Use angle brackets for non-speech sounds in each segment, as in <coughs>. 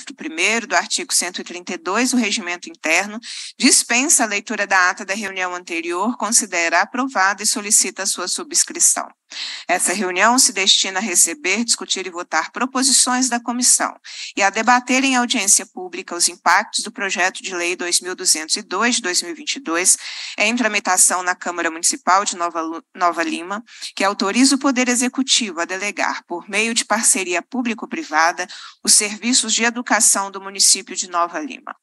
parágrafo 1 do artigo 132 do Regimento Interno, dispensa a leitura da ata da reunião anterior, considera aprovada e solicita sua subscrição. Essa reunião se destina a receber, discutir e votar proposições da comissão e a debater em audiência pública os impactos do projeto de lei 2202 de 2022 em tramitação na Câmara Municipal de Nova, Nova Lima, que autoriza o Poder Executivo a delegar, por meio de parceria público-privada, os serviços de educação do município de Nova Lima.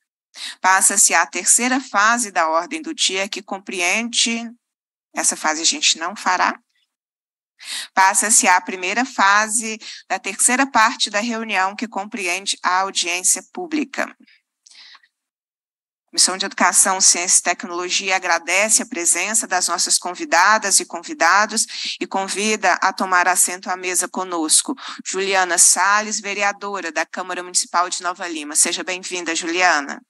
Passa-se à terceira fase da ordem do dia, que compreende. Essa fase a gente não fará, Passa-se à primeira fase da terceira parte da reunião, que compreende a audiência pública. Comissão de Educação, Ciência e Tecnologia agradece a presença das nossas convidadas e convidados e convida a tomar assento à mesa conosco Juliana Sales, vereadora da Câmara Municipal de Nova Lima. Seja bem-vinda, Juliana.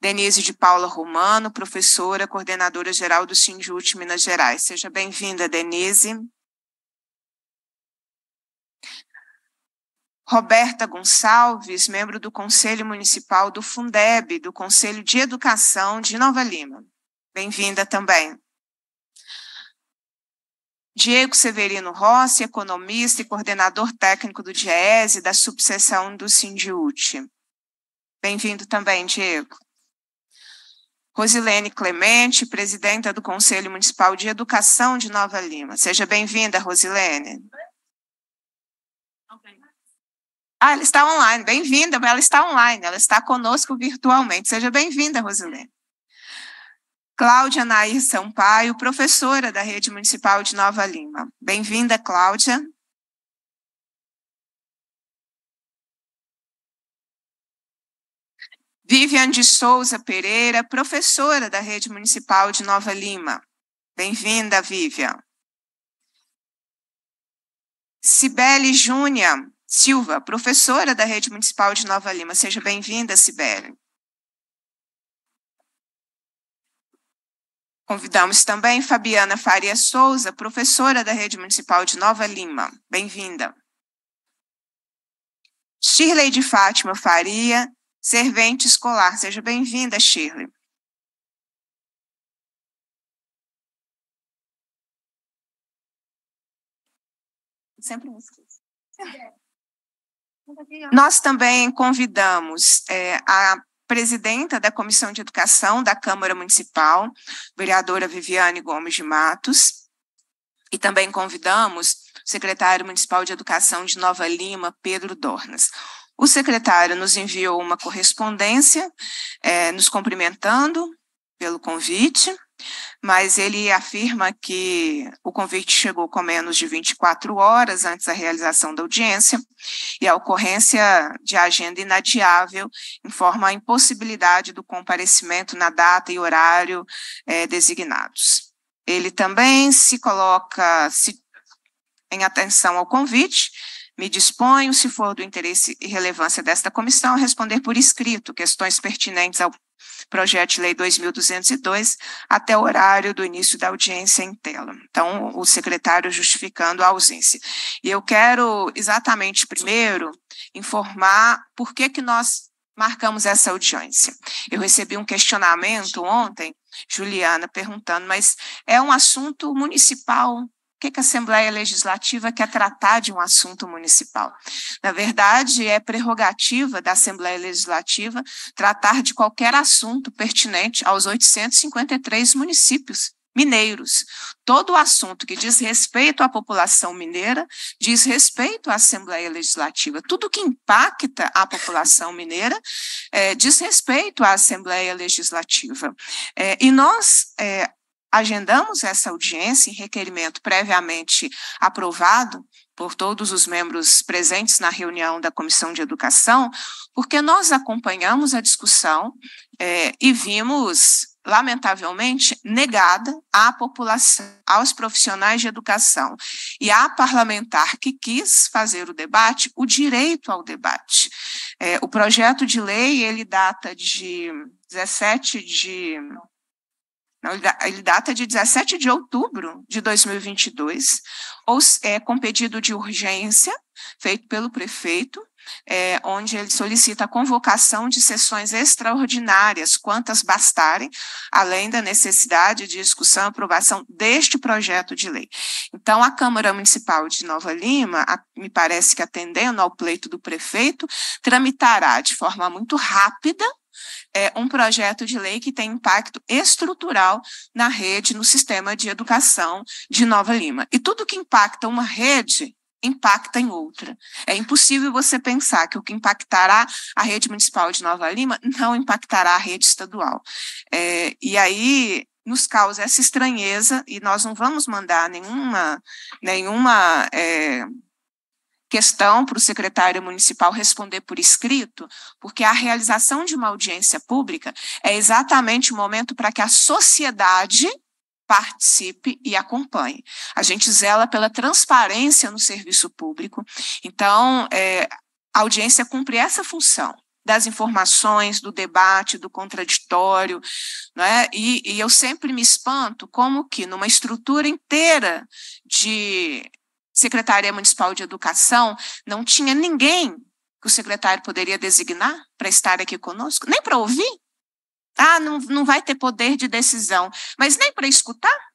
Denise de Paula Romano, professora, coordenadora geral do Sinjut Minas Gerais. Seja bem-vinda, Denise. Roberta Gonçalves, membro do Conselho Municipal do Fundeb, do Conselho de Educação de Nova Lima. Bem-vinda também. Diego Severino Rossi, economista e coordenador técnico do DIESE, da subseção do Sindiute. Bem-vindo também, Diego. Rosilene Clemente, presidenta do Conselho Municipal de Educação de Nova Lima. Seja bem-vinda, Rosilene. Ah, ela está online. Bem-vinda, ela está online, ela está conosco virtualmente. Seja bem-vinda, Rosilene. Cláudia Nair Sampaio, professora da Rede Municipal de Nova Lima. Bem-vinda, Cláudia. Vivian de Souza Pereira, professora da Rede Municipal de Nova Lima. Bem-vinda, Vivian. Cibele Júnia Silva, professora da Rede Municipal de Nova Lima. Seja bem-vinda, Cibele. Convidamos também Fabiana Faria Souza, professora da Rede Municipal de Nova Lima. Bem-vinda. Shirley de Fátima Faria, servente escolar. Seja bem-vinda, Shirley. Sempre me esqueço. <laughs> Nós também convidamos é, a presidenta da Comissão de Educação da Câmara Municipal, vereadora Viviane Gomes de Matos, e também convidamos o secretário municipal de Educação de Nova Lima, Pedro Dornas. O secretário nos enviou uma correspondência é, nos cumprimentando pelo convite, mas ele afirma que o convite chegou com menos de 24 horas antes da realização da audiência e a ocorrência de agenda inadiável informa a impossibilidade do comparecimento na data e horário é, designados. Ele também se coloca se, em atenção ao convite me disponho, se for do interesse e relevância desta comissão, a responder por escrito questões pertinentes ao projeto de lei 2202 até o horário do início da audiência em tela. Então, o secretário justificando a ausência. E eu quero exatamente primeiro informar por que que nós marcamos essa audiência. Eu recebi um questionamento ontem, Juliana, perguntando, mas é um assunto municipal o que, que a Assembleia Legislativa quer tratar de um assunto municipal? Na verdade, é prerrogativa da Assembleia Legislativa tratar de qualquer assunto pertinente aos 853 municípios mineiros. Todo assunto que diz respeito à população mineira diz respeito à Assembleia Legislativa. Tudo que impacta a população mineira é, diz respeito à Assembleia Legislativa. É, e nós é, agendamos essa audiência em requerimento previamente aprovado por todos os membros presentes na reunião da Comissão de Educação, porque nós acompanhamos a discussão é, e vimos, lamentavelmente, negada à população, aos profissionais de educação e à parlamentar que quis fazer o debate, o direito ao debate. É, o projeto de lei, ele data de 17 de ele data de 17 de outubro de 2022, ou, é, com pedido de urgência feito pelo prefeito, é, onde ele solicita a convocação de sessões extraordinárias, quantas bastarem, além da necessidade de discussão e aprovação deste projeto de lei. Então, a Câmara Municipal de Nova Lima, a, me parece que atendendo ao pleito do prefeito, tramitará de forma muito rápida é, um projeto de lei que tem impacto estrutural na rede, no sistema de educação de Nova Lima. E tudo que impacta uma rede impacta em outra. É impossível você pensar que o que impactará a rede municipal de Nova Lima não impactará a rede estadual. É, e aí nos causa essa estranheza e nós não vamos mandar nenhuma nenhuma é, questão para o secretário municipal responder por escrito, porque a realização de uma audiência pública é exatamente o momento para que a sociedade participe e acompanhe. A gente zela pela transparência no serviço público, então é, a audiência cumpre essa função das informações, do debate, do contraditório, né? E, e eu sempre me espanto como que numa estrutura inteira de Secretaria Municipal de Educação não tinha ninguém que o secretário poderia designar para estar aqui conosco, nem para ouvir. Ah, não, não vai ter poder de decisão, mas nem para escutar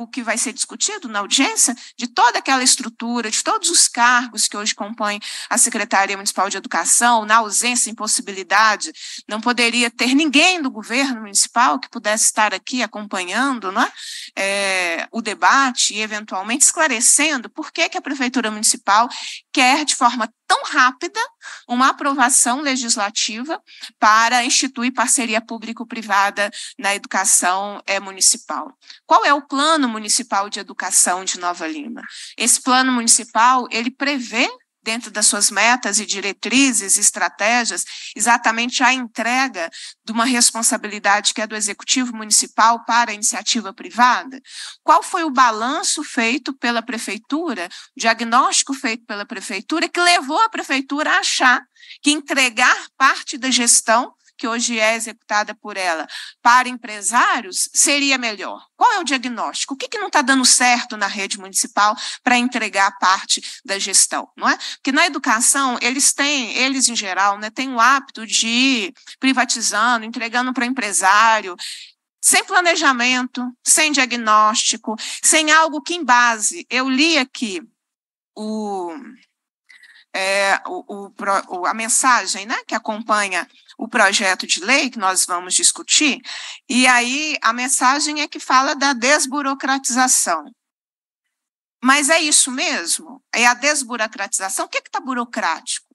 o que vai ser discutido na audiência, de toda aquela estrutura, de todos os cargos que hoje compõem a Secretaria Municipal de Educação, na ausência, impossibilidade, não poderia ter ninguém do governo municipal que pudesse estar aqui acompanhando né, é, o debate e, eventualmente, esclarecendo por que, que a Prefeitura Municipal quer, de forma tão rápida, uma aprovação legislativa para instituir parceria público-privada na educação é, municipal. Qual é o plano municipal de educação de Nova Lima? Esse plano municipal, ele prevê dentro das suas metas e diretrizes estratégias, exatamente a entrega de uma responsabilidade que é do executivo municipal para a iniciativa privada? Qual foi o balanço feito pela prefeitura, o diagnóstico feito pela prefeitura que levou a prefeitura a achar que entregar parte da gestão que hoje é executada por ela, para empresários, seria melhor? Qual é o diagnóstico? O que, que não está dando certo na rede municipal para entregar parte da gestão? Não é? Porque na educação, eles têm, eles em geral, né, têm o hábito de ir privatizando, entregando para empresário, sem planejamento, sem diagnóstico, sem algo que em base. Eu li aqui o, é, o, o, a mensagem né, que acompanha o projeto de lei que nós vamos discutir, e aí a mensagem é que fala da desburocratização. Mas é isso mesmo? É a desburocratização? O que é está burocrático?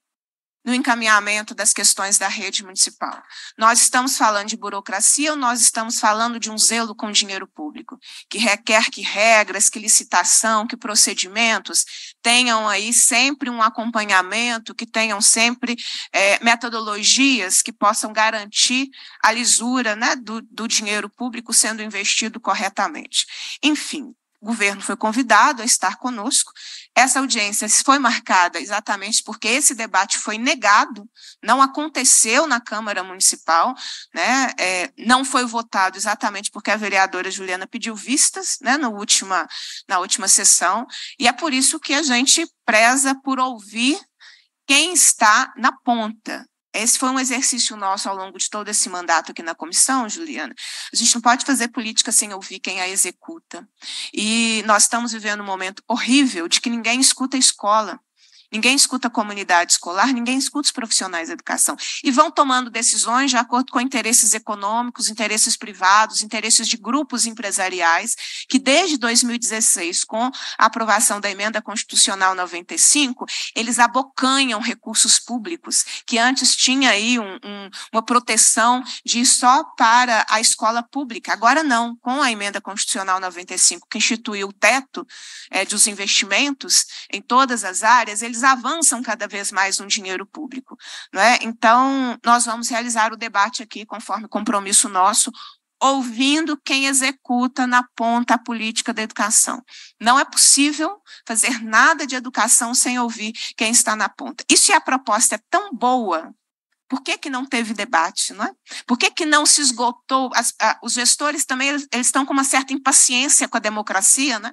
No encaminhamento das questões da rede municipal. Nós estamos falando de burocracia ou nós estamos falando de um zelo com dinheiro público, que requer que regras, que licitação, que procedimentos tenham aí sempre um acompanhamento, que tenham sempre é, metodologias que possam garantir a lisura né, do, do dinheiro público sendo investido corretamente. Enfim, o governo foi convidado a estar conosco. Essa audiência foi marcada exatamente porque esse debate foi negado, não aconteceu na Câmara Municipal, né? É, não foi votado exatamente porque a vereadora Juliana pediu vistas né, no última, na última sessão, e é por isso que a gente preza por ouvir quem está na ponta, esse foi um exercício nosso ao longo de todo esse mandato aqui na comissão, Juliana. A gente não pode fazer política sem ouvir quem a executa. E nós estamos vivendo um momento horrível de que ninguém escuta a escola. Ninguém escuta a comunidade escolar, ninguém escuta os profissionais da educação. E vão tomando decisões de acordo com interesses econômicos, interesses privados, interesses de grupos empresariais, que desde 2016, com a aprovação da emenda constitucional 95, eles abocanham recursos públicos, que antes tinha aí um, um, uma proteção de só para a escola pública. Agora não, com a emenda constitucional 95, que instituiu o teto é, dos investimentos em todas as áreas, eles avançam cada vez mais no dinheiro público. Não é? Então, nós vamos realizar o debate aqui, conforme compromisso nosso, ouvindo quem executa na ponta a política da educação. Não é possível fazer nada de educação sem ouvir quem está na ponta. E se a proposta é tão boa, Por que, que não teve debate? Não é? Por que, que não se esgotou? As, a, os gestores também eles, eles, estão com uma certa impaciência com a democracia, né?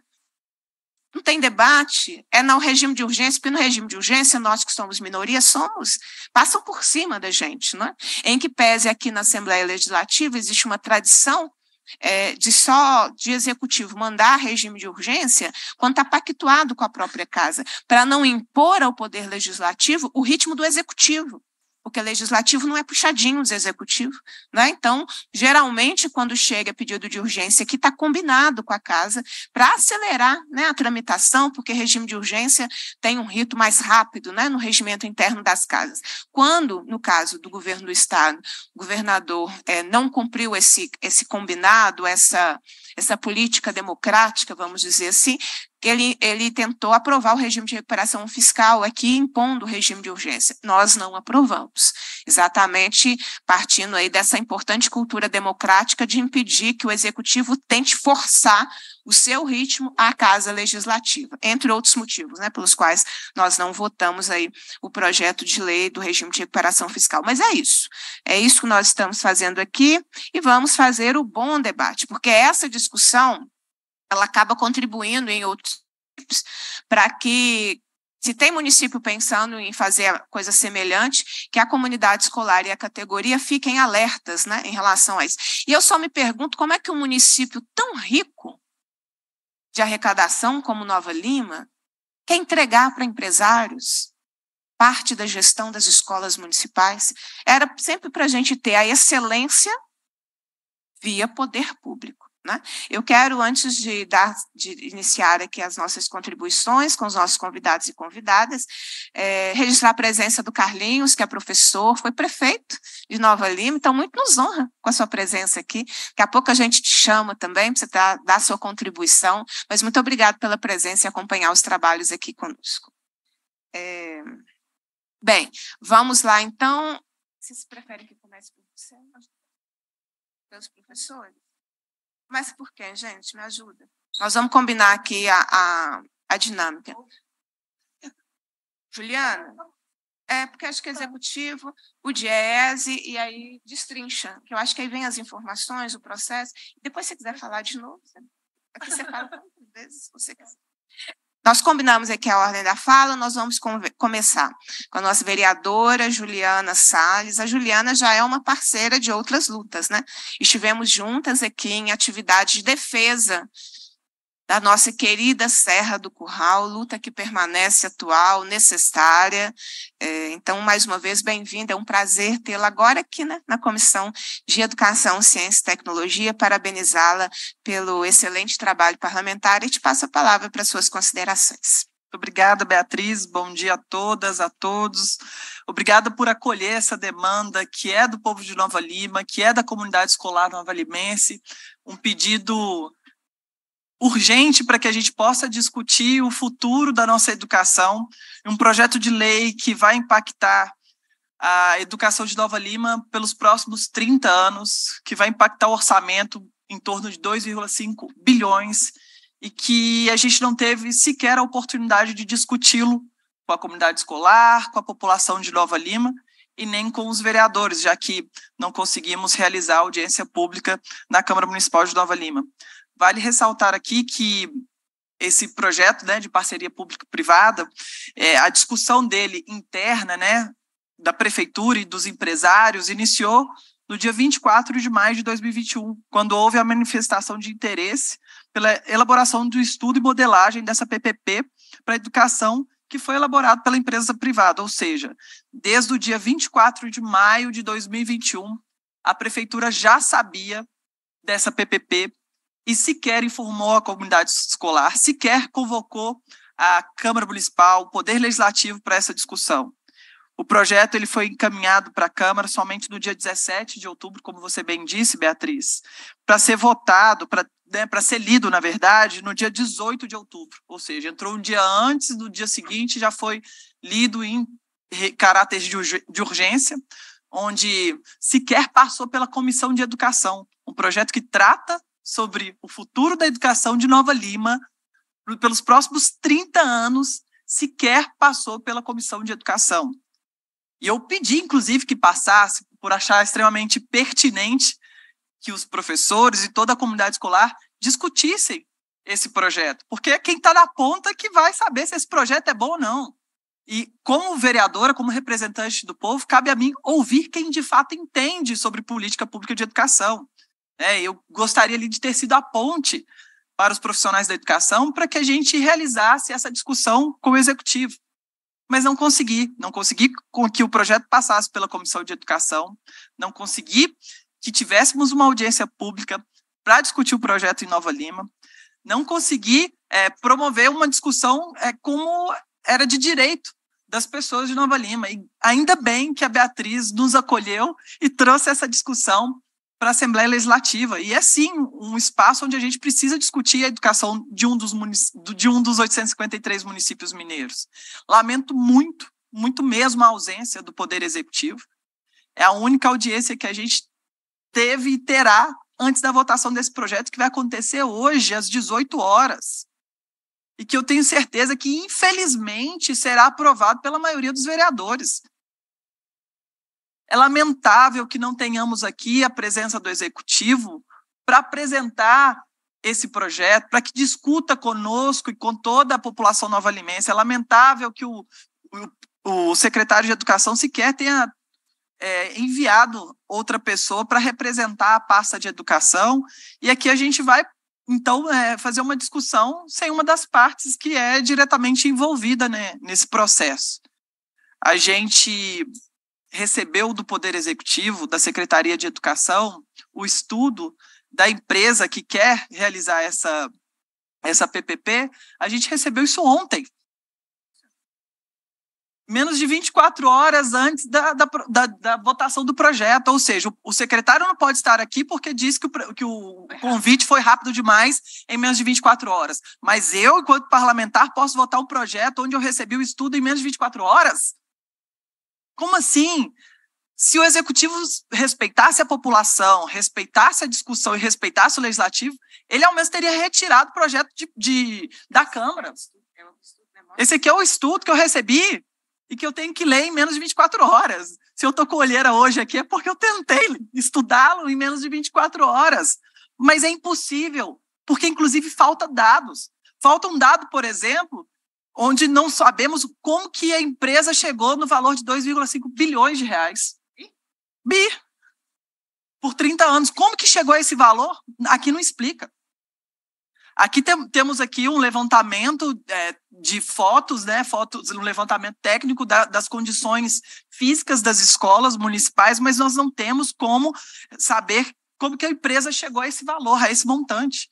Não tem debate, é no regime de urgência, porque no regime de urgência, nós que somos minoria, somos, passam por cima da gente, não é? Em que pese aqui na Assembleia Legislativa existe uma tradição é, de só de executivo mandar regime de urgência quando está pactuado com a própria casa, para não impor ao poder legislativo o ritmo do executivo porque legislativo não é puxadinho do executivo, né? Então, geralmente, quando chega pedido de urgência que está combinado com a casa para acelerar né, a tramitação, porque regime de urgência tem um rito mais rápido, né, no regimento interno das casas. Quando, no caso do governo do estado, o governador é, não cumpriu esse, esse combinado, essa essa política democrática, vamos dizer assim, ele, ele tentou aprovar o regime de recuperação fiscal aqui, impondo o regime de urgência. Nós não aprovamos, exatamente partindo aí dessa importante cultura democrática de impedir que o executivo tente forçar o seu ritmo à casa legislativa, entre outros motivos, né, pelos quais nós não votamos aí o projeto de lei do regime de recuperação fiscal. Mas é isso, é isso que nós estamos fazendo aqui e vamos fazer o bom debate, porque essa discussão ela acaba contribuindo em outros tipos para que se tem município pensando em fazer coisa semelhante, que a comunidade escolar e a categoria fiquem alertas né, em relação a isso. E eu só me pergunto como é que um município tão rico de arrecadação como Nova Lima quer entregar para empresários parte da gestão das escolas municipais. Era sempre para a gente ter a excelência via poder público. Né? Eu quero, antes de, dar, de iniciar aqui as nossas contribuições com os nossos convidados e convidadas, é, registrar a presença do Carlinhos, que é professor, foi prefeito de Nova Lima, então muito nos honra com a sua presença aqui. Daqui a pouco a gente te chama também para você dar, dar sua contribuição, mas muito obrigado pela presença e acompanhar os trabalhos aqui conosco. É, bem, vamos lá então. Vocês preferem que comece por você? Pelos professores? Mas por quê, gente? Me ajuda. Nós vamos combinar aqui a, a, a dinâmica. Juliana? É, porque acho que é executivo, o DIESE, e aí destrincha, que eu acho que aí vem as informações, o processo. Depois, se quiser falar de novo, aqui você fala quantas vezes você quiser. Nós combinamos aqui a ordem da fala, nós vamos começar com a nossa vereadora Juliana Salles. A Juliana já é uma parceira de outras lutas, né? Estivemos juntas aqui em atividade de defesa da nossa querida Serra do Curral, luta que permanece atual, necessária. É, então, mais uma vez, bem-vinda, é um prazer tê-la agora aqui né, na Comissão de Educação, Ciência e Tecnologia, parabenizá-la pelo excelente trabalho parlamentar e te passo a palavra para suas considerações. Obrigada, Beatriz. Bom dia a todas, a todos. Obrigada por acolher essa demanda que é do povo de Nova Lima, que é da comunidade escolar nova limense, um pedido urgente para que a gente possa discutir o futuro da nossa educação, um projeto de lei que vai impactar a educação de Nova Lima pelos próximos 30 anos, que vai impactar o orçamento em torno de 2,5 bilhões e que a gente não teve sequer a oportunidade de discuti-lo com a comunidade escolar, com a população de Nova Lima e nem com os vereadores, já que não conseguimos realizar audiência pública na Câmara Municipal de Nova Lima. Vale ressaltar aqui que esse projeto né, de parceria público-privada, é, a discussão dele interna, né, da prefeitura e dos empresários, iniciou no dia 24 de maio de 2021, quando houve a manifestação de interesse pela elaboração do estudo e modelagem dessa PPP para educação que foi elaborado pela empresa privada, ou seja, desde o dia 24 de maio de 2021, a prefeitura já sabia dessa PPP e sequer informou a comunidade escolar, sequer convocou a Câmara Municipal, o Poder Legislativo para essa discussão. O projeto ele foi encaminhado para a Câmara somente no dia 17 de outubro, como você bem disse, Beatriz, para ser votado, para né, para ser lido, na verdade, no dia 18 de outubro. Ou seja, entrou um dia antes, no dia seguinte já foi lido em caráter de urgência, onde sequer passou pela Comissão de Educação. Um projeto que trata sobre o futuro da educação de Nova Lima pelos próximos 30 anos sequer passou pela Comissão de Educação. E eu pedi, inclusive, que passasse, por achar extremamente pertinente que os professores e toda a comunidade escolar discutissem esse projeto, porque é quem está na ponta que vai saber se esse projeto é bom ou não. E como vereadora, como representante do povo, cabe a mim ouvir quem de fato entende sobre política pública de educação. É, eu gostaria ali de ter sido a ponte para os profissionais da educação para que a gente realizasse essa discussão com o executivo. Mas não consegui, não consegui que o projeto passasse pela comissão de educação, não consegui que tivéssemos uma audiência pública para discutir o projeto em Nova Lima, não consegui é, promover uma discussão é, como era de direito das pessoas de Nova Lima. E ainda bem que a Beatriz nos acolheu e trouxe essa discussão para a Assembleia Legislativa. E é sim um espaço onde a gente precisa discutir a educação de um dos, de um dos 853 municípios mineiros. Lamento muito, muito mesmo a ausência do Poder Executivo. É a única audiência que a gente teve e terá antes da votação desse projeto, que vai acontecer hoje, às 18 horas. E que eu tenho certeza que, infelizmente, será aprovado pela maioria dos vereadores. É lamentável que não tenhamos aqui a presença do executivo para apresentar esse projeto, para que discuta conosco e com toda a população nova alimense. É lamentável que o, o, o secretário de Educação sequer tenha é, enviado outra pessoa para representar a pasta de educação, e aqui a gente vai, então, é, fazer uma discussão sem uma das partes que é diretamente envolvida né, nesse processo. A gente recebeu do Poder Executivo, da Secretaria de Educação, o estudo da empresa que quer realizar essa, essa PPP, a gente recebeu isso ontem. Menos de 24 horas antes da, da, da, da votação do projeto. Ou seja, o, o, secretário não pode estar aqui porque diz que o, que o convite foi rápido demais em menos de 24 horas. Mas eu, enquanto parlamentar, posso votar um projeto onde eu recebi o estudo em menos de 24 horas? Como assim? Se o executivo respeitasse a população, respeitasse a discussão e respeitasse o legislativo, ele ao menos teria retirado o projeto de, de da Câmara. Esse aqui é o estudo que eu recebi e que eu tenho que ler em menos de 24 horas. Se eu estou com olheira hoje aqui é porque eu tentei estudá-lo em menos de 24 horas. Mas é impossível, porque inclusive falta dados. Falta um dado, por exemplo, onde não sabemos como que a empresa chegou no valor de 2,5 bilhões de reais. Bi. Por 30 anos. Como que chegou a esse valor? Aqui não explica. Aqui tem, temos aqui um levantamento é, de fotos, né, fotos, um levantamento técnico da, das condições físicas das escolas municipais, mas nós não temos como saber como que a empresa chegou a esse valor, a esse montante.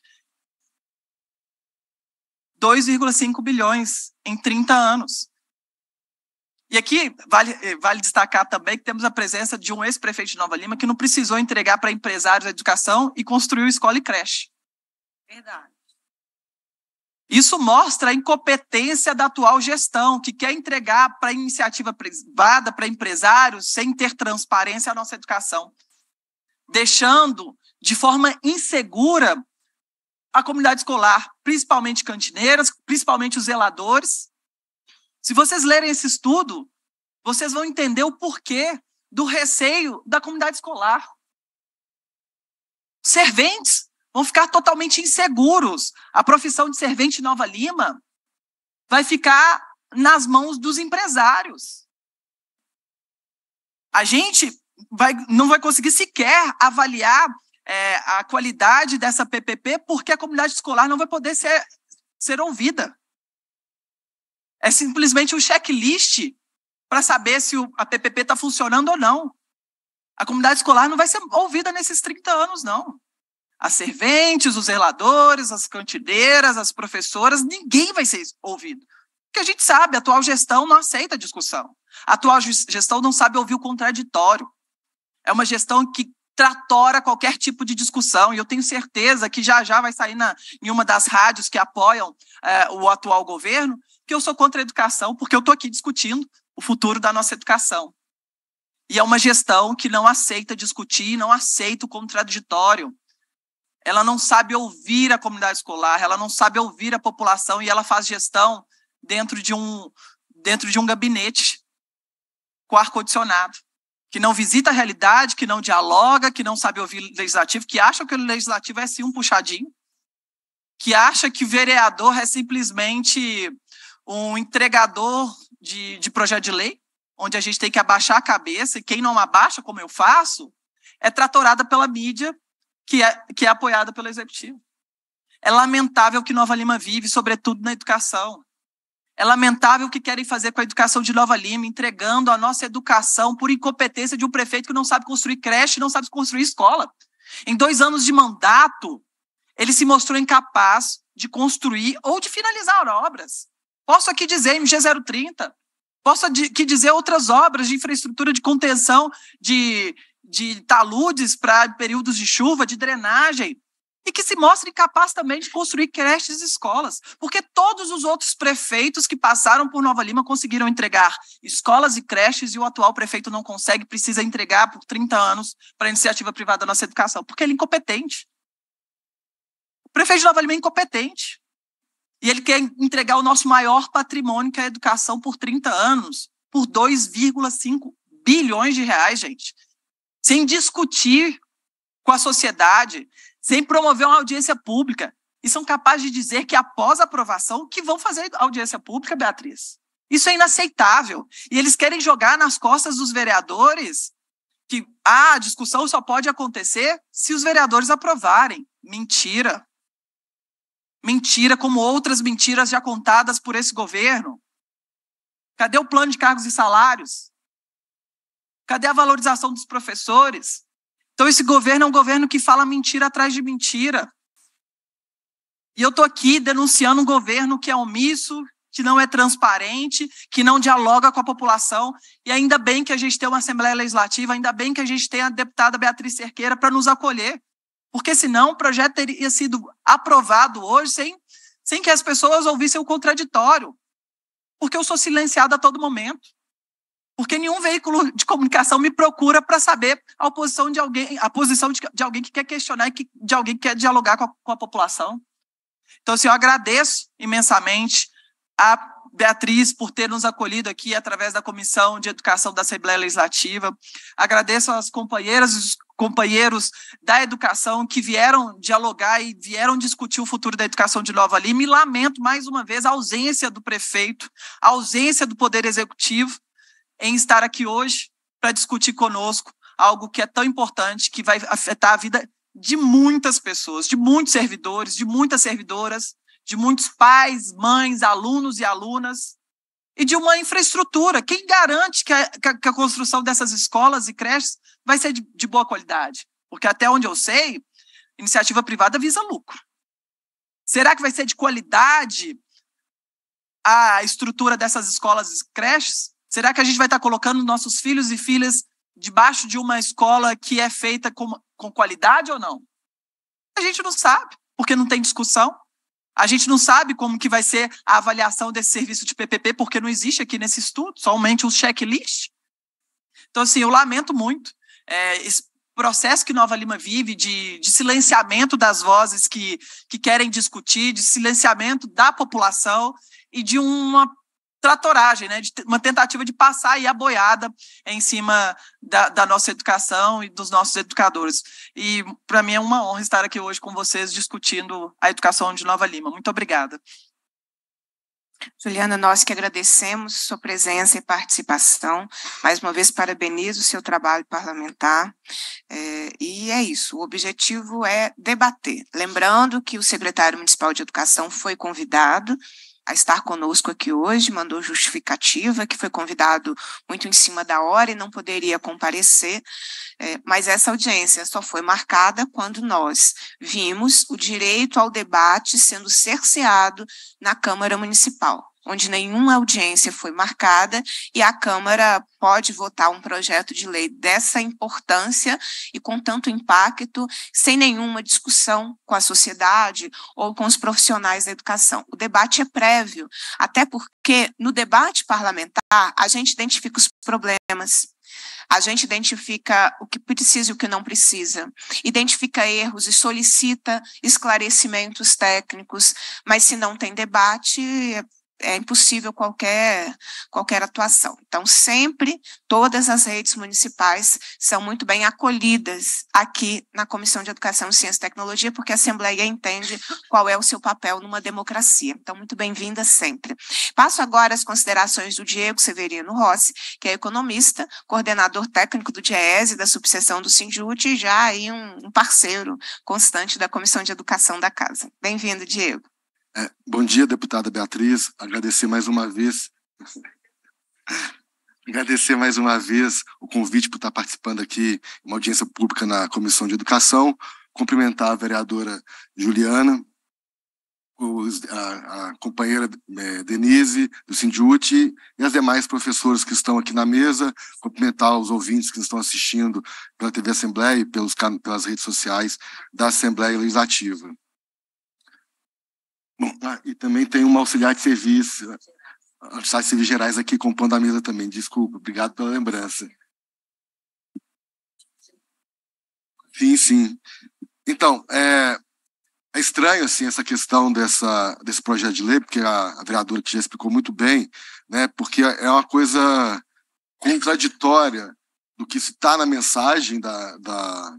2,5 bilhões em 30 anos. E aqui vale, vale destacar também que temos a presença de um ex-prefeito de Nova Lima que não precisou entregar para empresários a educação e construiu escola e creche. Verdade. Isso mostra a incompetência da atual gestão, que quer entregar para iniciativa privada, para empresários, sem ter transparência a nossa educação, deixando de forma insegura a comunidade escolar, principalmente cantineiras, principalmente os zeladores. Se vocês lerem esse estudo, vocês vão entender o porquê do receio da comunidade escolar. Serventes vão ficar totalmente inseguros. A profissão de servente em Nova Lima vai ficar nas mãos dos empresários. A gente vai, não vai conseguir sequer avaliar é, a qualidade dessa PPP porque a comunidade escolar não vai poder ser, ser ouvida. É simplesmente um checklist para saber se o, a PPP está funcionando ou não. A comunidade escolar não vai ser ouvida nesses 30 anos, não. As serventes, os zeladores, as cantineiras, as professoras, ninguém vai ser ouvido. Porque a gente sabe, a atual gestão não aceita discussão. A atual gestão não sabe ouvir o contraditório. É uma gestão que tratora qualquer tipo de discussão. E eu tenho certeza que já já vai sair na, em uma das rádios que apoiam é, o atual governo que eu sou contra a educação, porque eu estou aqui discutindo o futuro da nossa educação. E é uma gestão que não aceita discutir, não aceita o contraditório. Ela não sabe ouvir a comunidade escolar, ela não sabe ouvir a população e ela faz gestão dentro de um, dentro de um gabinete com ar-condicionado, que não visita a realidade, que não dialoga, que não sabe ouvir o legislativo, que acha que o legislativo é sim um puxadinho, que acha que o vereador é simplesmente um entregador de, de projeto de lei, onde a gente tem que abaixar a cabeça, e quem não abaixa, como eu faço, é tratorada pela mídia, que é, que é apoiada pelo executivo. É lamentável que Nova Lima vive, sobretudo na educação. É lamentável o que querem fazer com a educação de Nova Lima, entregando a nossa educação por incompetência de um prefeito que não sabe construir creche, não sabe construir escola. Em dois anos de mandato, ele se mostrou incapaz de construir ou de finalizar obras. Posso aqui dizer MG 030, posso aqui dizer outras obras de infraestrutura de contenção de, de taludes para períodos de chuva, de drenagem, e que se mostra incapaz também de construir creches e escolas, porque todos os outros prefeitos que passaram por Nova Lima conseguiram entregar escolas e creches e o atual prefeito não consegue, precisa entregar por 30 anos para a iniciativa privada da nossa educação, porque ele é incompetente. O prefeito de Nova Lima é incompetente. E ele quer entregar o nosso maior patrimônio, que é a educação, por 30 anos, por 2,5 bilhões de reais, gente. Sem discutir com a sociedade, sem promover uma audiência pública. E são capazes de dizer que após a aprovação, que vão fazer audiência pública, Beatriz. Isso é inaceitável. E eles querem jogar nas costas dos vereadores que ah, a discussão só pode acontecer se os vereadores aprovarem. Mentira. Mentira, como outras mentiras já contadas por esse governo. Cadê o plano de cargos e salários? Cadê a valorização dos professores? Então, esse governo é um governo que fala mentira atrás de mentira. E eu estou aqui denunciando um governo que é omisso, que não é transparente, que não dialoga com a população. E ainda bem que a gente tem uma Assembleia Legislativa, ainda bem que a gente tem a deputada Beatriz Cerqueira para nos acolher. Porque senão o projeto teria sido aprovado hoje sem, sem que as pessoas ouvissem o contraditório. Porque eu sou silenciada a todo momento. Porque nenhum veículo de comunicação me procura para saber a oposição de alguém, a posição de, de, alguém que quer questionar e que, de alguém que quer dialogar com a, com a população. Então, assim, eu agradeço imensamente a Beatriz por ter nos acolhido aqui através da Comissão de Educação da Assembleia Legislativa. Agradeço às companheiras e os companheiros da educação que vieram dialogar e vieram discutir o futuro da educação de Nova Lima. E lamento mais uma vez a ausência do prefeito, a ausência do Poder Executivo em estar aqui hoje para discutir conosco algo que é tão importante, que vai afetar a vida de muitas pessoas, de muitos servidores, de muitas servidoras, de muitos pais, mães, alunos e alunas, e de uma infraestrutura. Quem garante que a, que a construção dessas escolas e creches vai ser de, de boa qualidade? Porque até onde eu sei, iniciativa privada visa lucro. Será que vai ser de qualidade a estrutura dessas escolas e creches? Será que a gente vai estar colocando nossos filhos e filhas debaixo de uma escola que é feita com, com qualidade ou não? A gente não sabe, porque não tem discussão. A gente não sabe como que vai ser a avaliação desse serviço de PPP, porque não existe aqui nesse estudo, somente um checklist. Então, assim, eu lamento muito é, esse processo que Nova Lima vive de, de silenciamento das vozes que, que querem discutir, de silenciamento da população e de uma tratoragem, né, de uma tentativa de passar aí a boiada em cima da, da nossa educação e dos nossos educadores. E para mim é uma honra estar aqui hoje com vocês discutindo a educação de Nova Lima. Muito obrigada. Juliana, nós que agradecemos sua presença e participação. Mais uma vez, parabenizo o seu trabalho parlamentar. É, e é isso, o objetivo é debater. Lembrando que o secretário municipal de educação foi convidado a estar conosco aqui hoje, mandou justificativa, que foi convidado muito em cima da hora e não poderia comparecer, é, mas essa audiência só foi marcada quando nós vimos o direito ao debate sendo cerceado na Câmara Municipal onde nenhuma audiência foi marcada e a Câmara pode votar um projeto de lei dessa importância e com tanto impacto, sem nenhuma discussão com a sociedade ou com os profissionais da educação. O debate é prévio, até porque no debate parlamentar a gente identifica os problemas, a gente identifica o que precisa e o que não precisa, identifica erros e solicita esclarecimentos técnicos, mas se não tem debate, é impossível qualquer, qualquer atuação. Então, sempre, todas as redes municipais são muito bem acolhidas aqui na Comissão de Educação, Ciência e Tecnologia, porque a Assembleia entende qual é o seu papel numa democracia. Então, muito bem-vinda sempre. Passo agora as considerações do Diego Severino Rossi, que é economista, coordenador técnico do DIEESE, da subseção do Sinjut, e já aí um, um parceiro constante da Comissão de Educação da Casa. Bem-vindo, Diego. É, bom dia, deputada Beatriz. Agradecer mais uma vez. <laughs> Agradecer mais uma vez o convite por estar participando aqui uma audiência pública na Comissão de Educação. Cumprimentar a vereadora Juliana, a, a, companheira é, Denise, do Sindiute, e as demais professores que estão aqui na mesa, cumprimentar os ouvintes que estão assistindo pela TV Assembleia e pelos, pelas redes sociais da Assembleia Legislativa. Ah, e também tem uma auxiliar de serviço, auxiliar de serviços gerais aqui compondo a mesa também. Desculpa, obrigado pela lembrança. Sim, sim. Então, é, é estranho assim essa questão dessa desse projeto de lei, porque a, a vereadora que já explicou muito bem, né? Porque é uma coisa contraditória do que está na mensagem da, da,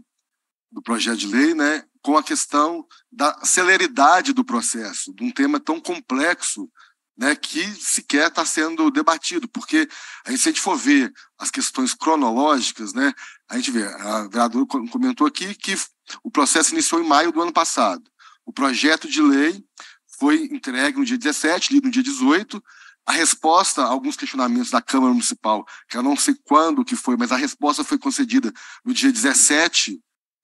do projeto de lei, né? com a questão da celeridade do processo, de um tema tão complexo né, que sequer está sendo debatido, porque a gente, se a gente for ver as questões cronológicas, né, a gente vê, a vereadora comentou aqui que o processo iniciou em maio do ano passado. O projeto de lei foi entregue no dia 17, lido no dia 18, a resposta a alguns questionamentos da Câmara Municipal, que eu não sei quando que foi, mas a resposta foi concedida no dia 17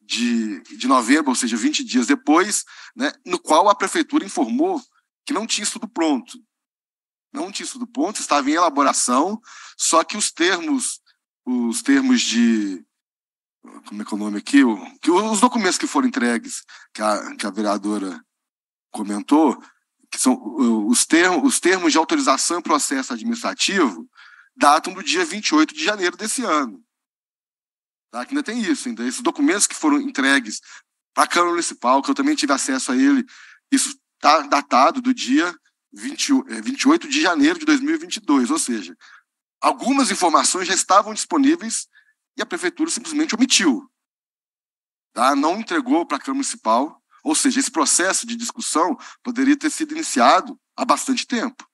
de, de novembro, ou seja, 20 dias depois, né, no qual a prefeitura informou que não tinha estudo pronto. Não tinha estudo pronto, estava em elaboração, só que os termos, os termos de. Como é que é o nome aqui? O, que os documentos que foram entregues, que a, que a vereadora comentou, que são os termos, os termos de autorização e processo administrativo, datam do dia 28 de janeiro desse ano. Tá? Que ainda tem isso, ainda. Esses documentos que foram entregues para a Câmara Municipal, que eu também tive acesso a ele, isso está datado do dia 20, 28 é, de janeiro de 2022, ou seja, algumas informações já estavam disponíveis e a Prefeitura simplesmente omitiu. Tá? Não entregou para a Câmara Municipal, ou seja, esse processo de discussão poderia ter sido iniciado há bastante tempo.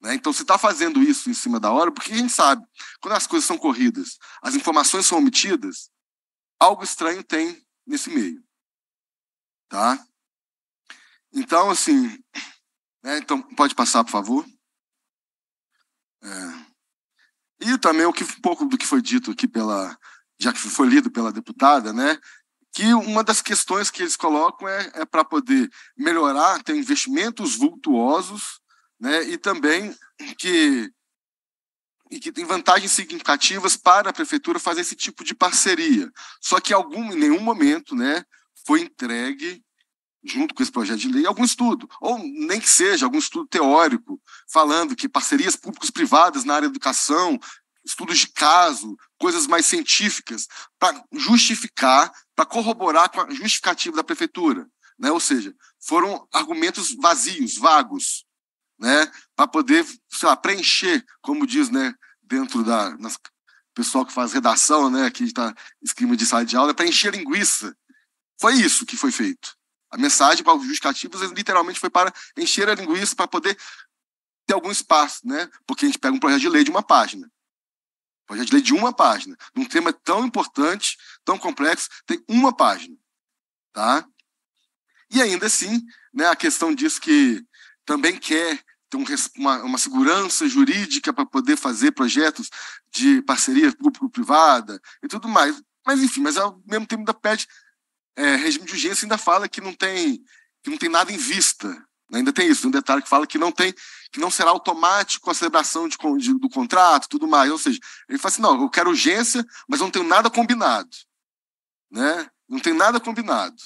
Né? Então, se está fazendo isso em cima da hora, porque a gente sabe, quando as coisas são corridas, as informações são omitidas, algo estranho tem nesse meio. Tá? Então, assim, né? então, pode passar, por favor. É. E também o que, um pouco do que foi dito aqui pela, já que foi lido pela deputada, né? que uma das questões que eles colocam é, é para poder melhorar, ter investimentos vultuosos né, e também que, e que tem vantagens significativas para a prefeitura fazer esse tipo de parceria. Só que algum, em nenhum momento né, foi entregue, junto com esse projeto de lei, algum estudo, ou nem que seja algum estudo teórico, falando que parcerias públicos-privadas na área da educação, estudos de caso, coisas mais científicas, para justificar, para corroborar com a justificativa da prefeitura. Né? Ou seja, foram argumentos vazios, vagos, né, para poder sei lá, preencher, como diz, né, dentro da nas, pessoal que faz redação, né, que está esquema de sala de aula, é para encher linguiça. Foi isso que foi feito. A mensagem para os justificativos literalmente foi para encher a linguiça para poder ter algum espaço, né? Porque a gente pega um projeto de lei de uma página. Um projeto de lei de uma página, um tema tão importante, tão complexo, tem uma página, tá? E ainda assim, né, a questão diz que também quer ter uma, uma segurança jurídica para poder fazer projetos de parceria público-privada e tudo mais. Mas, enfim, mas ao mesmo tempo ainda pede é, regime de urgência ainda fala que não tem que não tem nada em vista. Né? Ainda tem isso, um detalhe que fala que não tem que não será automático a celebração de, de, do contrato, tudo mais. Ou seja, ele fala assim, não, eu quero urgência, mas não tenho nada combinado, né? Não tem nada combinado,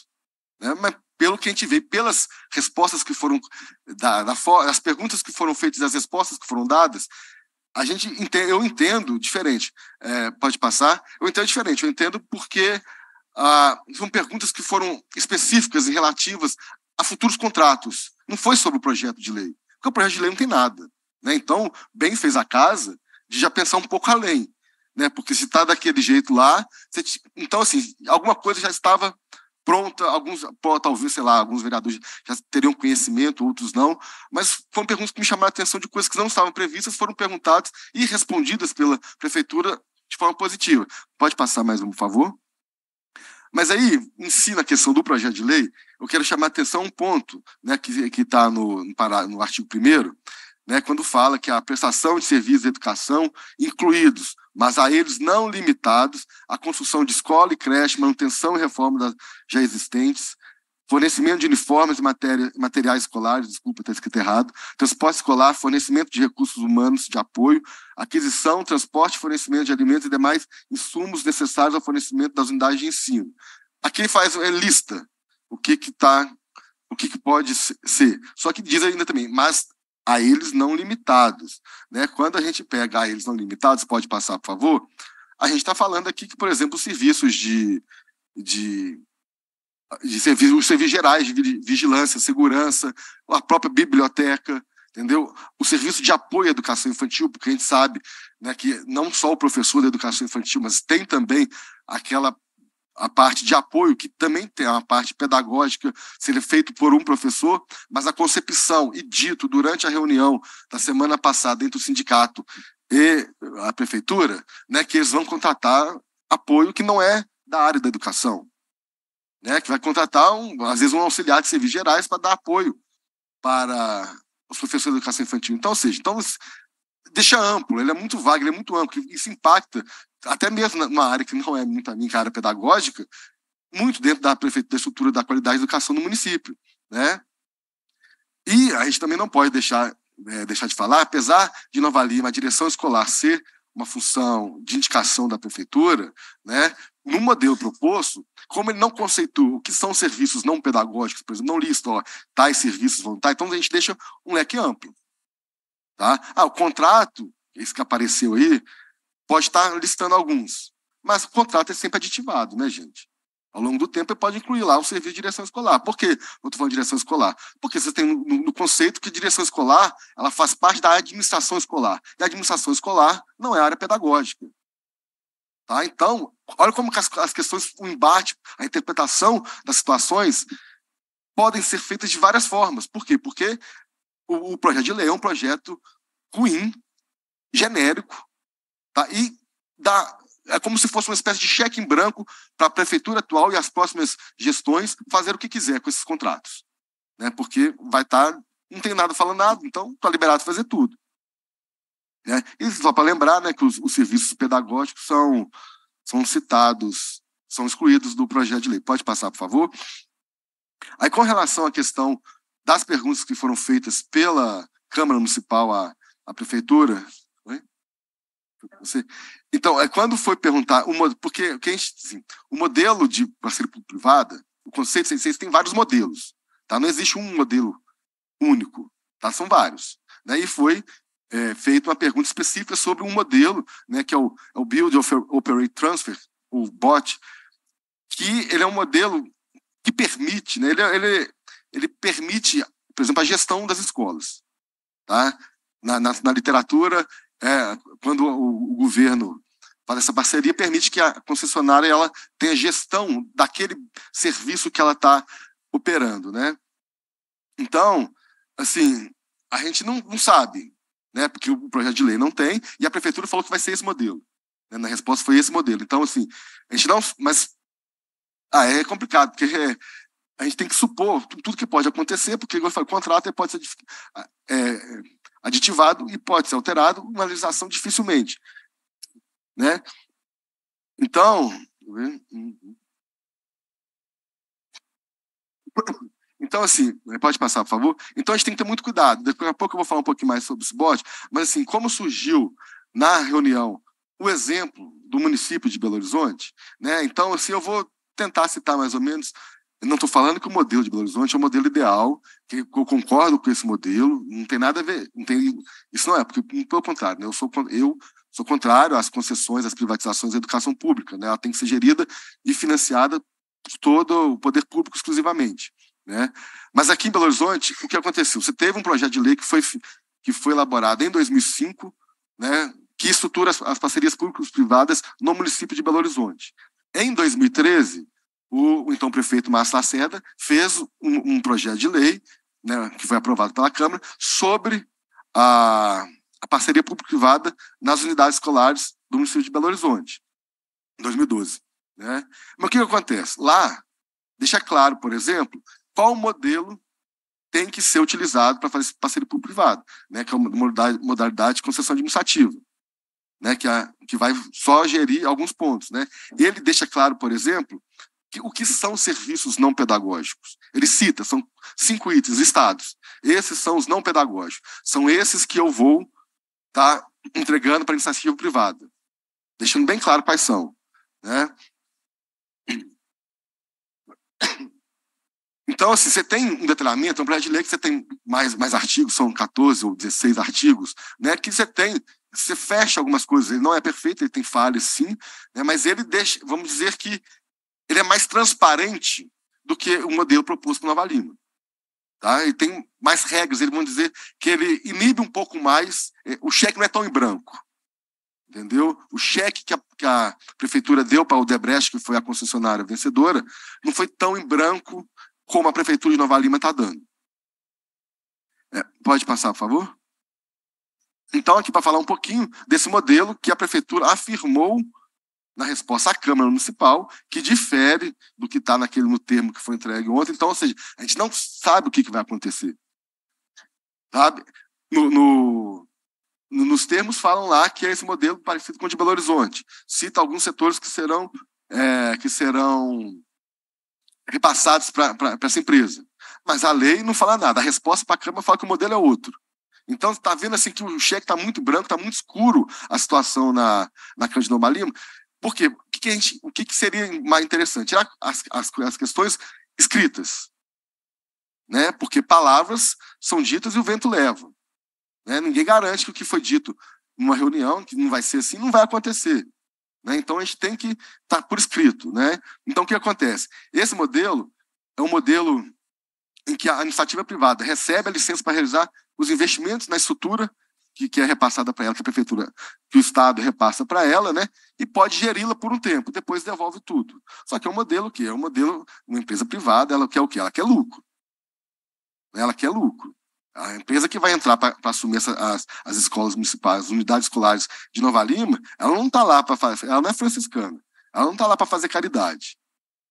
né? Mas pelo que a gente vê, pelas respostas que foram da, da as perguntas que foram feitas, as respostas que foram dadas, a gente entende, eu entendo diferente. É, pode passar? Eu entendo diferente. Eu entendo porque ah, são perguntas que foram específicas e relativas a futuros contratos. Não foi sobre o projeto de lei. porque o projeto de lei não tem nada. Né? Então, bem fez a casa de já pensar um pouco além. Né? Porque se está daquele jeito lá, você... então, assim, alguma coisa já estava pronta, alguns, talvez, sei lá, alguns vereadores já teriam conhecimento, outros não, mas foram perguntas que me chamaram a atenção de coisas que não estavam previstas, foram perguntadas e respondidas pela prefeitura de forma positiva. Pode passar mais um, por favor? Mas aí, em si, na questão do projeto de lei, eu quero chamar a atenção a um ponto né, que está no, no, no artigo 1 né, quando fala que a prestação de serviços de educação, incluídos, mas a eles não limitados, a construção de escola e creche, manutenção e reforma das já existentes, fornecimento de uniformes e matéria, materiais escolares, desculpa, está escrito errado, transporte escolar, fornecimento de recursos humanos de apoio, aquisição, transporte, fornecimento de alimentos e demais insumos necessários ao fornecimento das unidades de ensino. Aqui ele faz é, lista o que que tá, o que, que pode ser. Só que diz ainda também, mas a eles não limitados. Né? Quando a gente pega a eles não limitados, pode passar, por favor, a gente está falando aqui que, por exemplo, os serviços de, de de serviços, os serviços gerais de vigilância, segurança, a própria biblioteca, entendeu? O serviço de apoio à educação infantil, porque a gente sabe né, que não só o professor da educação infantil, mas tem também aquela a parte de apoio, que também tem uma parte pedagógica, seria feito por um professor, mas a concepção e dito durante a reunião da semana passada entre o sindicato e a prefeitura, né, que eles vão contratar apoio que não é da área da educação, né, que vai contratar, um, às vezes, um auxiliar de serviços gerais para dar apoio para os professores de educação infantil. Então, ou seja, então, deixa amplo, ele é muito vago, ele é muito amplo, isso impacta, até mesmo numa área que não é muito a minha área pedagógica, muito dentro da prefeitura, da estrutura da qualidade da educação no município, né? E a gente também não pode deixar, é, deixar de falar, apesar de Nova Lima, a direção escolar ser uma função de indicação da prefeitura, né? No modelo proposto, como ele não conceitua o que são serviços não pedagógicos, por exemplo, não lista, ó, tais serviços vão estar, então a gente deixa um leque amplo. Tá? Ah, o contrato, esse que apareceu aí, pode estar listando alguns, mas o contrato é sempre aditivado, né, gente? Ao longo do tempo, pode incluir lá o serviço de direção escolar. Por que eu estou falando de direção escolar? Porque você tem no, no, conceito que direção escolar ela faz parte da administração escolar. E a administração escolar não é área pedagógica. Tá? Então, olha como as, as questões, o embate, a interpretação das situações podem ser feitas de várias formas. Por quê? Porque o, o projeto de lei é um projeto ruim, genérico, tá? e dá, é como se fosse uma espécie de cheque em branco para a prefeitura atual e as próximas gestões fazer o que quiser com esses contratos. Né? Porque vai estar, tá, não tem nada falando nada, então está liberado fazer tudo. Né? E só para lembrar né, que os, os, serviços pedagógicos são, são citados, são excluídos do projeto de lei. Pode passar, por favor? Aí, com relação à questão das perguntas que foram feitas pela Câmara Municipal à, à Prefeitura, então, é quando foi perguntar, porque assim, o modelo de parceria público-privada, o conceito de ciência tem vários modelos. Tá? Não existe um modelo único, tá? são vários. Né? E foi é, feita uma pergunta específica sobre um modelo, né, que é o, é o Build Operate Transfer, o BOT, que ele é um modelo que permite, né, ele, ele, ele permite, por exemplo, a gestão das escolas. Tá? Na, na, na literatura, é, quando o, o, governo faz essa parceria, permite que a concessionária ela tenha gestão daquele serviço que ela está operando. Né? Então, assim, a gente não, não sabe né? Porque o projeto de lei não tem e a prefeitura falou que vai ser esse modelo. Né? Na resposta foi esse modelo. Então, assim, a gente não, mas ah, é complicado porque é, a gente tem que supor tudo que pode acontecer, porque o contrato pode ser é, aditivado e pode ser alterado, uma legislação dificilmente, né? Então, <coughs> então, assim, pode passar, por favor? Então, a gente tem que ter muito cuidado. Daqui a pouco eu vou falar um pouquinho mais sobre esse bot, mas, assim, como surgiu na reunião o exemplo do município de Belo Horizonte, né? Então, assim, eu vou tentar citar mais ou menos. Eu não estou falando que o modelo de Belo Horizonte é o modelo ideal, que eu concordo com esse modelo, não tem nada a ver, não tem, isso não é, porque, pelo contrário, né? eu, sou, eu sou contrário às concessões, às privatizações da educação pública, né? ela tem que ser gerida e financiada por todo o poder público exclusivamente. Né? Mas aqui em Belo Horizonte, o que aconteceu? Você teve um projeto de lei que foi, que foi elaborado em 2005, né, que estrutura as, as parcerias públicas-privadas no município de Belo Horizonte. Em 2013, o, então prefeito Márcio Lacerda fez um, um projeto de lei, né, que foi aprovado pela Câmara, sobre a, a parceria público-privada nas unidades escolares do município de Belo Horizonte, em 2012. Né? Mas o que acontece? Lá, deixa claro, por exemplo, qual modelo tem que ser utilizado para fazer parceria público-privado, né, que é uma modalidade de concessão administrativa, né, que, a, que vai só gerir alguns pontos. Né. Ele deixa claro, por exemplo, o que são serviços não pedagógicos. Ele cita, são cinco itens estados. Esses são os não pedagógicos. São esses que eu vou estar tá entregando para a iniciativa privada, deixando bem claro quais são. Né. Então, assim, você tem um detalhamento, é um projeto de lei que você tem mais, mais artigos, são 14 ou 16 artigos, né, que você tem, você fecha algumas coisas. Ele não é perfeito, ele tem falhas, sim, né, mas ele deixa, vamos dizer que ele é mais transparente do que o modelo proposto pela Nova Lima. Tá? E tem mais regras, ele vamos dizer que ele inibe um pouco mais, é, o cheque não é tão em branco. Entendeu? O cheque que a, que a prefeitura deu para o Debrecht, que foi a concessionária vencedora, não foi tão em branco como a Prefeitura de Nova Lima está dando. É, pode passar, por favor? Então, aqui para falar um pouquinho desse modelo que a Prefeitura afirmou na resposta à Câmara Municipal, que difere do que está naquele no termo que foi entregue ontem. Então, ou seja, a gente não sabe o que, que vai acontecer. Sabe? No, no, nos termos falam lá que é esse modelo parecido com o de Belo Horizonte. Cita alguns setores que serão, é, que serão repassados para essa empresa. Mas a lei não fala nada. A resposta para a Câmara fala que o modelo é outro. Então, está vendo assim que o cheque está muito branco, está muito escuro a situação na, na Cândido Lima. Por quê? O que, que, gente, o que, que seria mais interessante? As, as, as questões escritas. Né? Porque palavras são ditas e o vento leva. Né? Ninguém garante que o que foi dito numa reunião, que não vai ser assim, não vai acontecer. Né? Então a gente tem que estar tá por escrito. Né? Então o que acontece? Esse modelo é um modelo em que a iniciativa privada recebe a licença para realizar os investimentos na estrutura que, que é repassada para ela, que a prefeitura, que o Estado repassa para ela, né? E pode geri-la por um tempo, depois devolve tudo. Só que é um modelo que é um modelo, uma empresa privada, ela quer o quê? Ela quer lucro. Ela quer lucro. A empresa que vai entrar para assumir essa, as, as escolas municipais, as unidades escolares de Nova Lima, ela não está lá para fazer, ela não é franciscana, ela não está lá para fazer caridade.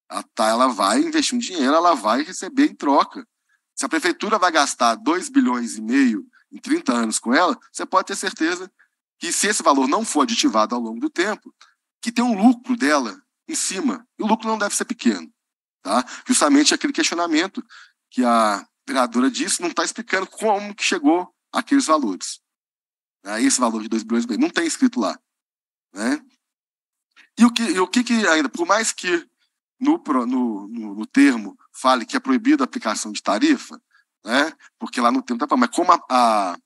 Ela, tá, ela vai investir um dinheiro, ela vai receber em troca. Se a prefeitura vai gastar 2 bilhões e meio em 30 anos com ela, você pode ter certeza que se esse valor não for aditivado ao longo do tempo, que tem um lucro dela em cima. E o lucro não deve ser pequeno. Tá? Justamente aquele questionamento que a vereadora disse, não está explicando como que chegou aqueles valores. Né? Esse valor de 2 bilhões e meio. Não tem escrito lá. Né? E o que, e o que, que ainda, por mais que no, no, no, no, termo fale que é proibida a aplicação de tarifa, né? porque lá no termo está mas como a, a,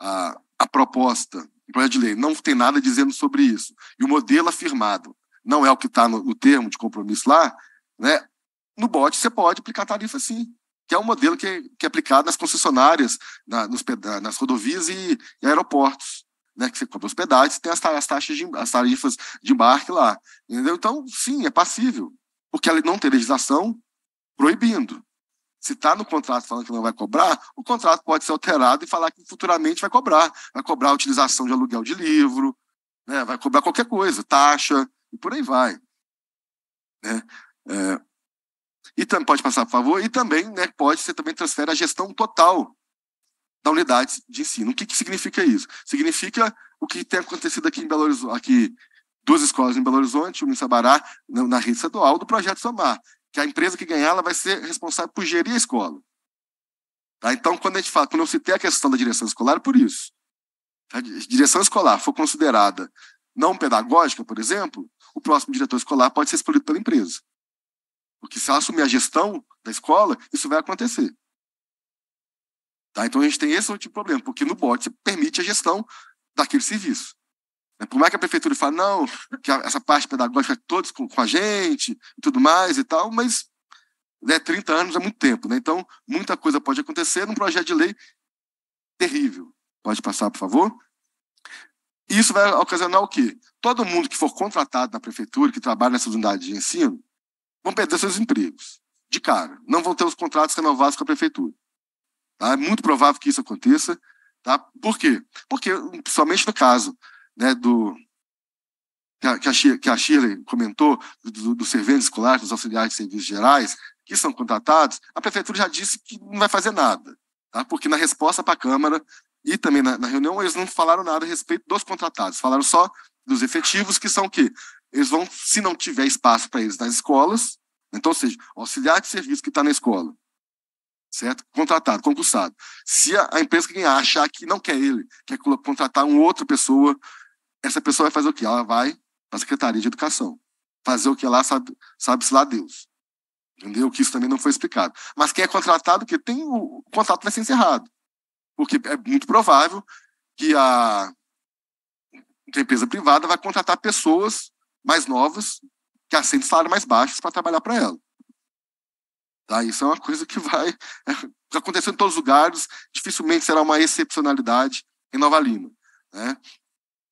a, a proposta, o projeto de lei não tem nada dizendo sobre isso, e o modelo afirmado não é o que está no, no termo de compromisso lá, né? no bote você pode aplicar tarifa sim que é um modelo que é, que é aplicado nas concessionárias, na, nos, nas rodovias e, e, aeroportos, né, que você compra hospedagem, tem as, as taxas de, as tarifas de embarque lá, entendeu? Então, sim, é passível, porque ela não tem legislação proibindo. Se está no contrato falando que não vai cobrar, o contrato pode ser alterado e falar que futuramente vai cobrar. Vai cobrar a utilização de aluguel de livro, né, vai cobrar qualquer coisa, taxa, e por aí vai. Né? É, e também pode passar, por favor, e também né, pode ser também transfere a gestão total da unidade de ensino. O que, que significa isso? Significa o que tem acontecido aqui em Belo Horizonte, aqui duas escolas em Belo Horizonte, uma em Sabará, na rede estadual, do projeto Somar, que a empresa que ganhar ela vai ser responsável por gerir a escola. Tá? Então, quando a gente fala, quando eu citei a questão da direção escolar, é por isso. A direção escolar for considerada não pedagógica, por exemplo, o próximo diretor escolar pode ser escolhido pela empresa. Porque se ela assumir a gestão da escola, isso vai acontecer. Tá? Então a gente tem esse outro tipo problema, porque no BOT você permite a gestão daquele serviço. Né? Por mais que a prefeitura fale, não, que essa parte pedagógica é todos com, a gente e tudo mais e tal, mas né, 30 anos é muito tempo, né? Então, muita coisa pode acontecer num projeto de lei terrível. Pode passar, por favor? Isso vai ocasionar o quê? Todo mundo que for contratado na prefeitura, que trabalha nessas unidades de ensino, vão perder seus empregos, de cara. Não vão ter os contratos renovados com a prefeitura. Tá? É muito provável que isso aconteça. Tá? Por quê? Porque, principalmente no caso né, do, que a, que a Shirley comentou, dos do serventes escolares, dos auxiliares de serviços gerais, que são contratados, a prefeitura já disse que não vai fazer nada. Tá? Porque na resposta para a Câmara e também na, na, reunião, eles não falaram nada a respeito dos contratados, falaram só dos efetivos, que são o quê? Eles vão, se não tiver espaço para eles nas escolas, então, ou seja, auxiliar de serviço que está na escola, certo? Contratado, concursado. Se a, a empresa que achar que não quer ele, quer contratar uma outra pessoa, essa pessoa vai fazer o quê? Ela vai para a Secretaria de Educação. Fazer o que lá sabe, sabe-se lá Deus. Entendeu? Que isso também não foi explicado. Mas quem é contratado, que tem o, o contrato vai ser encerrado. Porque é muito provável que a, que a empresa privada vai contratar pessoas mais novas que aceitem salários mais baixos para trabalhar para ela. Tá? Isso é uma coisa que vai é, acontecer em todos os lugares, dificilmente será uma excepcionalidade em Nova Lima. Né?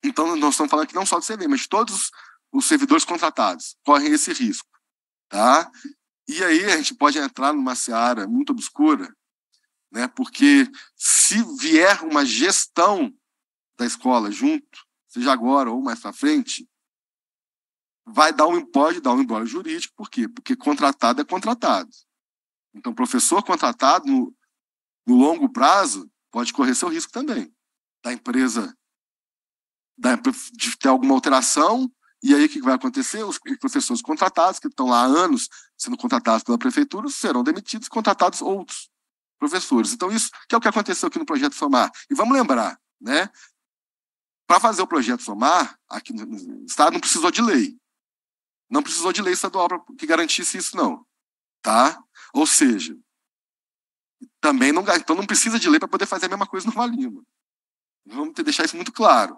Então, nós estamos falando aqui não só do CV, mas de todos os servidores contratados correm esse risco. Tá? E aí a gente pode entrar numa seara muito obscura, né? porque se vier uma gestão da escola junto, seja agora ou mais para frente, vai dar um, pode dar um embora jurídico, por quê? Porque contratado é contratado. Então, professor contratado no, no longo prazo pode correr seu risco também. Da empresa de ter alguma alteração, e aí o que vai acontecer? Os professores contratados, que estão lá há anos sendo contratados pela prefeitura, serão demitidos contratados outros professores. Então, isso que é o que aconteceu aqui no projeto Somar. E vamos lembrar, né? Para fazer o projeto Somar, aqui no Estado não precisou de lei. Não precisou de lei estadual que garantisse isso, não. Tá? Ou seja, também não, então não precisa de lei para poder fazer a mesma coisa no Lima. Vamos ter, deixar isso muito claro.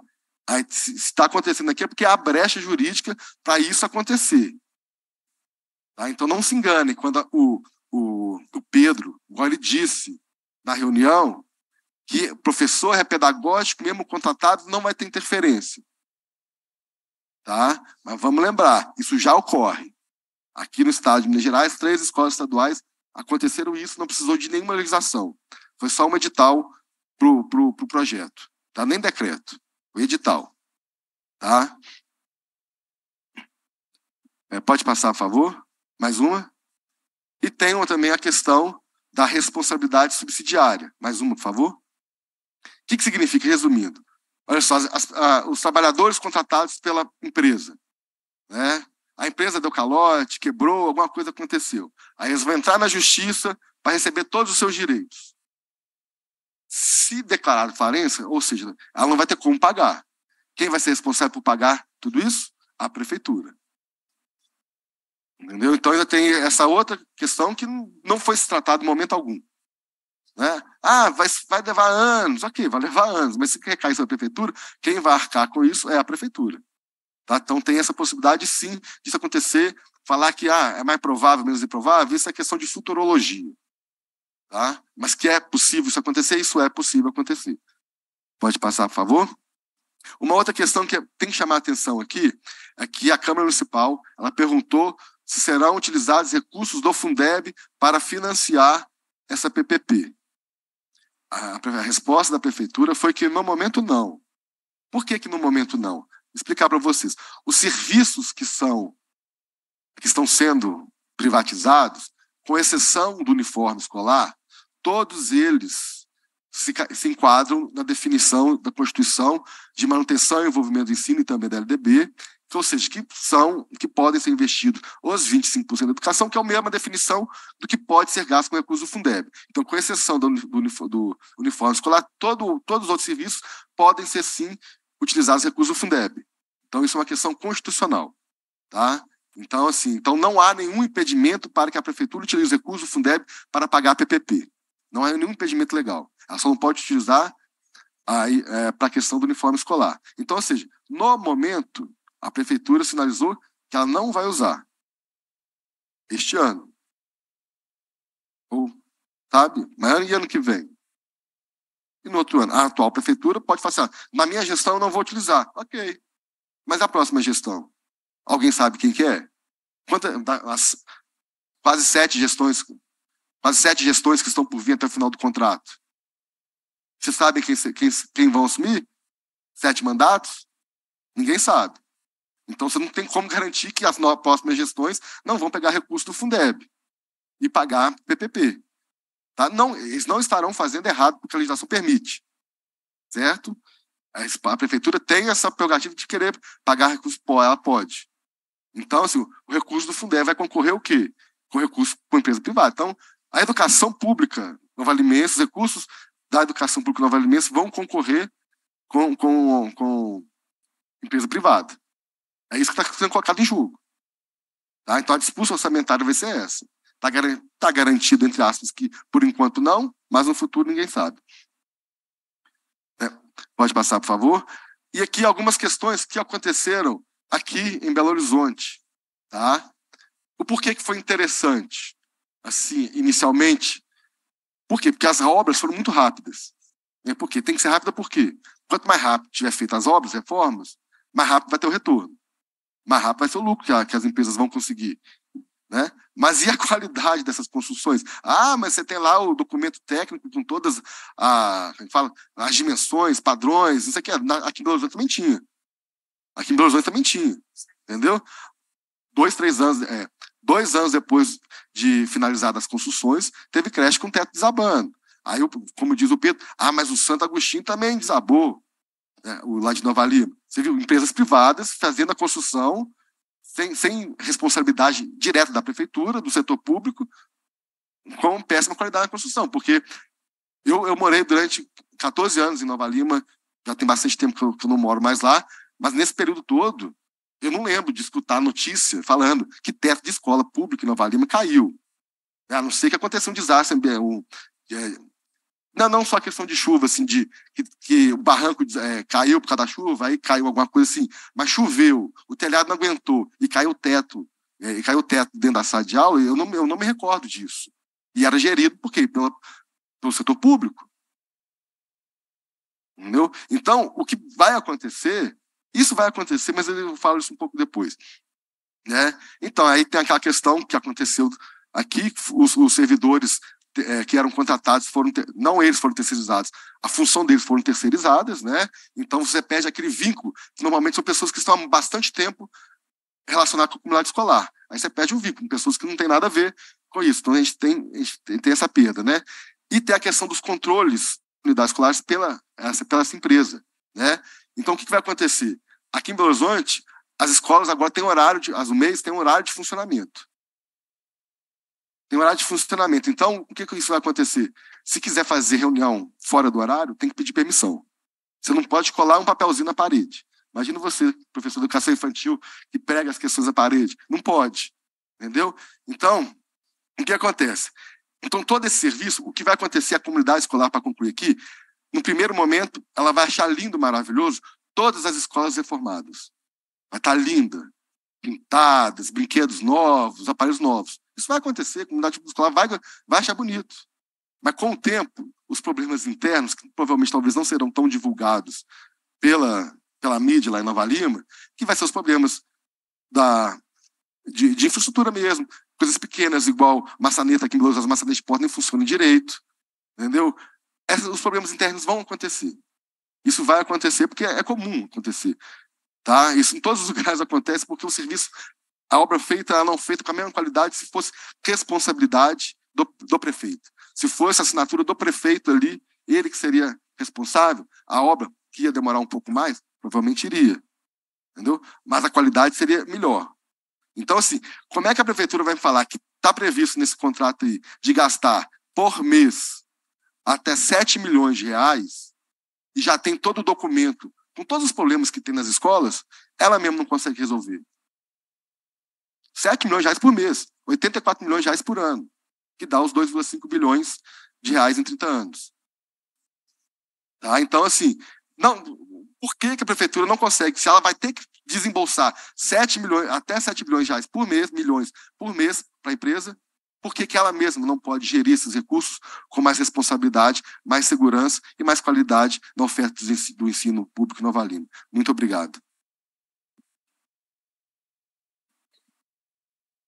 Se está acontecendo aqui é porque há brecha jurídica para isso acontecer. Tá? Então não se engane, quando o, o, o Pedro, igual ele disse na reunião, que professor é pedagógico, mesmo contratado, não vai ter interferência. Tá? Mas vamos lembrar, isso já ocorre. Aqui no estado de Minas Gerais, três escolas estaduais aconteceram isso, não precisou de nenhuma legislação. Foi só um edital para o pro, pro projeto. Tá? Nem decreto, o edital. Tá? É, pode passar, por favor? Mais uma? E tem também a questão da responsabilidade subsidiária. Mais uma, por favor. O que, que significa, resumindo? Olha só, as, a, os trabalhadores contratados pela empresa. Né? A empresa deu calote, quebrou, alguma coisa aconteceu. Aí eles vão entrar na justiça para receber todos os seus direitos. Se declarar falência, ou seja, ela não vai ter como pagar. Quem vai ser responsável por pagar tudo isso? A prefeitura. Entendeu? Então ainda tem essa outra questão que não foi se tratado em momento algum. Né? Ah, vai, vai levar anos. Ok, vai levar anos, mas se recai sobre a prefeitura, quem vai arcar com isso é a prefeitura. Tá? Então tem essa possibilidade, sim, disso acontecer. Falar que ah, é mais provável, menos improvável, isso é questão de futurologia. Tá? Mas que é possível isso acontecer, isso é possível acontecer. Pode passar, por favor? Uma outra questão que tem que chamar a atenção aqui é que a Câmara Municipal ela perguntou se serão utilizados recursos do Fundeb para financiar essa PPP. A, resposta da prefeitura foi que no momento não. Por que, que no momento não? Vou explicar para vocês. Os serviços que são que estão sendo privatizados, com exceção do uniforme escolar, todos eles se, se, enquadram na definição da Constituição de manutenção e envolvimento do ensino e também da LDB, ou seja, que são, que podem ser investidos os 25% da educação, que é a mesma definição do que pode ser gasto com recurso do Fundeb. Então, com exceção do, do, do uniforme escolar, todo, todos os outros serviços podem ser, sim, utilizados recursos do Fundeb. Então, isso é uma questão constitucional. Tá? Então, assim, então não há nenhum impedimento para que a prefeitura utilize recursos do Fundeb para pagar a PPP. Não há nenhum impedimento legal. Ela só não pode utilizar é, para a questão do uniforme escolar. Então, ou seja, no momento, a prefeitura sinalizou que ela não vai usar este ano. Ou, sabe? Mas e ano que vem? E no outro ano? A atual prefeitura pode falar assim, ah, na minha gestão eu não vou utilizar. Ok. Mas a próxima gestão? Alguém sabe quem que é? Quantas, as, quase sete gestões, quase sete gestões que estão por vir até o final do contrato. Você sabe quem, quem, quem vão assumir? Sete mandatos? Ninguém sabe. Então você não tem como garantir que as próximas gestões não vão pegar recurso do Fundeb e pagar PPP. Tá? Não, eles não estarão fazendo errado porque a legislação permite. Certo? A prefeitura tem essa prerrogativa de querer pagar recurso, ela pode. Então, assim, o recurso do Fundeb vai concorrer o quê? Com recurso com empresa privada. Então, a educação pública Nova Alimentos, os recursos da educação pública Nova Alimentos vão concorrer com, com, com empresa privada. É isso que está sendo colocado em jogo. Tá? Então, a disputa orçamentária vai ser essa. Está tá garantido, entre aspas, que por enquanto não, mas no futuro ninguém sabe. É, pode passar, por favor. E aqui algumas questões que aconteceram aqui em Belo Horizonte. Tá? O porquê que foi interessante, assim, inicialmente. Por quê? Porque as obras foram muito rápidas. É por? Tem que ser rápida por quê? Quanto mais rápido tiver feito as obras, reformas, mais rápido vai ter o retorno. Mais rápido vai ser o lucro que, a, que as empresas vão conseguir. Né? Mas e a <laughs> qualidade dessas construções? Ah, mas você tem lá o documento técnico com todas a, fala, as dimensões, padrões, não sei o. Aqui em Belo Horizonte também tinha. Aqui em Belo Horizonte também tinha. Entendeu? Dois, três anos, é, dois anos depois de finalizadas as construções, teve creche com teto desabando. Aí, como diz o Pedro, ah, mas o Santo Agostinho também desabou, né, o lá de Nova Lima. Você viu empresas privadas fazendo a construção sem, sem responsabilidade direta da prefeitura, do setor público, com péssima qualidade da construção, porque eu, eu morei durante 14 anos em Nova Lima, já tem bastante tempo que eu, que eu não moro mais lá, mas nesse período todo, eu não lembro de escutar notícia falando que teto de escola pública em Nova Lima caiu. A não ser que aconteceu um desastre, um, é, não, não só questão de chuva, assim, de que, que o barranco é, caiu por causa da chuva, aí caiu alguma coisa assim, mas choveu, o telhado não aguentou e caiu o teto, é, e caiu o teto dentro da sala de aula, eu não, eu não me recordo disso. E era gerido por quê? Pela, pelo setor público. Entendeu? Então, o que vai acontecer, isso vai acontecer, mas eu falo isso um pouco depois. Né? Então, aí tem aquela questão que aconteceu aqui, os, os servidores é, que eram contratados foram não eles foram terceirizados, a função deles foram terceirizadas, né? Então você perde aquele vínculo normalmente são pessoas que estão há bastante tempo relacionadas com a comunidade escolar. Aí você perde um vínculo, pessoas que não têm nada a ver com isso. Então a gente tem, a gente tem essa perda, né? E tem a questão dos controles unidades escolares pela essa, pela essa empresa, né? Então o que, vai acontecer? Aqui em Belo Horizonte, as escolas agora têm horário de, as mês têm horário de funcionamento. Tem horário de funcionamento. Então, o que, que isso vai acontecer? Se quiser fazer reunião fora do horário, tem que pedir permissão. Você não pode colar um papelzinho na parede. Imagina você, professor de educação infantil, que prega as questões na parede. Não pode. Entendeu? Então, o que acontece? Então, todo esse serviço, o que vai acontecer, a comunidade escolar, para concluir aqui, no primeiro momento, ela vai achar lindo, maravilhoso, todas as escolas reformadas. Vai estar linda, pintadas, brinquedos novos, aparelhos novos. Isso vai acontecer, a comunidade escolar vai, vai achar bonito. Mas com o tempo, os problemas internos, que provavelmente talvez não serão tão divulgados pela, pela mídia lá em Nova Lima, que vai ser os problemas da, de, de infraestrutura mesmo, coisas pequenas, igual maçaneta aqui em Belo as maçanetas de porta nem funcionam direito, entendeu? Essas, os problemas internos vão acontecer. Isso vai acontecer porque é, é comum acontecer. Tá? Isso em todos os <laughs> lugares acontece porque o serviço a obra feita, ela não feita com a mesma qualidade se fosse responsabilidade do, do prefeito. Se fosse assinatura do prefeito ali, ele que seria responsável, a obra que ia demorar um pouco mais, provavelmente iria. Entendeu? Mas a qualidade seria melhor. Então, assim, como é que a prefeitura vai falar que está previsto nesse contrato aí de gastar por mês até 7 milhões de reais e já tem todo o documento com todos os problemas que tem nas escolas, ela mesma não consegue resolver. 7 milhões de reais por mês, 84 milhões de reais por ano, que dá os 2,5 bilhões de reais em 30 anos. Tá? Então, assim, não, por que, que a prefeitura não consegue? Se ela vai ter que desembolsar 7 milhões, até 7 milhões de reais por mês, milhões por mês para a empresa, por que, que ela mesma não pode gerir esses recursos com mais responsabilidade, mais segurança e mais qualidade na oferta do ensino público em Nova Lima. Muito obrigado.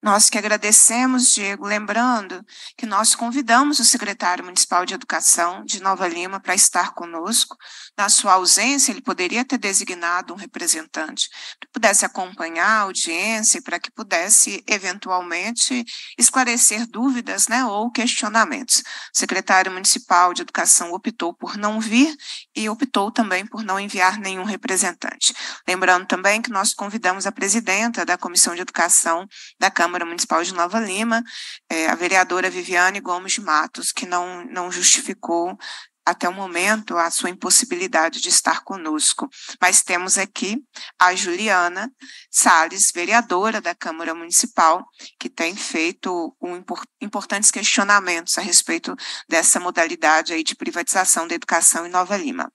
Nós que agradecemos, Diego, lembrando que nós convidamos o secretário municipal de Educação de Nova Lima para estar conosco. Na sua ausência, ele poderia ter designado um representante que pudesse acompanhar a audiência para que pudesse, eventualmente, esclarecer dúvidas né, ou questionamentos. O secretário municipal de Educação optou por não vir e optou também por não enviar nenhum representante. Lembrando também que nós convidamos a presidenta da Comissão de Educação da Câmara Câmara Municipal de Nova Lima, é, a vereadora Viviane Gomes de Matos, que não, não justificou até o momento a sua impossibilidade de estar conosco. Mas temos aqui a Juliana Sales, vereadora da Câmara Municipal, que tem feito um importantes questionamentos a respeito dessa modalidade aí de privatização da educação em Nova Lima.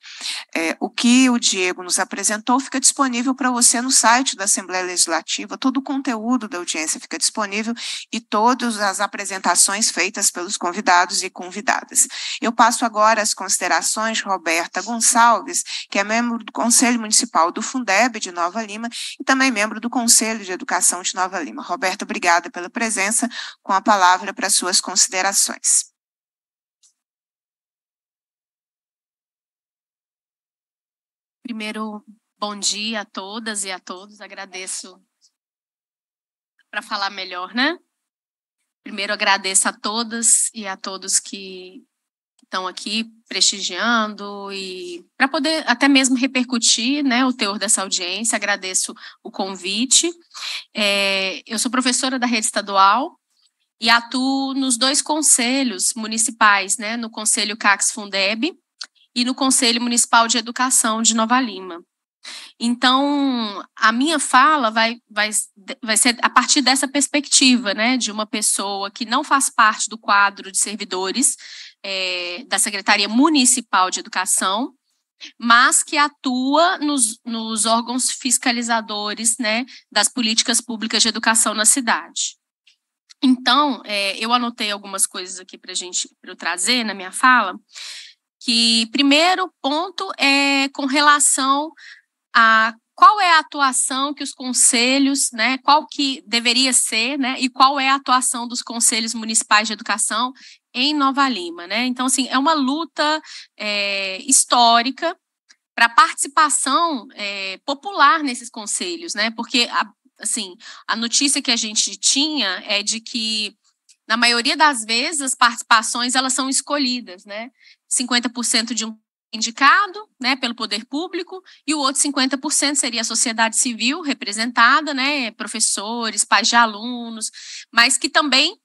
É, o que o Diego nos apresentou fica disponível para você no site da Assembleia Legislativa, todo o conteúdo da audiência fica disponível e todas as apresentações feitas pelos convidados e convidadas. Eu passo agora as considerações Roberta Gonçalves, que é membro do Conselho Municipal do Fundeb de Nova Lima e também membro do Conselho de Educação de Nova Lima. Roberta, obrigada pela presença, com a palavra para suas considerações. Primeiro, bom dia a todas e a todos. Agradeço para falar melhor, né? Primeiro, agradeço a todas e a todos que estão aqui prestigiando e para poder até mesmo repercutir né, o teor dessa audiência, agradeço o convite. É, eu sou professora da rede estadual e atuo nos dois conselhos municipais, né, no Conselho CAX Fundeb e no Conselho Municipal de Educação de Nova Lima. Então, a minha fala vai, vai, vai ser a partir dessa perspectiva, né, de uma pessoa que não faz parte do quadro de servidores é, da Secretaria Municipal de Educação, mas que atua nos, nos órgãos fiscalizadores né, das políticas públicas de educação na cidade. Então, é, eu anotei algumas coisas aqui para gente pra eu trazer na minha fala, que primeiro ponto é com relação a qual é a atuação que os conselhos, né, qual que deveria ser, né, e qual é a atuação dos conselhos municipais de educação em Nova Lima, né? Então, assim, é uma luta é, histórica para participação é, popular nesses conselhos, né? Porque, a, assim, a notícia que a gente tinha é de que, na maioria das vezes, as participações elas são escolhidas, né? 50% de um indicado né, pelo poder público, e o outro 50% seria a sociedade civil representada, né, professores, pais de alunos, mas que também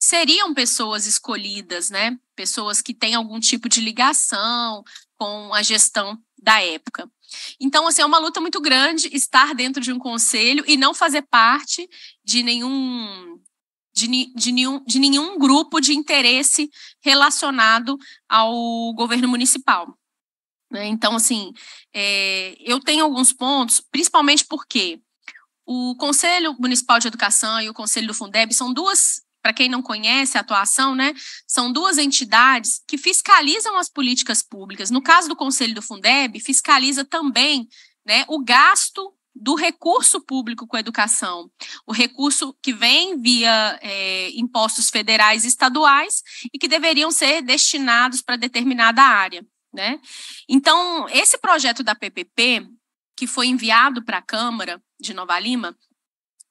seriam pessoas escolhidas, né? Pessoas que têm algum tipo de ligação com a gestão da época. Então, assim, é uma luta muito grande estar dentro de um conselho e não fazer parte de nenhum de, de, nenhum, de nenhum grupo de interesse relacionado ao governo municipal. Né? Então, assim, é, eu tenho alguns pontos, principalmente porque o Conselho Municipal de Educação e o Conselho do Fundeb são duas para quem não conhece a atuação, né, são duas entidades que fiscalizam as políticas públicas. No caso do Conselho do Fundeb, fiscaliza também né, o gasto do recurso público com a educação, o recurso que vem via é, impostos federais e estaduais e que deveriam ser destinados para determinada área. Né? Então, esse projeto da PPP, que foi enviado para a Câmara de Nova Lima,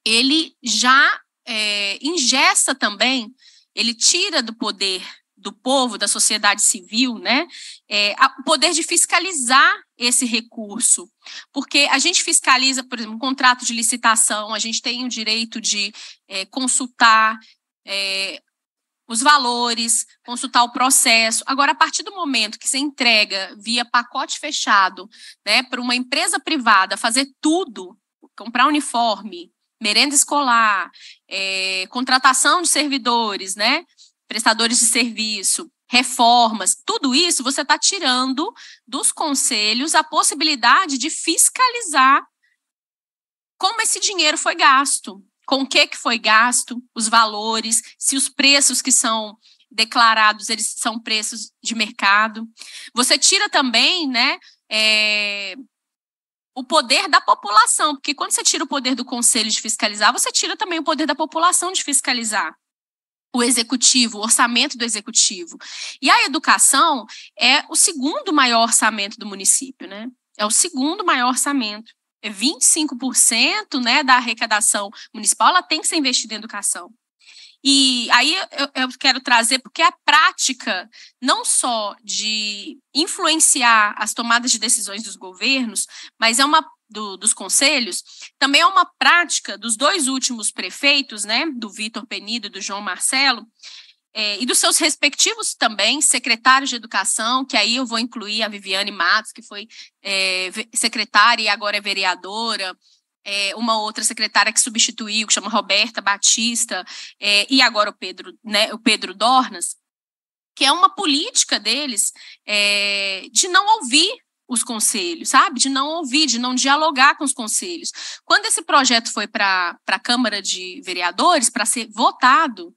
ele já é, ingessa também, ele tira do poder do povo, da sociedade civil, né, é, o poder de fiscalizar esse recurso. Porque a gente fiscaliza, por exemplo, um contrato de licitação, a gente tem o direito de é, consultar é, os valores, consultar o processo. Agora, a partir do momento que você entrega via pacote fechado né, para uma empresa privada fazer tudo, comprar uniforme, merenda escolar, é, contratação de servidores, né? Prestadores de serviço, reformas, tudo isso você está tirando dos conselhos a possibilidade de fiscalizar como esse dinheiro foi gasto, com o que, que foi gasto, os valores, se os preços que são declarados eles são preços de mercado. Você tira também, né, é, o poder da população, porque quando você tira o poder do conselho de fiscalizar, você tira também o poder da população de fiscalizar o executivo, o orçamento do executivo. E a educação é o segundo maior orçamento do município, né? É o segundo maior orçamento. É 25% né, da arrecadação municipal, ela tem que ser investida em educação. E aí eu, eu, quero trazer, porque a prática, não só de influenciar as tomadas de decisões dos governos, mas é uma do, dos conselhos, também é uma prática dos dois últimos prefeitos, né, do Vitor Penido e do João Marcelo, é, e dos seus respectivos também secretários de educação, que aí eu vou incluir a Viviane Matos, que foi é, secretária e agora é vereadora, é, uma outra secretária que substituiu, que chama Roberta Batista, é, e agora o Pedro, né, o Pedro Dornas, que é uma política deles é, de não ouvir os conselhos, sabe? De não ouvir, de não dialogar com os conselhos. Quando esse projeto foi para a Câmara de Vereadores, para ser votado,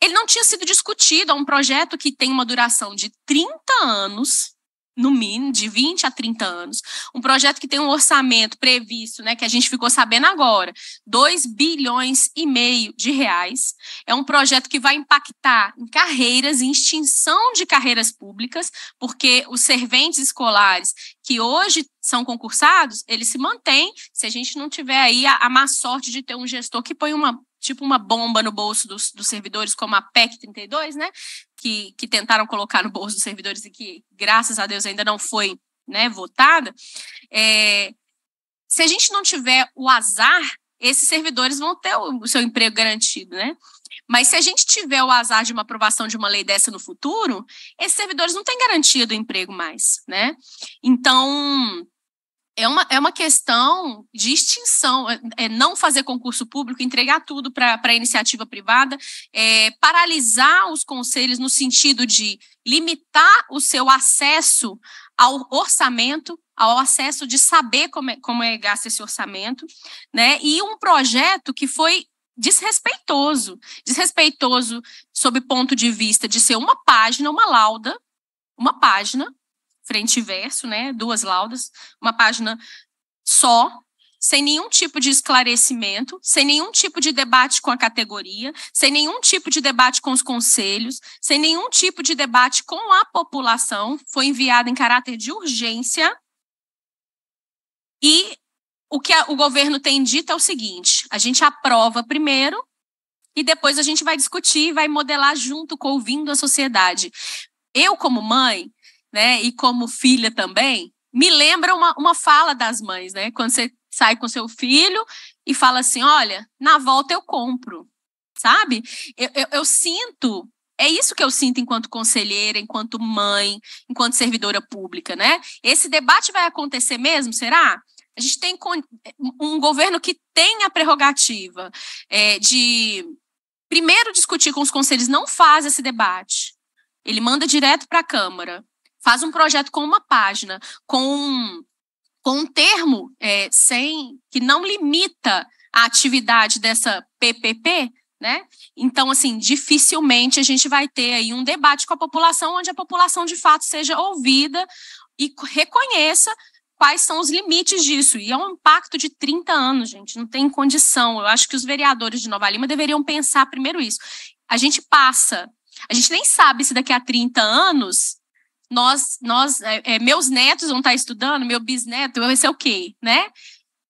ele não tinha sido discutido. É um projeto que tem uma duração de 30 anos, no mínimo, de 20 a 30 anos. Um projeto que tem um orçamento previsto, né, que a gente ficou sabendo agora, 2 bilhões e meio de reais. É um projeto que vai impactar em carreiras, em extinção de carreiras públicas, porque os serventes escolares que hoje são concursados, eles se mantêm se a gente não tiver aí a, a má sorte de ter um gestor que põe uma tipo uma bomba no bolso dos, dos servidores, como a PEC 32, né? Que, que tentaram colocar no bolso dos servidores e que, graças a Deus, ainda não foi né, votada. É, se a gente não tiver o azar, esses servidores vão ter o, o seu emprego garantido, né? Mas se a gente tiver o azar de uma aprovação de uma lei dessa no futuro, esses servidores não têm garantia do emprego mais, né? Então, é uma, é uma questão de extinção, é, é não fazer concurso público, entregar tudo para a iniciativa privada, é, paralisar os conselhos no sentido de limitar o seu acesso ao orçamento, ao acesso de saber como é, como é gasto esse orçamento, né? E um projeto que foi desrespeitoso, desrespeitoso sob ponto de vista de ser uma página, uma lauda, uma página frente e verso, né? Duas laudas, uma página só, sem nenhum tipo de esclarecimento, sem nenhum tipo de debate com a categoria, sem nenhum tipo de debate com os conselhos, sem nenhum tipo de debate com a população, foi enviada em caráter de urgência. E o que o governo tem dito é o seguinte: a gente aprova primeiro e depois a gente vai discutir, vai modelar junto ouvindo a sociedade. Eu, como mãe, né, e como filha também, me lembra uma, uma fala das mães, né? Quando você sai com seu filho e fala assim: olha, na volta eu compro, sabe? Eu, eu, eu sinto é isso que eu sinto enquanto conselheira, enquanto mãe, enquanto servidora pública, né? Esse debate vai acontecer mesmo, será? A gente tem um governo que tem a prerrogativa é, de, primeiro, discutir com os conselhos, não faz esse debate. Ele manda direto para a Câmara faz um projeto com uma página, com, com um termo é, sem que não limita a atividade dessa PPP, né? Então, assim, dificilmente a gente vai ter aí um debate com a população, onde a população de fato seja ouvida e reconheça quais são os limites disso. E é um impacto de 30 anos, gente, não tem condição. Eu acho que os vereadores de Nova Lima deveriam pensar primeiro isso. A gente passa, a gente nem sabe se daqui a 30 anos nós, nós é, é, meus netos vão estar estudando, meu bisneto vai ser o quê, né?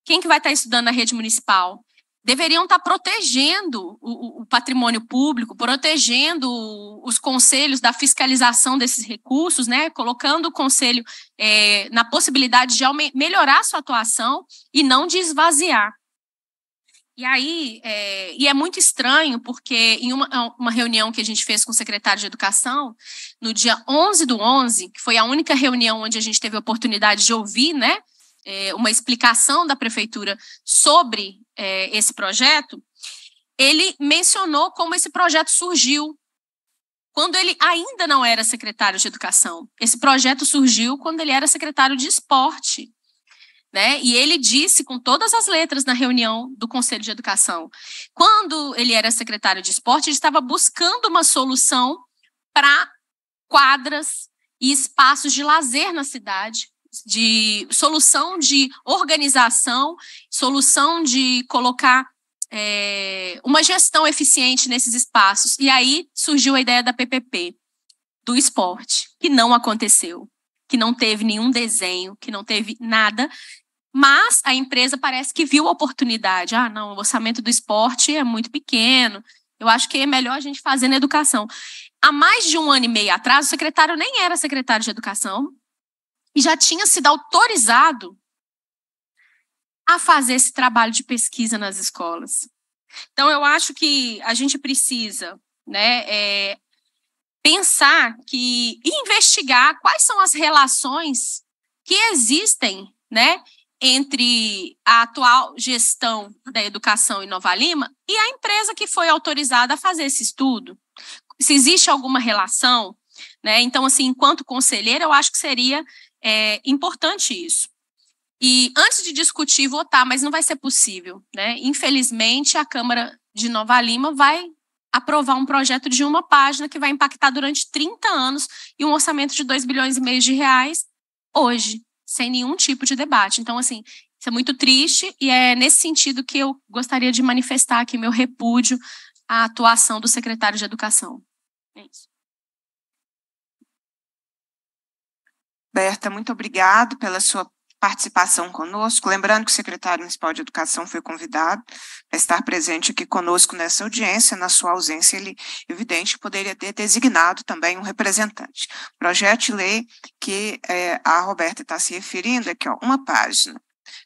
Quem que vai estar estudando na rede municipal? Deveriam estar protegendo o, o patrimônio público, protegendo os conselhos da fiscalização desses recursos, né? Colocando o conselho é, na possibilidade de melhorar sua atuação e não de esvaziar. E aí, é, e é muito estranho, porque em uma, uma reunião que a gente fez com o secretário de Educação, no dia 11 do 11, que foi a única reunião onde a gente teve a oportunidade de ouvir, né, é, uma explicação da prefeitura sobre é, esse projeto, ele mencionou como esse projeto surgiu quando ele ainda não era secretário de Educação. Esse projeto surgiu quando ele era secretário de Esporte. Né? E ele disse com todas as letras na reunião do Conselho de Educação. Quando ele era secretário de esporte, ele estava buscando uma solução para quadras e espaços de lazer na cidade, de solução de organização, solução de colocar é, uma gestão eficiente nesses espaços. E aí surgiu a ideia da PPP, do esporte, que não aconteceu, que não teve nenhum desenho, que não teve nada. Mas a empresa parece que viu a oportunidade. Ah, não, o orçamento do esporte é muito pequeno. Eu acho que é melhor a gente fazer na educação. Há mais de um ano e meio atrás, o secretário nem era secretário de educação e já tinha sido autorizado a fazer esse trabalho de pesquisa nas escolas. Então, eu acho que a gente precisa né, é, pensar que investigar quais são as relações que existem né, entre a atual gestão da educação em Nova Lima e a empresa que foi autorizada a fazer esse estudo. Se existe alguma relação, né? Então, assim, enquanto conselheira, eu acho que seria é, importante isso. E antes de discutir, votar, mas não vai ser possível, né? Infelizmente, a Câmara de Nova Lima vai aprovar um projeto de uma página que vai impactar durante 30 anos e um orçamento de 2 bilhões e meio de reais hoje, sem nenhum tipo de debate. Então, assim, isso é muito triste e é nesse sentido que eu gostaria de manifestar aqui meu repúdio à atuação do secretário de Educação. É isso. Berta, muito obrigado pela sua participação conosco. Lembrando que o secretário municipal de Educação foi convidado a estar presente aqui conosco nessa audiência. Na sua ausência, ele, evidente, poderia ter designado também um representante. Projeto de lei que é, a Roberta está se referindo aqui, ó, uma página.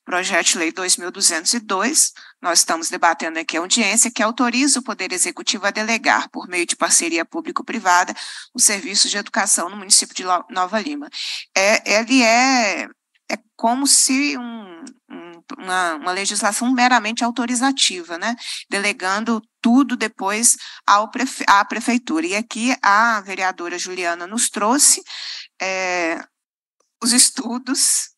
Projeto de Lei 2202, nós estamos debatendo aqui a audiência, que autoriza o Poder Executivo a delegar, por meio de parceria público-privada, o serviço de educação no município de Nova Lima. É, ele é é como se um, um, uma, uma, legislação meramente autorizativa, né? delegando tudo depois ao prefe à prefeitura. E aqui a vereadora Juliana nos trouxe é, os estudos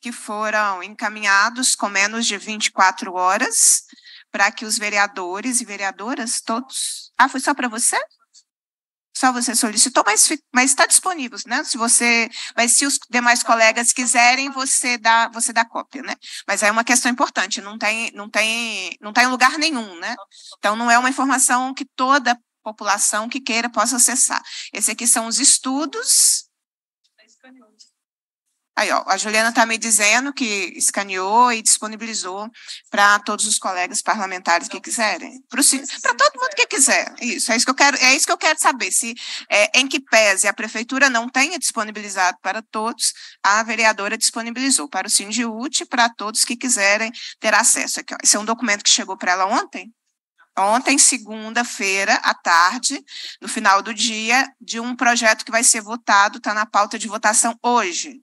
que foram encaminhados com menos de 24 horas para que os vereadores e vereadoras todos. Ah, foi só para você? Só você solicitou, mas está disponível, né? Se você, mas se os demais colegas quiserem, você dá você dá cópia, né? Mas é uma questão importante, não tem não tem não está em lugar nenhum, né? Então não é uma informação que toda população que queira possa acessar. Esse aqui são os estudos Aí, ó, a Juliana está me dizendo que escaneou e disponibilizou para todos os colegas parlamentares que quiserem. Para todo mundo que quiser. Isso, é isso que eu quero, é isso que eu quero saber. Se é, em que pese a prefeitura não tenha disponibilizado para todos, a vereadora disponibilizou para o Sindiúte para todos que quiserem ter acesso. Aqui, ó. Esse é um documento que chegou para ela ontem. Ontem, segunda-feira, à tarde, no final do dia, de um projeto que vai ser votado, está na pauta de votação hoje,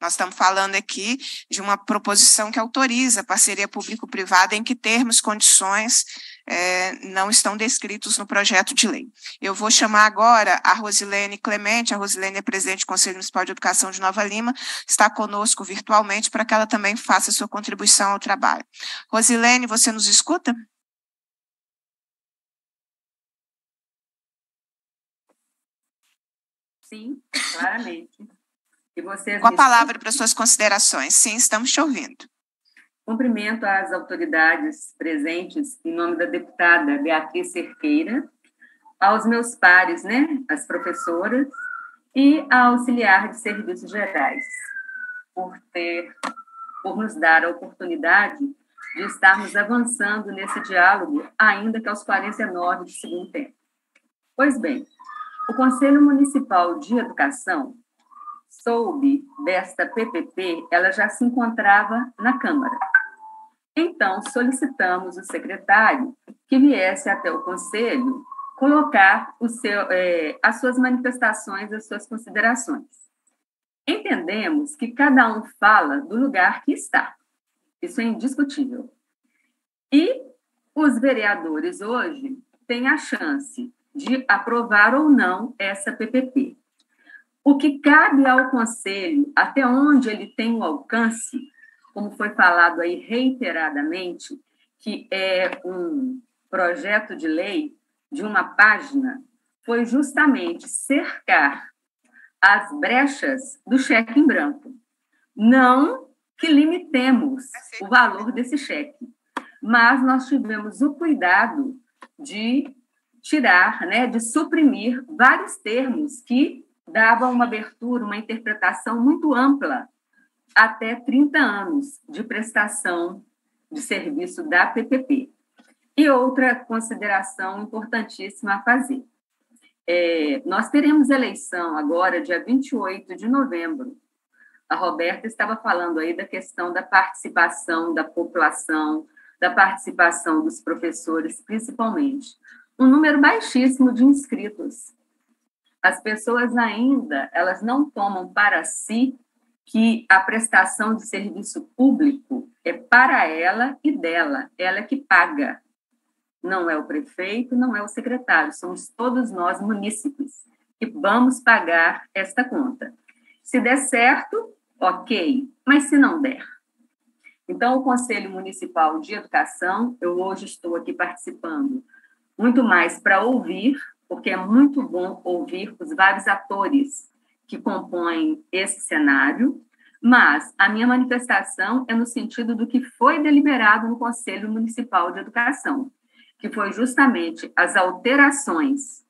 nós estamos falando aqui de uma proposição que autoriza parceria público-privada em que termos, condições é, não estão descritos no projeto de lei. Eu vou chamar agora a Rosilene Clemente, a Rosilene é presidente do Conselho Municipal de Educação de Nova Lima, está conosco virtualmente para que ela também faça sua contribuição ao trabalho. Rosilene, você nos escuta? Sim, claramente. Com a palavra para suas considerações. Sim, estamos te ouvindo. Cumprimento as autoridades presentes em nome da deputada Beatriz Cerqueira, aos meus pares, né, as professoras e a auxiliar de serviços gerais, por ter, por nos dar a oportunidade de estarmos avançando nesse diálogo, ainda que aos 49 do segundo tempo. Pois bem, o Conselho Municipal de Educação soube desta PPP, ela já se encontrava na Câmara. Então, solicitamos o secretário que viesse até o Conselho colocar seu, é, as suas manifestações, as suas considerações. Entendemos que cada um fala do lugar que está. Isso é indiscutível. E os vereadores hoje têm a chance de aprovar ou não essa PPP. O que cabe ao Conselho, até onde ele tem o alcance, como foi falado aí reiteradamente, que é um projeto de lei de uma página, foi justamente cercar as brechas do cheque em branco. Não que limitemos o valor desse cheque, mas nós tivemos o cuidado de tirar, né, de suprimir vários termos que davam uma abertura, uma interpretação muito ampla até 30 anos de prestação de serviço da PPP. E outra consideração importantíssima a fazer. É, nós teremos eleição agora, dia 28 de novembro. A Roberta estava falando aí da questão da participação da população, da participação dos professores, principalmente. Um número baixíssimo de inscritos. As pessoas ainda, elas não tomam para si que a prestação de serviço público é para ela e dela, ela é que paga. Não é o prefeito, não é o secretário, somos todos nós munícipes que vamos pagar esta conta. Se der certo, ok, mas se não der, então, o Conselho Municipal de Educação, eu hoje estou aqui participando muito mais para ouvir, porque é muito bom ouvir os vários atores que compõem esse cenário, mas a minha manifestação é no sentido do que foi deliberado no Conselho Municipal de Educação, que foi justamente as alterações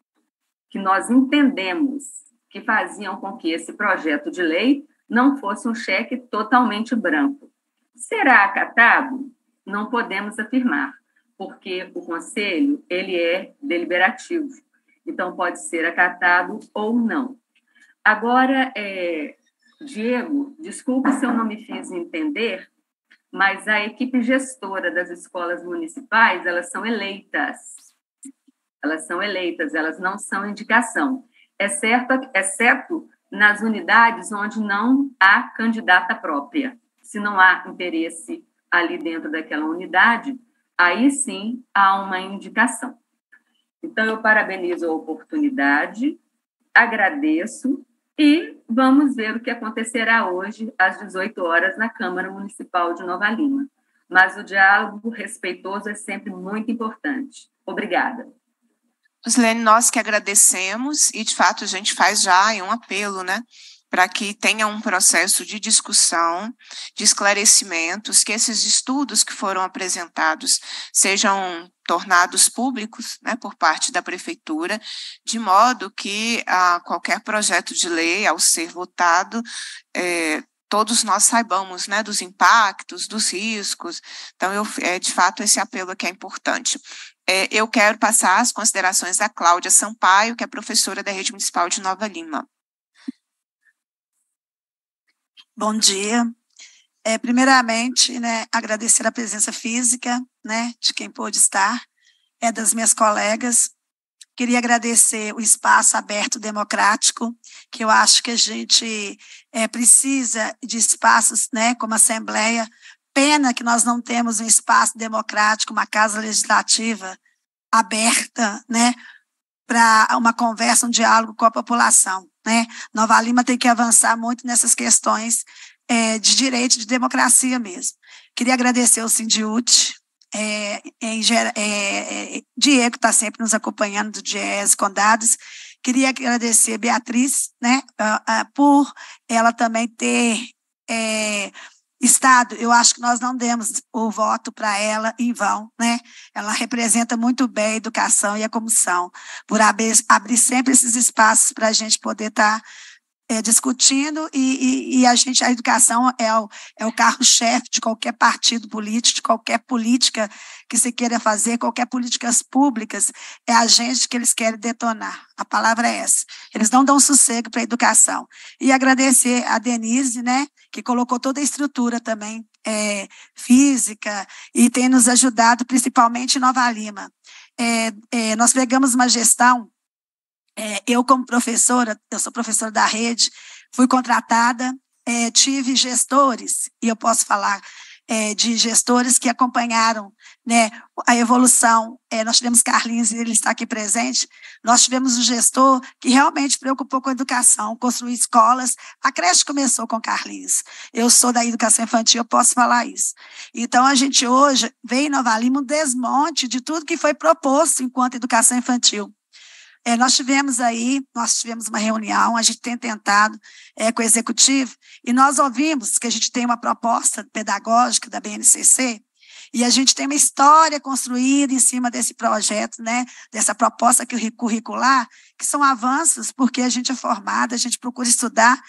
que nós entendemos que faziam com que esse projeto de lei não fosse um cheque totalmente branco Será acatado? Não podemos afirmar, porque o conselho ele é deliberativo. Então pode ser acatado ou não. Agora, é, Diego, desculpe se eu não me fiz entender, mas a equipe gestora das escolas municipais elas são eleitas. Elas são eleitas, elas não são indicação, exceto, exceto nas unidades onde não há candidata própria se não há interesse ali dentro daquela unidade, aí sim há uma indicação. Então, eu parabenizo a oportunidade, agradeço e vamos ver o que acontecerá hoje às 18 horas na Câmara Municipal de Nova Lima. Mas o diálogo respeitoso é sempre muito importante. Obrigada. Slene, nós que agradecemos e, de fato, a gente faz já um apelo, né? para que tenha um processo de discussão, de esclarecimentos, que esses estudos que foram apresentados sejam tornados públicos né, por parte da prefeitura, de modo que a, qualquer projeto de lei, ao ser votado, é, todos nós saibamos né, dos impactos, dos riscos. Então, eu, é, de fato, esse apelo aqui é importante. É, eu quero passar as considerações da Cláudia Sampaio, que é professora da Rede Municipal de Nova Lima. Bom dia. É, primeiramente, né, agradecer a presença física, né, de quem pôde estar, é das minhas colegas. Queria agradecer o espaço aberto democrático, que eu acho que a gente é, precisa de espaços, né, como a Assembleia. Pena que nós não temos um espaço democrático, uma casa legislativa aberta, né, para uma conversa, um diálogo com a população. Né? Nova Lima tem que avançar muito nessas questões é, de direito, de democracia mesmo. Queria agradecer ao Sindiute, é, é, é Diego está sempre nos acompanhando do DIES Condados. Queria agradecer a Beatriz, né, por ela também ter é, Estado, eu acho que nós não demos o voto para ela em vão, né? Ela representa muito bem a educação e a comissão, por abrir, abrir sempre esses espaços para a gente poder estar tá é, discutindo e, e, e, a gente a educação é o, é o carro-chefe de qualquer partido político, de qualquer política que se queira fazer, qualquer políticas públicas, é a gente que eles querem detonar. A palavra é essa. Eles não dão sossego para a educação. E agradecer a Denise, né, que colocou toda a estrutura também é, física e tem nos ajudado, principalmente em Nova Lima. É, é, nós pegamos uma gestão é, eu, como professora, eu sou professora da rede, fui contratada, é, tive gestores, e eu posso falar é, de gestores que acompanharam né, a evolução. É, nós tivemos Carlinhos, ele está aqui presente. Nós tivemos um gestor que realmente preocupou com a educação, construir escolas. A creche começou com Carlinhos. Eu sou da educação infantil, eu posso falar isso. Então, a gente hoje vê em Nova Lima um desmonte de tudo que foi proposto enquanto educação infantil. É, nós tivemos aí, nós tivemos uma reunião, a gente tem tentado é, com o executivo, e nós ouvimos que a gente tem uma proposta pedagógica da BNCC, e a gente tem uma história construída em cima desse projeto, né, dessa proposta curricular, que são avanços, porque a gente é formada, a gente procura estudar,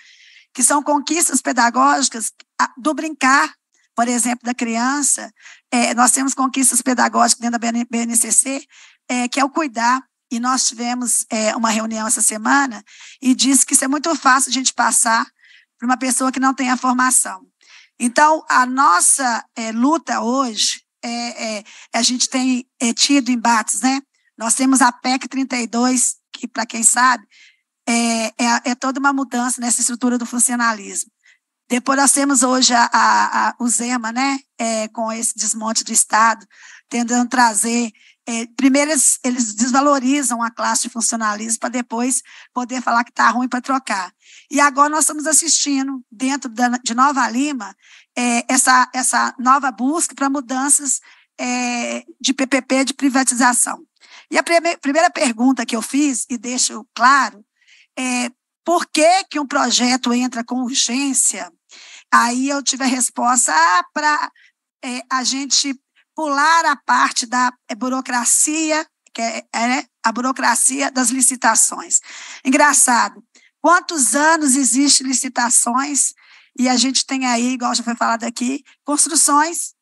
que são conquistas pedagógicas do brincar, por exemplo, da criança. É, nós temos conquistas pedagógicas dentro da BNCC, é, que é o cuidar, e nós tivemos é, uma reunião essa semana e disse que isso é muito fácil a gente passar para uma pessoa que não tem a formação. Então, a nossa é, luta hoje, é, é, a gente tem é, tido embates, né? Nós temos a PEC 32, que, para quem sabe, é, é, toda uma mudança nessa estrutura do funcionalismo. Depois nós temos hoje a, a, a, o ZEMA, né? com esse desmonte do Estado, tentando trazer é, primeiro eles, eles, desvalorizam a classe de funcionalismo para depois poder falar que está ruim para trocar. E agora nós estamos assistindo, dentro da, de Nova Lima, é, essa, essa nova busca para mudanças é, de PPP, de privatização. E a prime, primeira pergunta que eu fiz, e deixo claro, é por que, que um projeto entra com urgência? Aí eu tive a resposta ah, para é, a gente pular a parte da é, burocracia, que é, é a burocracia das licitações. Engraçado, quantos anos existem licitações e a gente tem aí, igual já foi falado aqui, construções.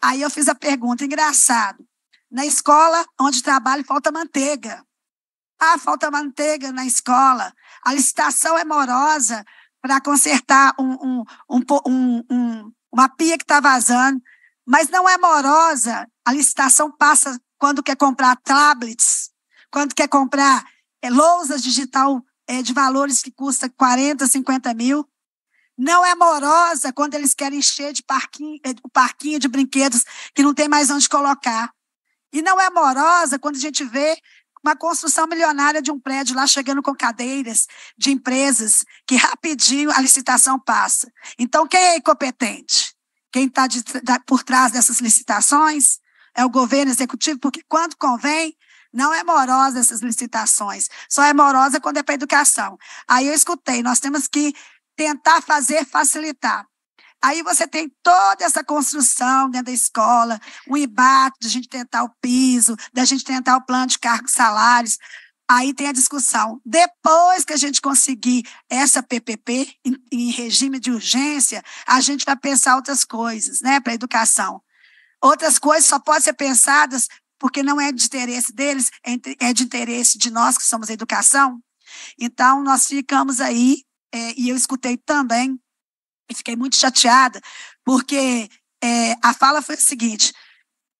Aí eu fiz a pergunta, engraçado, na escola onde trabalho falta manteiga. Ah, falta manteiga na escola. A licitação é morosa para consertar um, um, um, uma pia que está vazando mas não é morosa. A licitação passa quando quer comprar tablets, quando quer comprar é, lousas digital é, de valores que custa 40, 50 mil. Não é morosa quando eles querem encher de parquinho, é, o parquinho de brinquedos que não tem mais onde colocar. E não é morosa quando a gente vê uma construção milionária de um prédio lá chegando com cadeiras de empresas que rapidinho a licitação passa. Então, quem é incompetente? Quem está por trás dessas licitações é o governo executivo, porque quando convém, não é morosa essas licitações, só é morosa quando é para educação. Aí eu escutei, nós temos que tentar fazer facilitar. Aí você tem toda essa construção dentro da escola, o embate de a gente tentar o piso, da gente tentar o plano de cargos salários. Aí tem a discussão. Depois que a gente conseguir essa PPP em, em regime de urgência, a gente vai pensar outras coisas, né, para a educação. Outras coisas só podem ser pensadas porque não é de interesse deles, é de interesse de nós que somos a educação. Então, nós ficamos aí, é, e eu escutei também, e fiquei muito chateada, porque é, a fala foi a seguinte: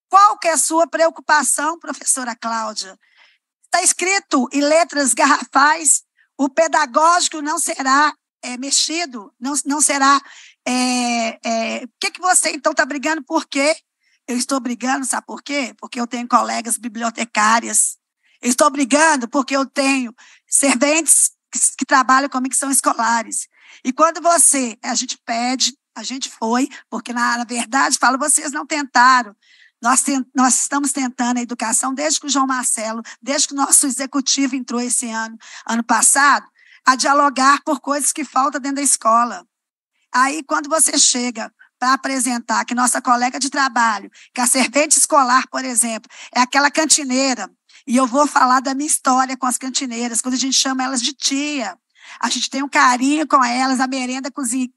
qual que é a sua preocupação, professora Cláudia, Está escrito em letras garrafais: o pedagógico não será é, mexido, não, não será. É, o que, que você então está brigando? Por quê? Eu estou brigando, sabe por quê? Porque eu tenho colegas bibliotecárias. Eu estou brigando porque eu tenho serventes que, que trabalham comigo que são escolares. E quando você, a gente pede, a gente foi, porque na, na verdade, fala, vocês não tentaram. Nós, nós estamos tentando a educação desde que o João Marcelo, desde que o nosso executivo entrou esse ano, ano passado, a dialogar por coisas que faltam dentro da escola. Aí, quando você chega para apresentar que nossa colega de trabalho, que a servente escolar, por exemplo, é aquela cantineira, e eu vou falar da minha história com as cantineiras, quando a gente chama elas de tia. A gente tem um carinho com elas, a merenda, cozinha,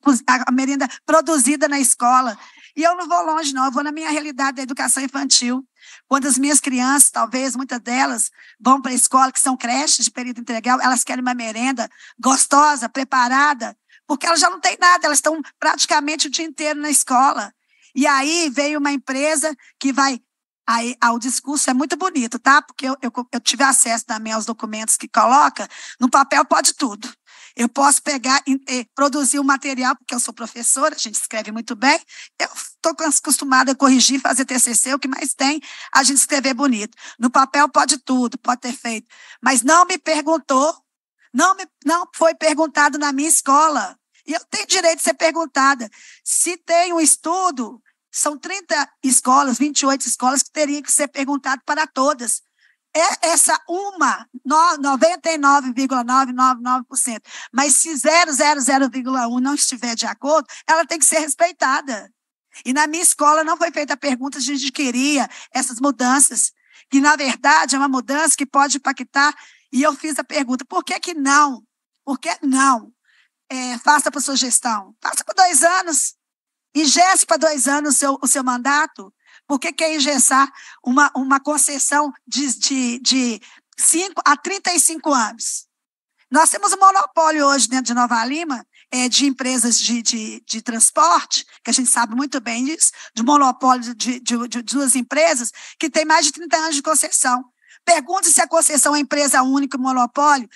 a merenda produzida na escola. E eu não vou longe, não, eu vou na minha realidade da educação infantil. Quando as minhas crianças, talvez muitas delas, vão para a escola, que são creches de período integral, elas querem uma merenda gostosa, preparada, porque elas já não têm nada, elas estão praticamente o dia inteiro na escola. E aí veio uma empresa que vai. Aí, ah, o discurso é muito bonito, tá? Porque eu, eu, eu tive acesso também aos documentos que coloca. No papel pode tudo. Eu posso pegar e produzir um material, porque eu sou professora, a gente escreve muito bem. Eu estou acostumada a corrigir, fazer TCC, o que mais tem, a gente escrever bonito. No papel pode tudo, pode ter feito. Mas não me perguntou, não, me, não foi perguntado na minha escola. E eu tenho direito de ser perguntada. Se tem um estudo, são 30 escolas, 28 escolas que teriam que ser perguntado para todas essa uma, 99,999%. Mas se 0,00,1 não estiver de acordo, ela tem que ser respeitada. E na minha escola não foi feita a pergunta a gente queria essas mudanças, que na verdade é uma mudança que pode impactar. E eu fiz a pergunta: por que, que não? Por que não? É, faça para sua gestão. Faça por dois anos. Ingesse para dois anos o seu, o seu mandato. Por que quer engessar uma, uma concessão de, de, de 5 a 35 anos? Nós temos um monopólio hoje dentro de Nova Lima é, de empresas de, de, de, transporte, que a gente sabe muito bem disso, de monopólio de, de, de duas empresas, que tem mais de 30 anos de concessão. Pergunte se a concessão é empresa única, monopólio,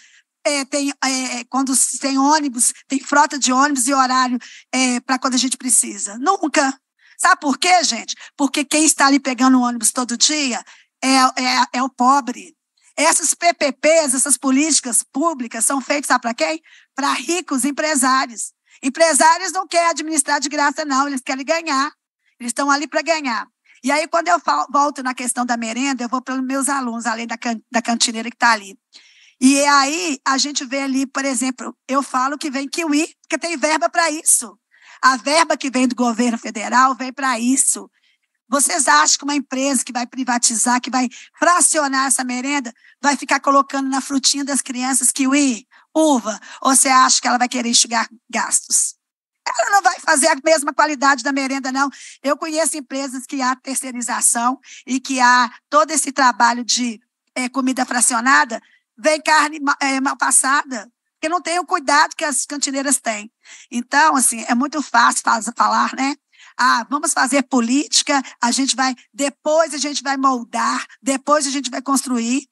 é, tem, é, quando tem ônibus, tem frota de ônibus e horário é, para quando a gente precisa. Nunca. Sabe por quê, gente? Porque quem está ali pegando o ônibus todo dia é, é, é o pobre. Essas PPPs, essas políticas públicas, são feitas, para quem? Para ricos empresários. Empresários não querem administrar de graça, não, eles querem ganhar. Eles estão ali para ganhar. E aí, quando eu volto na questão da merenda, eu vou pelos meus alunos, além da, can, da cantineira que está ali. E aí, a gente vê ali, por exemplo, eu falo que vem kiwi, porque tem verba para isso. A verba que vem do governo federal vem para isso. Vocês acham que uma empresa que vai privatizar, que vai fracionar essa merenda, vai ficar colocando na frutinha das crianças kiwi, uva? Ou você acha que ela vai querer enxugar gastos? Ela não vai fazer a mesma qualidade da merenda, não. Eu conheço empresas que há terceirização e que há todo esse trabalho de é, comida fracionada, vem carne é, mal passada, porque não tem o cuidado que as cantineiras têm. Então, assim, é muito fácil falar, né? Ah, vamos fazer política, a gente vai, depois a gente vai moldar, depois a gente vai construir.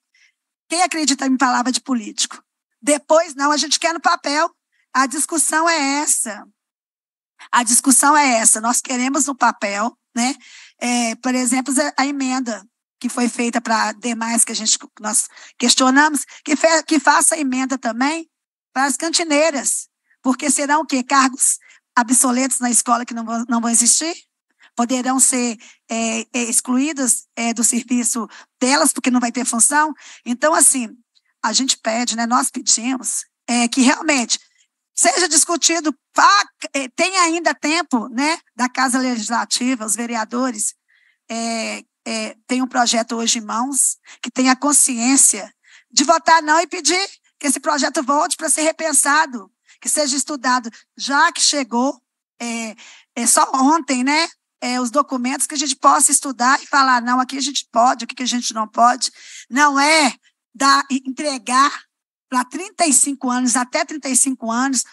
Quem acredita em palavra de político? Depois não, a gente quer no papel. A discussão é essa. A discussão é essa. Nós queremos no papel, né? É, por exemplo, a emenda que foi feita para demais que a gente nós questionamos, que, fe, que faça emenda também para as cantineiras, porque serão o quê? Cargos obsoletos na escola que não vão, não vão existir? Poderão ser é, é, excluídos é, do serviço delas, porque não vai ter função? Então, assim, a gente pede, né, nós pedimos é, que realmente seja discutido, é, tem ainda tempo né, da Casa Legislativa, os vereadores é, é, tem um projeto hoje em mãos que tenha consciência de votar não e pedir que esse projeto volte para ser repensado, que seja estudado, já que chegou é, é só ontem, né? É, os documentos que a gente possa estudar e falar, não, aqui a gente pode, o que a gente não pode. Não é dar, entregar para 35 anos, até 35 anos,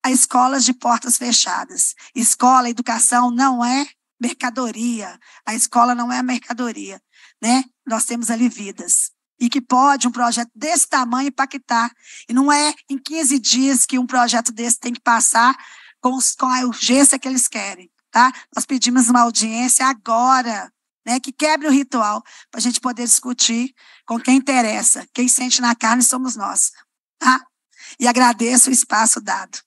a escolas de portas fechadas. Escola, educação não é mercadoria. A escola não é mercadoria, né? Nós temos ali vidas e que pode um projeto desse tamanho impactar. E não é em 15 dias que um projeto desse tem que passar com, com a urgência que eles querem. Tá? Nós pedimos uma audiência agora, né, que quebre o ritual, para a gente poder discutir com quem interessa. Quem sente na carne somos nós. Tá? E agradeço o espaço dado.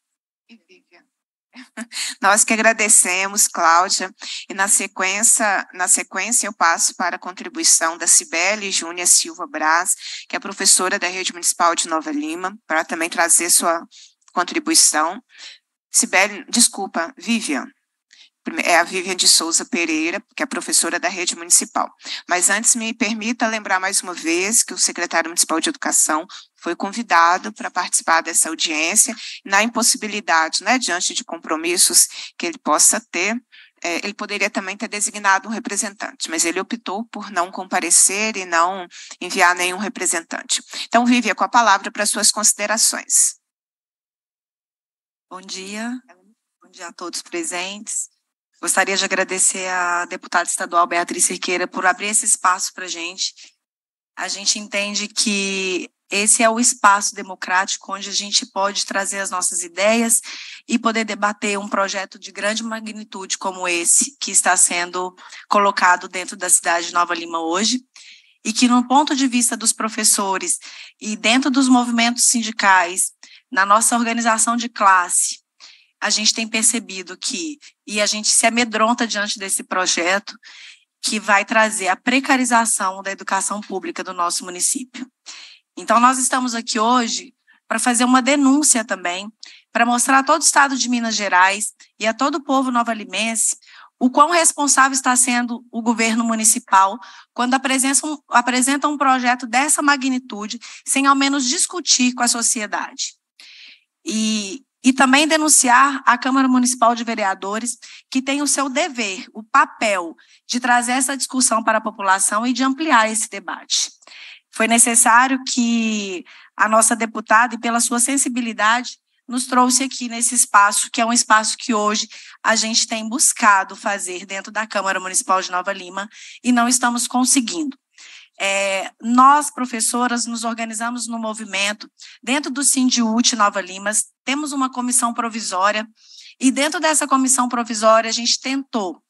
Nós que agradecemos, Cláudia, e na sequência, na sequência eu passo para a contribuição da Cibele Júnia Silva Braz, que é professora da Rede Municipal de Nova Lima, para também trazer sua contribuição. Cibele, desculpa, Vivian é a Vivian de Souza Pereira, que é professora da rede municipal. Mas antes, me permita lembrar mais uma vez que o secretário municipal de educação foi convidado para participar dessa audiência, na impossibilidade, né, diante de compromissos que ele possa ter, é, ele poderia também ter designado um representante, mas ele optou por não comparecer e não enviar nenhum representante. Então, Vivian, com a palavra para suas considerações. Bom dia, bom dia a todos presentes. Gostaria de agradecer à deputada estadual Beatriz Cerqueira por abrir esse espaço para a gente. A gente entende que esse é o espaço democrático onde a gente pode trazer as nossas ideias e poder debater um projeto de grande magnitude como esse que está sendo colocado dentro da cidade de Nova Lima hoje e que no ponto de vista dos professores e dentro dos movimentos sindicais, na nossa organização de classe, a gente tem percebido que, e a gente se amedronta diante desse projeto, que vai trazer a precarização da educação pública do nosso município. Então, nós estamos aqui hoje para fazer uma denúncia também, para mostrar a todo o estado de Minas Gerais e a todo o povo nova-limense o quão responsável está sendo o governo municipal quando apresenta um, projeto dessa magnitude, sem ao menos discutir com a sociedade. E, e também denunciar a Câmara Municipal de Vereadores, que tem o seu dever, o papel de trazer essa discussão para a população e de ampliar esse debate. Foi necessário que a nossa deputada, e pela sua sensibilidade, nos trouxe aqui nesse espaço, que é um espaço que hoje a gente tem buscado fazer dentro da Câmara Municipal de Nova Lima e não estamos conseguindo. É, nós, professoras, nos organizamos no movimento, dentro do Sindiúte Nova Limas, temos uma comissão provisória, e dentro dessa comissão provisória a gente tentou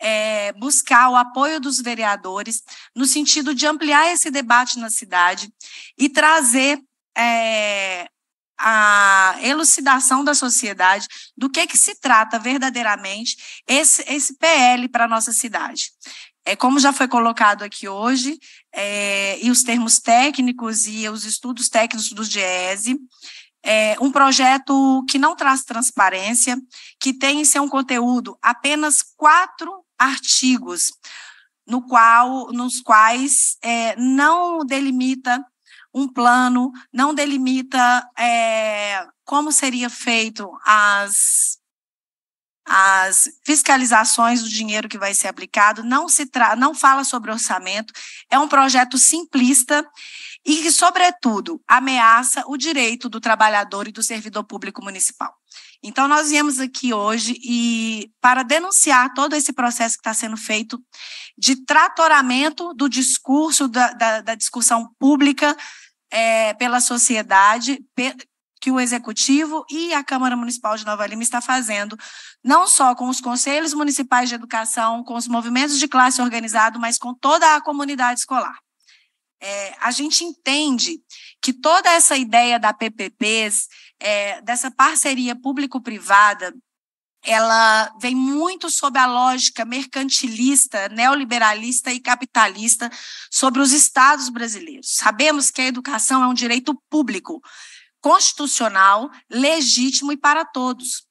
é, buscar o apoio dos vereadores no sentido de ampliar esse debate na cidade e trazer é, a elucidação da sociedade do que, que se trata verdadeiramente esse, esse PL para a nossa cidade. É, como já foi colocado aqui hoje, é, e os termos técnicos e os estudos técnicos do GESE, é um projeto que não traz transparência, que tem em seu conteúdo apenas quatro artigos, no qual, nos quais é, não delimita um plano, não delimita é, como seria feito as as fiscalizações do dinheiro que vai ser aplicado, não se tra não fala sobre orçamento, é um projeto simplista e que, sobretudo, ameaça o direito do trabalhador e do servidor público municipal. Então, nós viemos aqui hoje e para denunciar todo esse processo que está sendo feito de tratoramento do discurso, da, da, da discussão pública é, pela sociedade, que o Executivo e a Câmara Municipal de Nova Lima está fazendo, não só com os conselhos municipais de educação, com os movimentos de classe organizado, mas com toda a comunidade escolar. É, a gente entende que toda essa ideia da PPPs, é, dessa parceria público-privada, ela vem muito sob a lógica mercantilista, neoliberalista e capitalista sobre os estados brasileiros. Sabemos que a educação é um direito público, constitucional, legítimo e para todos.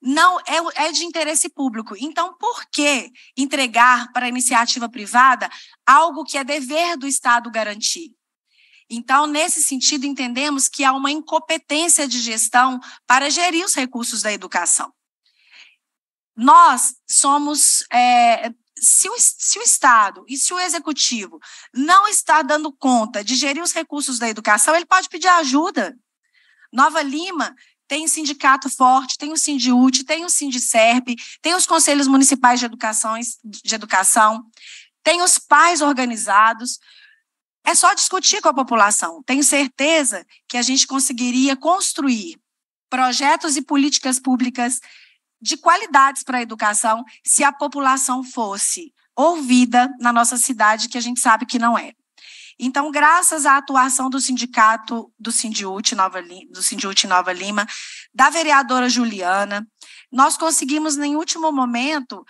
Não é, é de interesse público. Então, por que entregar para a iniciativa privada algo que é dever do Estado garantir? Então, nesse sentido, entendemos que há uma incompetência de gestão para gerir os recursos da educação. Nós somos. É, se o, se o Estado e se o Executivo não está dando conta de gerir os recursos da educação, ele pode pedir ajuda. Nova Lima tem sindicato forte, tem o Sindiúte, tem o Sindicerp, tem os conselhos municipais de educação, de educação, tem os pais organizados. É só discutir com a população. Tenho certeza que a gente conseguiria construir projetos e políticas públicas de qualidades para a educação se a população fosse ouvida na nossa cidade, que a gente sabe que não é. Então, graças à atuação do sindicato do Sindiúte Nova, do Sindiúte Nova Lima, da vereadora Juliana, nós conseguimos, em último momento,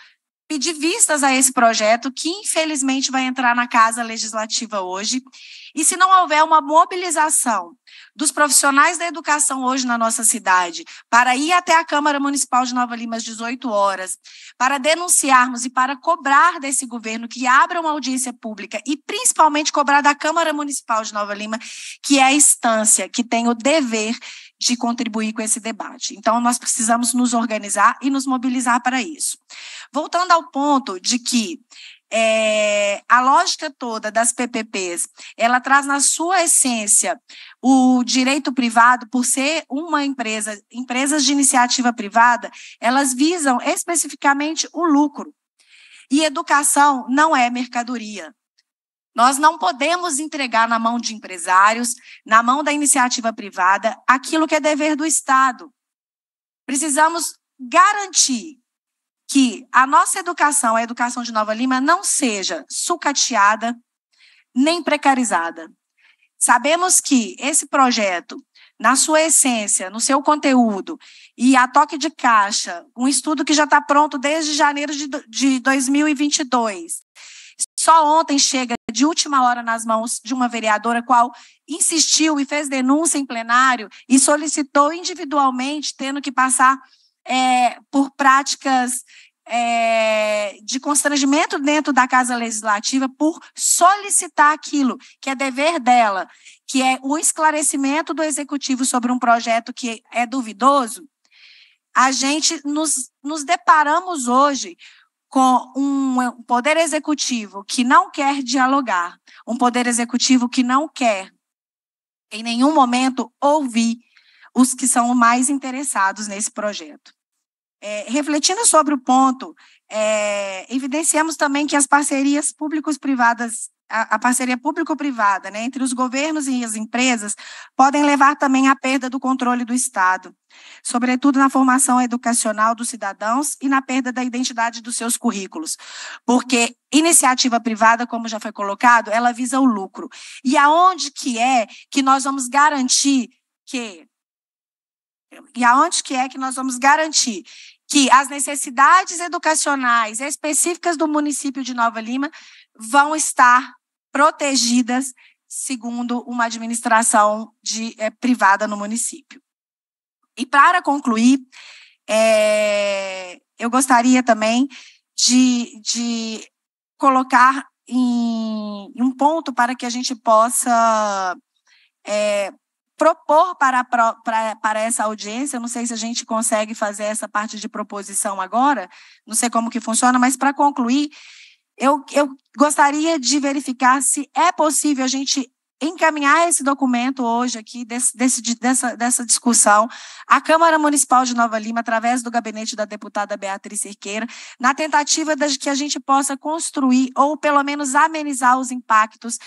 pedir vistas a esse projeto, que infelizmente vai entrar na Casa Legislativa hoje. E se não houver uma mobilização dos profissionais da educação hoje na nossa cidade, para ir até a Câmara Municipal de Nova Lima às 18 horas, para denunciarmos e para cobrar desse governo que abra uma audiência pública e principalmente cobrar da Câmara Municipal de Nova Lima, que é a instância que tem o dever de contribuir com esse debate. Então, nós precisamos nos organizar e nos mobilizar para isso. Voltando ao ponto de que é, a lógica toda das PPPs, ela traz na sua essência o direito privado, por ser uma empresa, empresas de iniciativa privada, elas visam especificamente o lucro. E educação não é mercadoria. Nós não podemos entregar na mão de empresários, na mão da iniciativa privada, aquilo que é dever do Estado. Precisamos garantir que a nossa educação, a educação de Nova Lima, não seja sucateada nem precarizada. Sabemos que esse projeto, na sua essência, no seu conteúdo e a toque de caixa, um estudo que já está pronto desde janeiro de, de 2022, só ontem chega de última hora nas mãos de uma vereadora, qual insistiu e fez denúncia em plenário e solicitou individualmente, tendo que passar é, por práticas é, de constrangimento dentro da Casa Legislativa por solicitar aquilo que é dever dela, que é o esclarecimento do Executivo sobre um projeto que é duvidoso, a gente nos, nos deparamos hoje com um poder executivo que não quer dialogar, um poder executivo que não quer, em nenhum momento, ouvir os que são mais interessados nesse projeto. É, refletindo sobre o ponto, é, evidenciamos também que as parcerias públicos-privadas, a, a, parceria público-privada, né, entre os governos e as empresas, podem levar também à perda do controle do Estado, sobretudo na formação educacional dos cidadãos e na perda da identidade dos seus currículos, porque iniciativa privada, como já foi colocado, ela visa o lucro. E aonde que é que nós vamos garantir que e aonde que é que nós vamos garantir que as necessidades educacionais específicas do município de Nova Lima vão estar protegidas segundo uma administração de, é, privada no município. E para concluir, é, eu gostaria também de, de colocar em, em, um ponto para que a gente possa é, propor para, para, para essa audiência, não sei se a gente consegue fazer essa parte de proposição agora, não sei como que funciona, mas para concluir, eu, eu gostaria de verificar se é possível a gente encaminhar esse documento hoje aqui, desse, desse, dessa, dessa discussão, à Câmara Municipal de Nova Lima, através do gabinete da deputada Beatriz Cerqueira, na tentativa de que a gente possa construir, ou pelo menos amenizar os impactos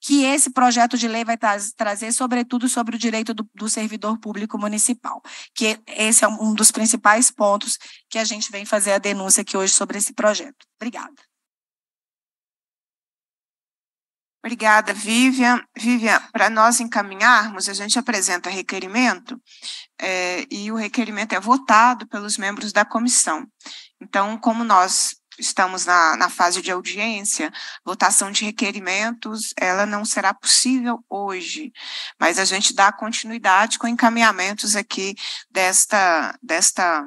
que esse projeto de lei vai tra trazer, sobretudo sobre o direito do, do servidor público municipal, que esse é um dos principais pontos que a gente vem fazer a denúncia aqui hoje sobre esse projeto. Obrigada. Obrigada, Vivian. Vivian, para nós encaminharmos, a gente apresenta requerimento é, e o requerimento é votado pelos membros da comissão. Então, como nós estamos na, na fase de audiência, votação de requerimentos, ela não será possível hoje, mas a gente dá continuidade com encaminhamentos aqui desta, desta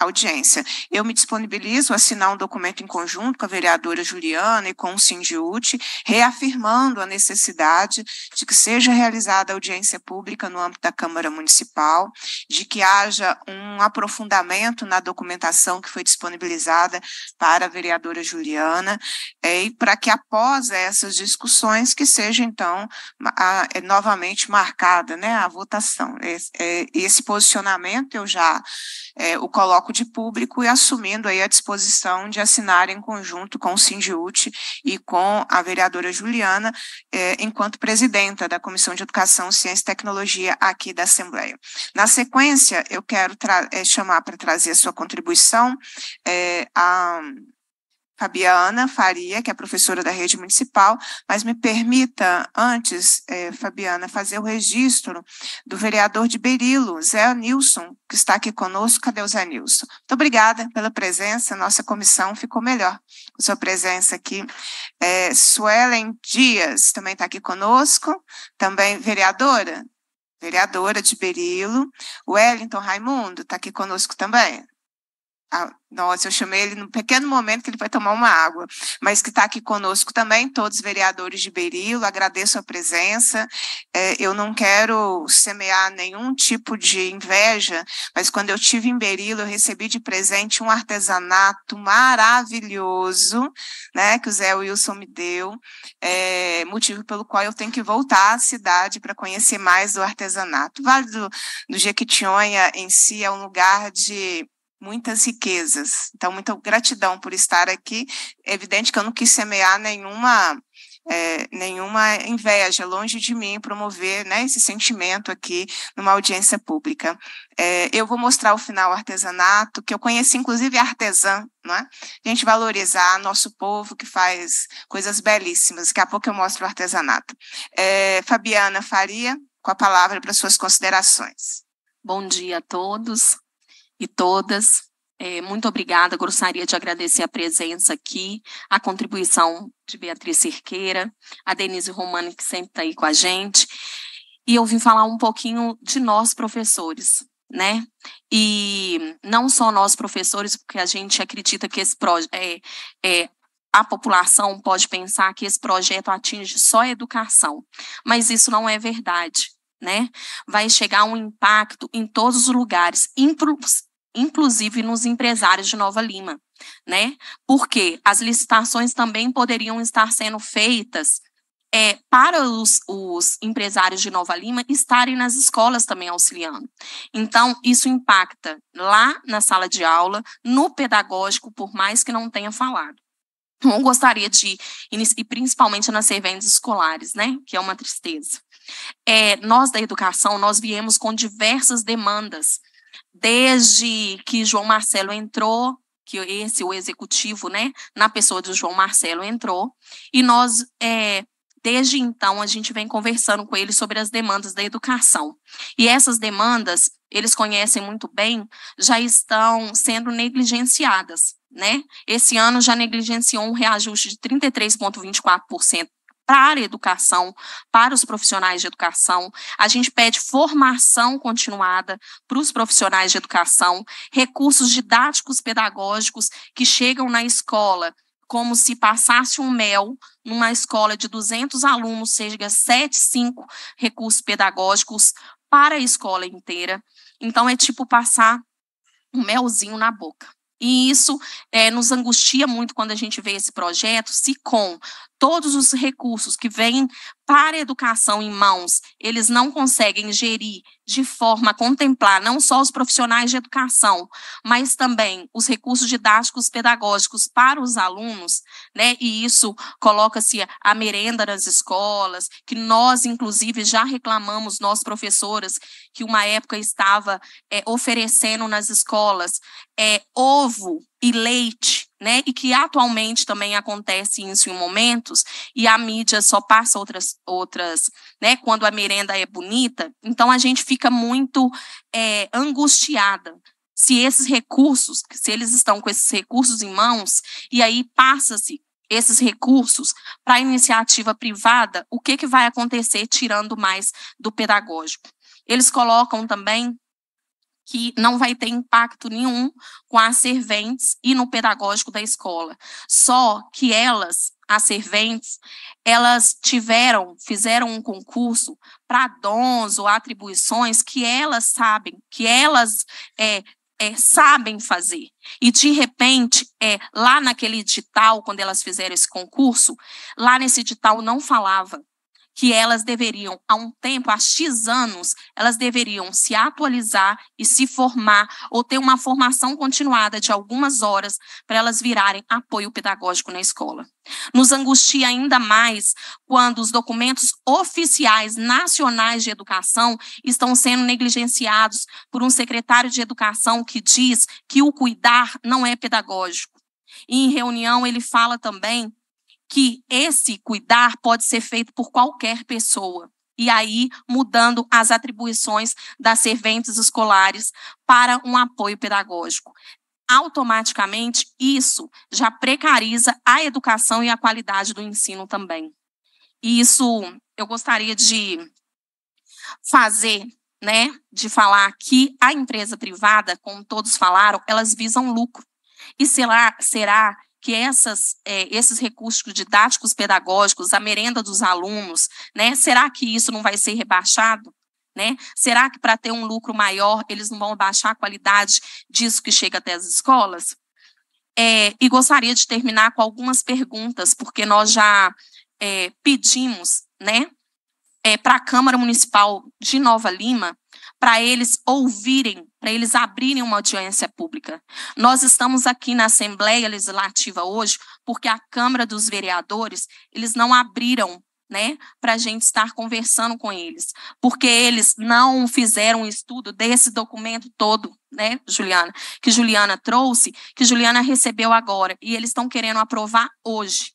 audiência. Eu me disponibilizo a assinar um documento em conjunto com a vereadora Juliana e com o Sindiute, reafirmando a necessidade de que seja realizada audiência pública no âmbito da Câmara Municipal, de que haja um aprofundamento na documentação que foi disponibilizada para a vereadora Juliana, é, e para que após essas discussões que seja então a, é, novamente marcada né, a votação. Esse, é, esse posicionamento eu já é, o coloco de público e assumindo aí a disposição de assinar em conjunto com o Sindiute e com a vereadora Juliana, é, enquanto presidenta da Comissão de Educação, Ciência e Tecnologia aqui da Assembleia. Na sequência, eu quero é, chamar para trazer a sua contribuição é, a Fabiana Faria, que é professora da rede municipal, mas me permita, antes, eh, Fabiana, fazer o registro do vereador de Berilo, Zé Nilson, que está aqui conosco. Cadê o Zé Nilson? Muito obrigada pela presença, nossa comissão ficou melhor com sua presença aqui. Eh, Suelen Dias também está aqui conosco, também vereadora, vereadora de Berilo. Wellington Raimundo está aqui conosco também. Ah, nossa, eu chamei ele no pequeno momento que ele foi tomar uma água, mas que está aqui conosco também, todos os vereadores de Berilo, agradeço a presença. É, eu não quero semear nenhum tipo de inveja, mas quando eu tive em Berilo, eu recebi de presente um artesanato maravilhoso, né, que o Zé Wilson me deu, é, motivo pelo qual eu tenho que voltar à cidade para conhecer mais do artesanato. O Vale do, do Jequitinhonha em si é um lugar de muitas riquezas. Então, muita gratidão por estar aqui. É evidente que eu não quis semear nenhuma é, nenhuma inveja, longe de mim promover né, esse sentimento aqui numa audiência pública. É, eu vou mostrar o final artesanato, que eu conheci inclusive artesã, não é? A gente valorizar nosso povo que faz coisas belíssimas. Daqui a pouco eu mostro o artesanato. É, Fabiana Faria, com a palavra para suas considerações. Bom dia a todos e todas. É, muito obrigada, gostaria de agradecer a presença aqui, a contribuição de Beatriz Cerqueira, a Denise Romani, que sempre está aí com a gente, e eu vim falar um pouquinho de nós, professores, né? E não só nós, professores, porque a gente acredita que esse projeto é, é, a população pode pensar que esse projeto atinge só a educação, mas isso não é verdade. Né? Vai chegar um impacto em todos os lugares, inclusive nos empresários de Nova Lima, né? Porque as licitações também poderiam estar sendo feitas é, para os, os, empresários de Nova Lima estarem nas escolas também auxiliando. Então, isso impacta lá na sala de aula, no pedagógico, por mais que não tenha falado. Não gostaria de, e principalmente nas serventes escolares, né, que é uma tristeza. É, nós da educação, nós viemos com diversas demandas desde que João Marcelo entrou, que esse o executivo, né, na pessoa do João Marcelo entrou, e nós é, desde então a gente vem conversando com ele sobre as demandas da educação. E essas demandas, eles conhecem muito bem, já estão sendo negligenciadas, né? Esse ano já negligenciou um reajuste de 33,24% para a educação, para os profissionais de educação. A gente pede formação continuada para os profissionais de educação, recursos didáticos pedagógicos que chegam na escola como se passasse um mel numa escola de 200 alunos, seja 7, 5 recursos pedagógicos para a escola inteira. Então, é tipo passar um melzinho na boca. E isso é, nos angustia muito quando a gente vê esse projeto, se com todos os recursos que vêm para a educação em mãos, eles não conseguem gerir de forma a contemplar não só os profissionais de educação, mas também os recursos didáticos pedagógicos para os alunos, né? E isso coloca-se a merenda nas escolas, que nós, inclusive, já reclamamos, nós professoras, que uma época estava é, oferecendo nas escolas é, ovo e leite né, e que atualmente também acontece isso em momentos, e a mídia só passa outras, outras, né, quando a merenda é bonita, então a gente fica muito é, angustiada. Se esses recursos, se eles estão com esses recursos em mãos, e aí passa-se esses recursos para a iniciativa privada, o que, que vai acontecer tirando mais do pedagógico? Eles colocam também que não vai ter impacto nenhum com as serventes e no pedagógico da escola. Só que elas, as serventes, elas tiveram, fizeram um concurso para dons ou atribuições que elas sabem, que elas é, é, sabem fazer. E, de repente, é, lá naquele edital, quando elas fizeram esse concurso, lá nesse edital não falava que elas deveriam, há um tempo, há X anos, elas deveriam se atualizar e se formar, ou ter uma formação continuada de algumas horas para elas virarem apoio pedagógico na escola. Nos angustia ainda mais quando os documentos oficiais nacionais de educação estão sendo negligenciados por um secretário de educação que diz que o cuidar não é pedagógico. E em reunião ele fala também que esse cuidar pode ser feito por qualquer pessoa. E aí, mudando as atribuições das serventes escolares para um apoio pedagógico. Automaticamente, isso já precariza a educação e a qualidade do ensino também. E isso eu gostaria de fazer, né, de falar que a empresa privada, como todos falaram, elas visam lucro. E será, será que essas, é, esses recursos didáticos pedagógicos, a merenda dos alunos, né, será que isso não vai ser rebaixado? Né? Será que para ter um lucro maior eles não vão baixar a qualidade disso que chega até as escolas? É, e gostaria de terminar com algumas perguntas, porque nós já é, pedimos né, é, para a Câmara Municipal de Nova Lima para eles ouvirem, para eles abrirem uma audiência pública. Nós estamos aqui na Assembleia Legislativa hoje porque a Câmara dos Vereadores, eles não abriram né, para a gente estar conversando com eles, porque eles não fizeram um estudo desse documento todo, né, Juliana, que Juliana trouxe, que Juliana recebeu agora, e eles estão querendo aprovar hoje.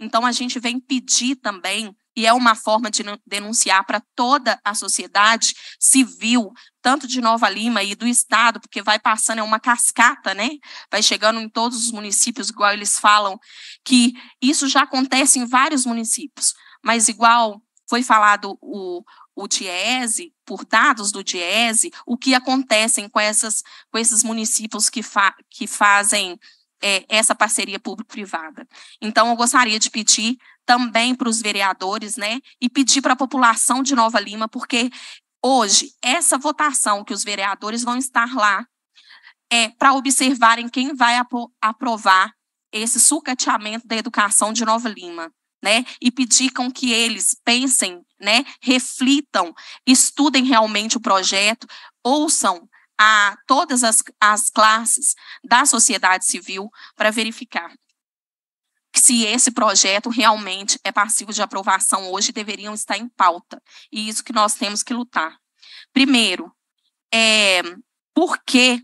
Então, a gente vem pedir também, e é uma forma de denunciar para toda a sociedade civil, tanto de Nova Lima e do Estado, porque vai passando, é uma cascata, né? Vai chegando em todos os municípios, igual eles falam, que isso já acontece em vários municípios, mas igual foi falado o, o DIESE, por dados do DIESE, o que acontecem com, essas, com esses municípios que, fa, que fazem é, essa parceria público-privada. Então, eu gostaria de pedir também para os vereadores, né, e pedir para a população de Nova Lima, porque hoje, essa votação que os vereadores vão estar lá, é para observarem quem vai aprovar esse sucateamento da educação de Nova Lima. Né, e pedir com que eles pensem, né, reflitam, estudem realmente o projeto, ouçam a todas as, as classes da sociedade civil para verificar se esse projeto realmente é passivo de aprovação hoje deveriam estar em pauta. E isso que nós temos que lutar. Primeiro, é, por que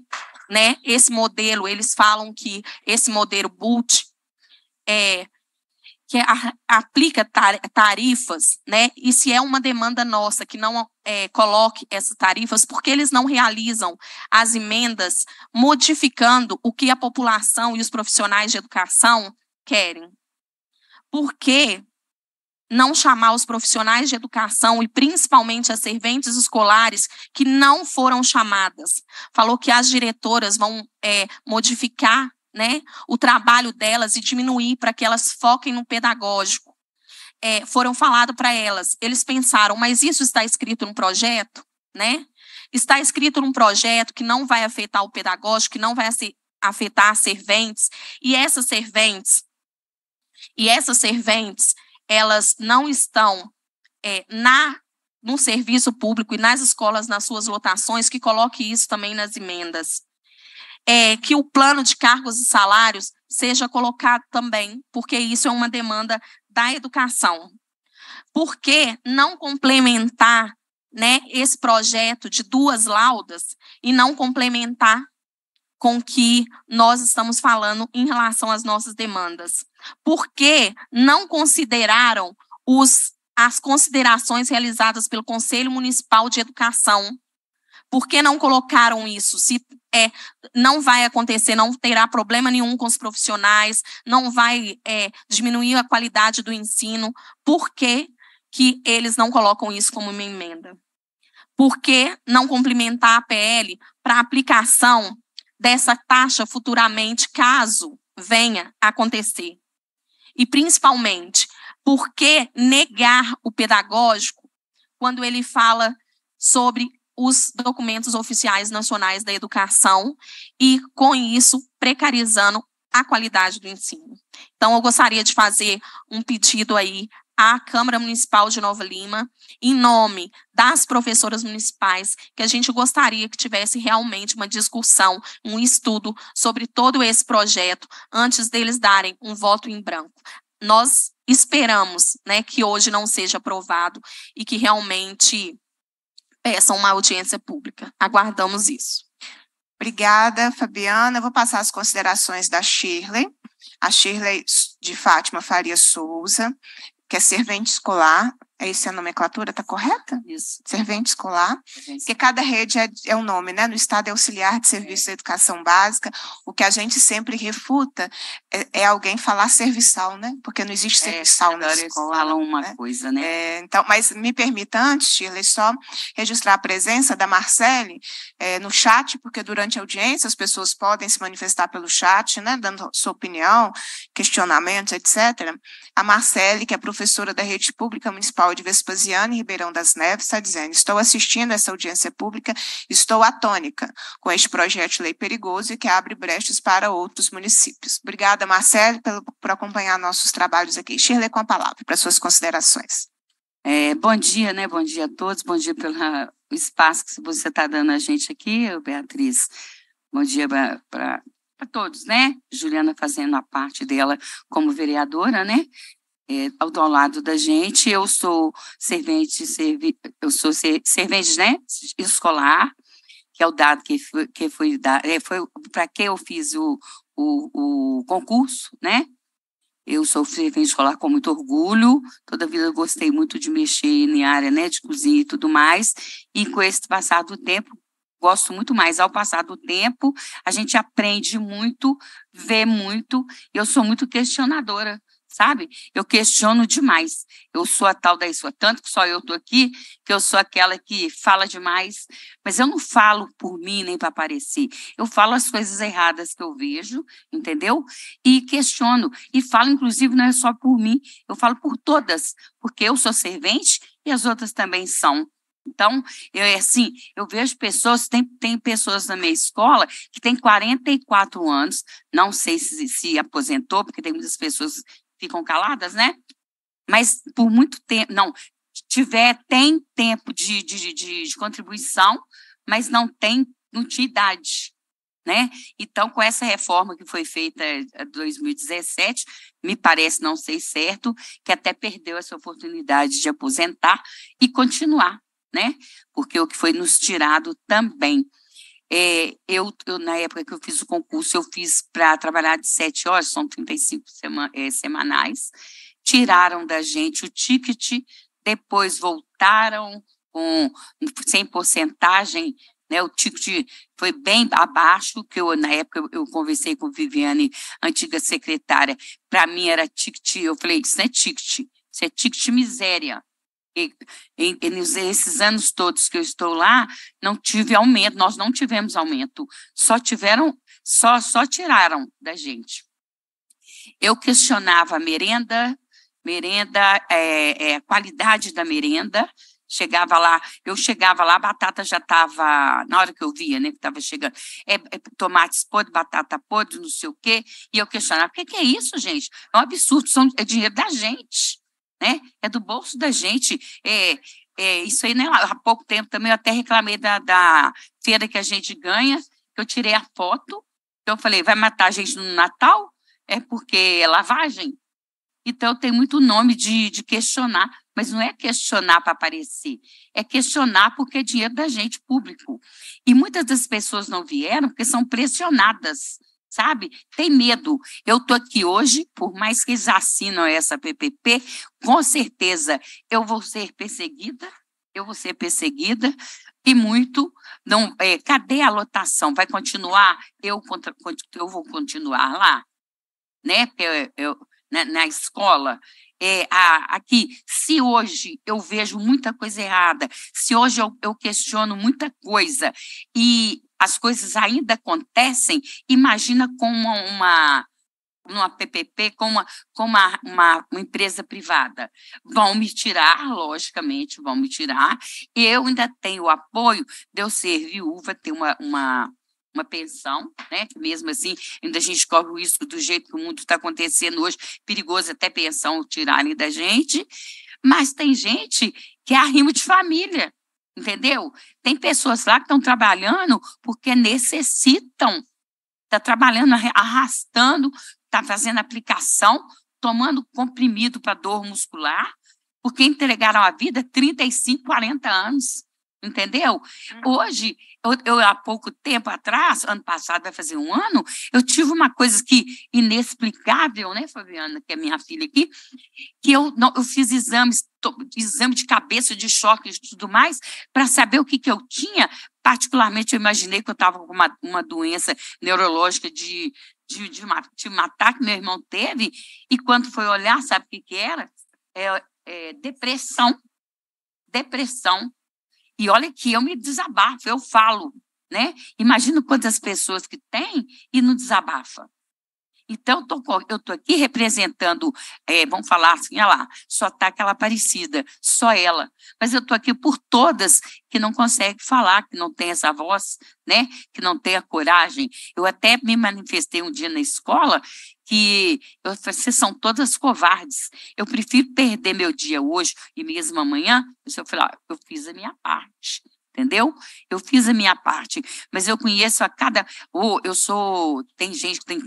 né, esse modelo, eles falam que esse modelo BUT é, que a, aplica tarifas, né? E se é uma demanda nossa que não é, coloque essas tarifas, porque eles não realizam as emendas modificando o que a população e os profissionais de educação querem? Por que não chamar os profissionais de educação e principalmente as serventes escolares que não foram chamadas? Falou que as diretoras vão é, modificar né, o trabalho delas e diminuir para que elas foquem no pedagógico. É, foram falado para elas, eles pensaram, mas isso está escrito no projeto, né? Está escrito num projeto que não vai afetar o pedagógico, que não vai afetar as serventes, e essas serventes, e essas serventes, elas não estão é, na no serviço público e nas escolas, nas suas lotações, que coloque isso também nas emendas é, que o plano de cargos e salários seja colocado também, porque isso é uma demanda da educação. Por que não complementar né, esse projeto de duas laudas e não complementar com que nós estamos falando em relação às nossas demandas? Por que não consideraram os, as considerações realizadas pelo Conselho Municipal de Educação por que não colocaram isso? Se é, não vai acontecer, não terá problema nenhum com os profissionais, não vai é, diminuir a qualidade do ensino. Por que, que eles não colocam isso como uma emenda? Por que não complementar a PL para aplicação dessa taxa futuramente, caso venha acontecer? E, principalmente, por que negar o pedagógico quando ele fala sobre os documentos oficiais nacionais da educação e, com isso, precarizando a qualidade do ensino. Então, eu gostaria de fazer um pedido aí à Câmara Municipal de Nova Lima, em nome das professoras municipais, que a gente gostaria que tivesse realmente uma discussão, um estudo sobre todo esse projeto, antes deles darem um voto em branco. Nós esperamos né, que hoje não seja aprovado e que realmente peçam uma audiência pública. Aguardamos isso. Obrigada, Fabiana. Eu vou passar as considerações da Shirley. A Shirley de Fátima Faria Souza, que é servente escolar, é a nomenclatura, está correta? Isso. Servente escolar. Porque cada rede é, é um nome, né? No Estado é auxiliar de serviço de educação básica. O que a gente sempre refuta é, é alguém falar serviçal, né? Porque não existe é, serviçal é, na escola. falam uma né? coisa, né? É, então, mas me permita antes, Shirley, só registrar a presença da Marcele é, no chat, porque durante a audiência as pessoas podem se manifestar pelo chat, né? Dando sua opinião, questionamentos, etc. A Marcele, que é professora da rede pública municipal de Vespasiano, em Ribeirão das Neves, está dizendo: estou assistindo essa audiência pública, estou atônica com este projeto de lei perigoso e que abre brechas para outros municípios. Obrigada, Marcelo, pelo, por acompanhar nossos trabalhos aqui. Shirley, com a palavra para suas considerações. É, bom dia, né? Bom dia a todos, bom dia pela o espaço que você está dando a gente aqui, Beatriz. Bom dia para todos, né? Juliana fazendo a parte dela como vereadora, né? É, ao lado da gente, eu sou servente, servi, eu sou servente, né? Escolar, que é o dado que foi, que foi, é, foi para que eu fiz o, o, o concurso, né? Eu sou servente escolar com muito orgulho, toda vida eu gostei muito de mexer em área né, de cozinha e tudo mais, e com esse passar do tempo, gosto muito mais. Ao passar do tempo, a gente aprende muito, vê muito, eu sou muito questionadora sabe? Eu questiono demais. Eu sou a tal da isso, tanto que só eu estou aqui, que eu sou aquela que fala demais, mas eu não falo por mim nem para aparecer. Eu falo as coisas erradas que eu vejo, entendeu? E questiono. E falo, inclusive, não é só por mim, eu falo por todas, porque eu sou servente e as outras também são. Então, eu, assim, eu vejo pessoas, tem, tem pessoas na minha escola que têm 44 anos, não sei se se aposentou, porque tem muitas pessoas ficam caladas, né? Mas por muito tempo, não, tiver, tem tempo de, de, de, de contribuição, mas não tem, não tinha idade, né? Então, com essa reforma que foi feita em 2017, me parece, não sei certo, que até perdeu essa oportunidade de aposentar e continuar, né? Porque o que foi nos tirado também. É, eu, eu, na época que eu fiz o concurso, eu fiz para trabalhar de sete horas, são 35 sema, é, semanais, tiraram da gente o ticket, depois voltaram com, sem porcentagem, né, o ticket foi bem abaixo, que eu, na época, eu, eu conversei com Viviane, antiga secretária, para mim era ticket, eu falei, isso não é ticket, isso é ticket miséria, e, em, esses anos todos que eu estou lá, não tive aumento, nós não tivemos aumento, só tiveram, só, só tiraram da gente. Eu questionava a merenda, merenda, é, é, qualidade da merenda, chegava lá, eu chegava lá, a batata já estava, na hora que eu via, né, que estava chegando, é, é, tomates podres, batata podre, não sei o quê, e eu questionava, o que, que é isso, gente? É um absurdo, são, é dinheiro da gente né? É do bolso da gente. É, é, isso aí, né? Há pouco tempo também eu até reclamei da, da feira que a gente ganha, que eu tirei a foto, eu falei, vai matar a gente no Natal? É porque é lavagem? Então, tem muito nome de, de questionar, mas não é questionar para aparecer, é questionar porque é dinheiro da gente público. E muitas das pessoas não vieram porque são pressionadas sabe? Tem medo. Eu estou aqui hoje, por mais que eles assinam essa PPP, com certeza eu vou ser perseguida, eu vou ser perseguida, e muito não. É, cadê a lotação? Vai continuar? Eu, contra, eu vou continuar lá, né? Eu, eu na, na escola. É, a, aqui, se hoje eu vejo muita coisa errada, se hoje eu, eu questiono muita coisa e as coisas ainda acontecem, imagina com uma, uma uma PPP com uma, com uma, uma, uma, empresa privada. Vão me tirar, logicamente, vão me tirar. Eu ainda tenho o apoio de eu ser viúva, ter uma, uma, uma pensão, né? Que mesmo assim, ainda a gente corre o risco do jeito que o mundo está acontecendo hoje, perigoso até pensão tirarem da gente. Mas tem gente que é arrimo de família entendeu? Tem pessoas lá que estão trabalhando porque necessitam, está trabalhando, arrastando, está fazendo aplicação, tomando comprimido para dor muscular, porque entregaram a vida 35, 40 anos entendeu? Uhum. Hoje, eu, eu, há pouco tempo atrás, ano passado vai fazer um ano, eu tive uma coisa que inexplicável, né, Fabiana, que é minha filha aqui, que eu, não, eu fiz exames, to, exame de cabeça, de choque e tudo mais, para saber o que, que eu tinha. Particularmente, eu imaginei que eu estava com uma, uma doença neurológica de, de, de, de matar, que meu irmão teve, e quando foi olhar, sabe o que, que era? É, é depressão. Depressão e olha que eu me desabafo, eu falo, né? Imagina quantas pessoas que tem e não desabafa. Então, eu estou aqui representando, é, vamos falar assim, olha lá, só está aquela Aparecida, só ela. Mas eu estou aqui por todas que não conseguem falar, que não tem essa voz, né? que não tem a coragem. Eu até me manifestei um dia na escola que eu, vocês são todas covardes. Eu prefiro perder meu dia hoje e mesmo amanhã, se eu falar, eu fiz a minha parte. Entendeu? Eu fiz a minha parte, mas eu conheço a cada, oh, eu sou, tem gente que tem,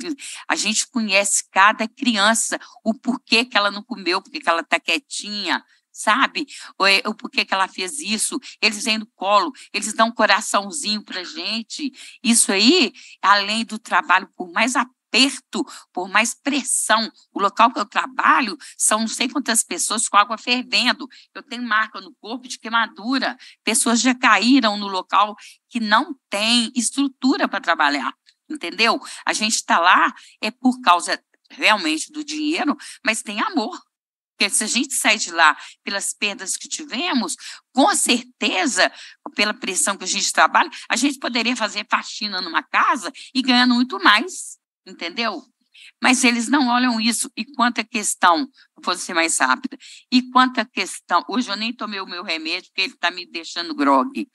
a gente conhece cada criança, o porquê que ela não comeu, porque que ela está quietinha, sabe? O, o porquê que ela fez isso. Eles vêm do colo, eles dão um coraçãozinho para gente. Isso aí, além do trabalho, por mais aperto, por mais pressão, o local que eu trabalho são não sei quantas pessoas com água fervendo. Eu tenho marca no corpo de queimadura. Pessoas já caíram no local que não tem estrutura para trabalhar. Entendeu? A gente está lá é por causa realmente do dinheiro, mas tem amor porque se a gente sai de lá pelas perdas que tivemos, com certeza, pela pressão que a gente trabalha, a gente poderia fazer faxina numa casa e ganhando muito mais, entendeu? Mas eles não olham isso. E quanto à questão, vou ser mais rápida, e quanto à questão, hoje eu nem tomei o meu remédio, porque ele está me deixando grogue.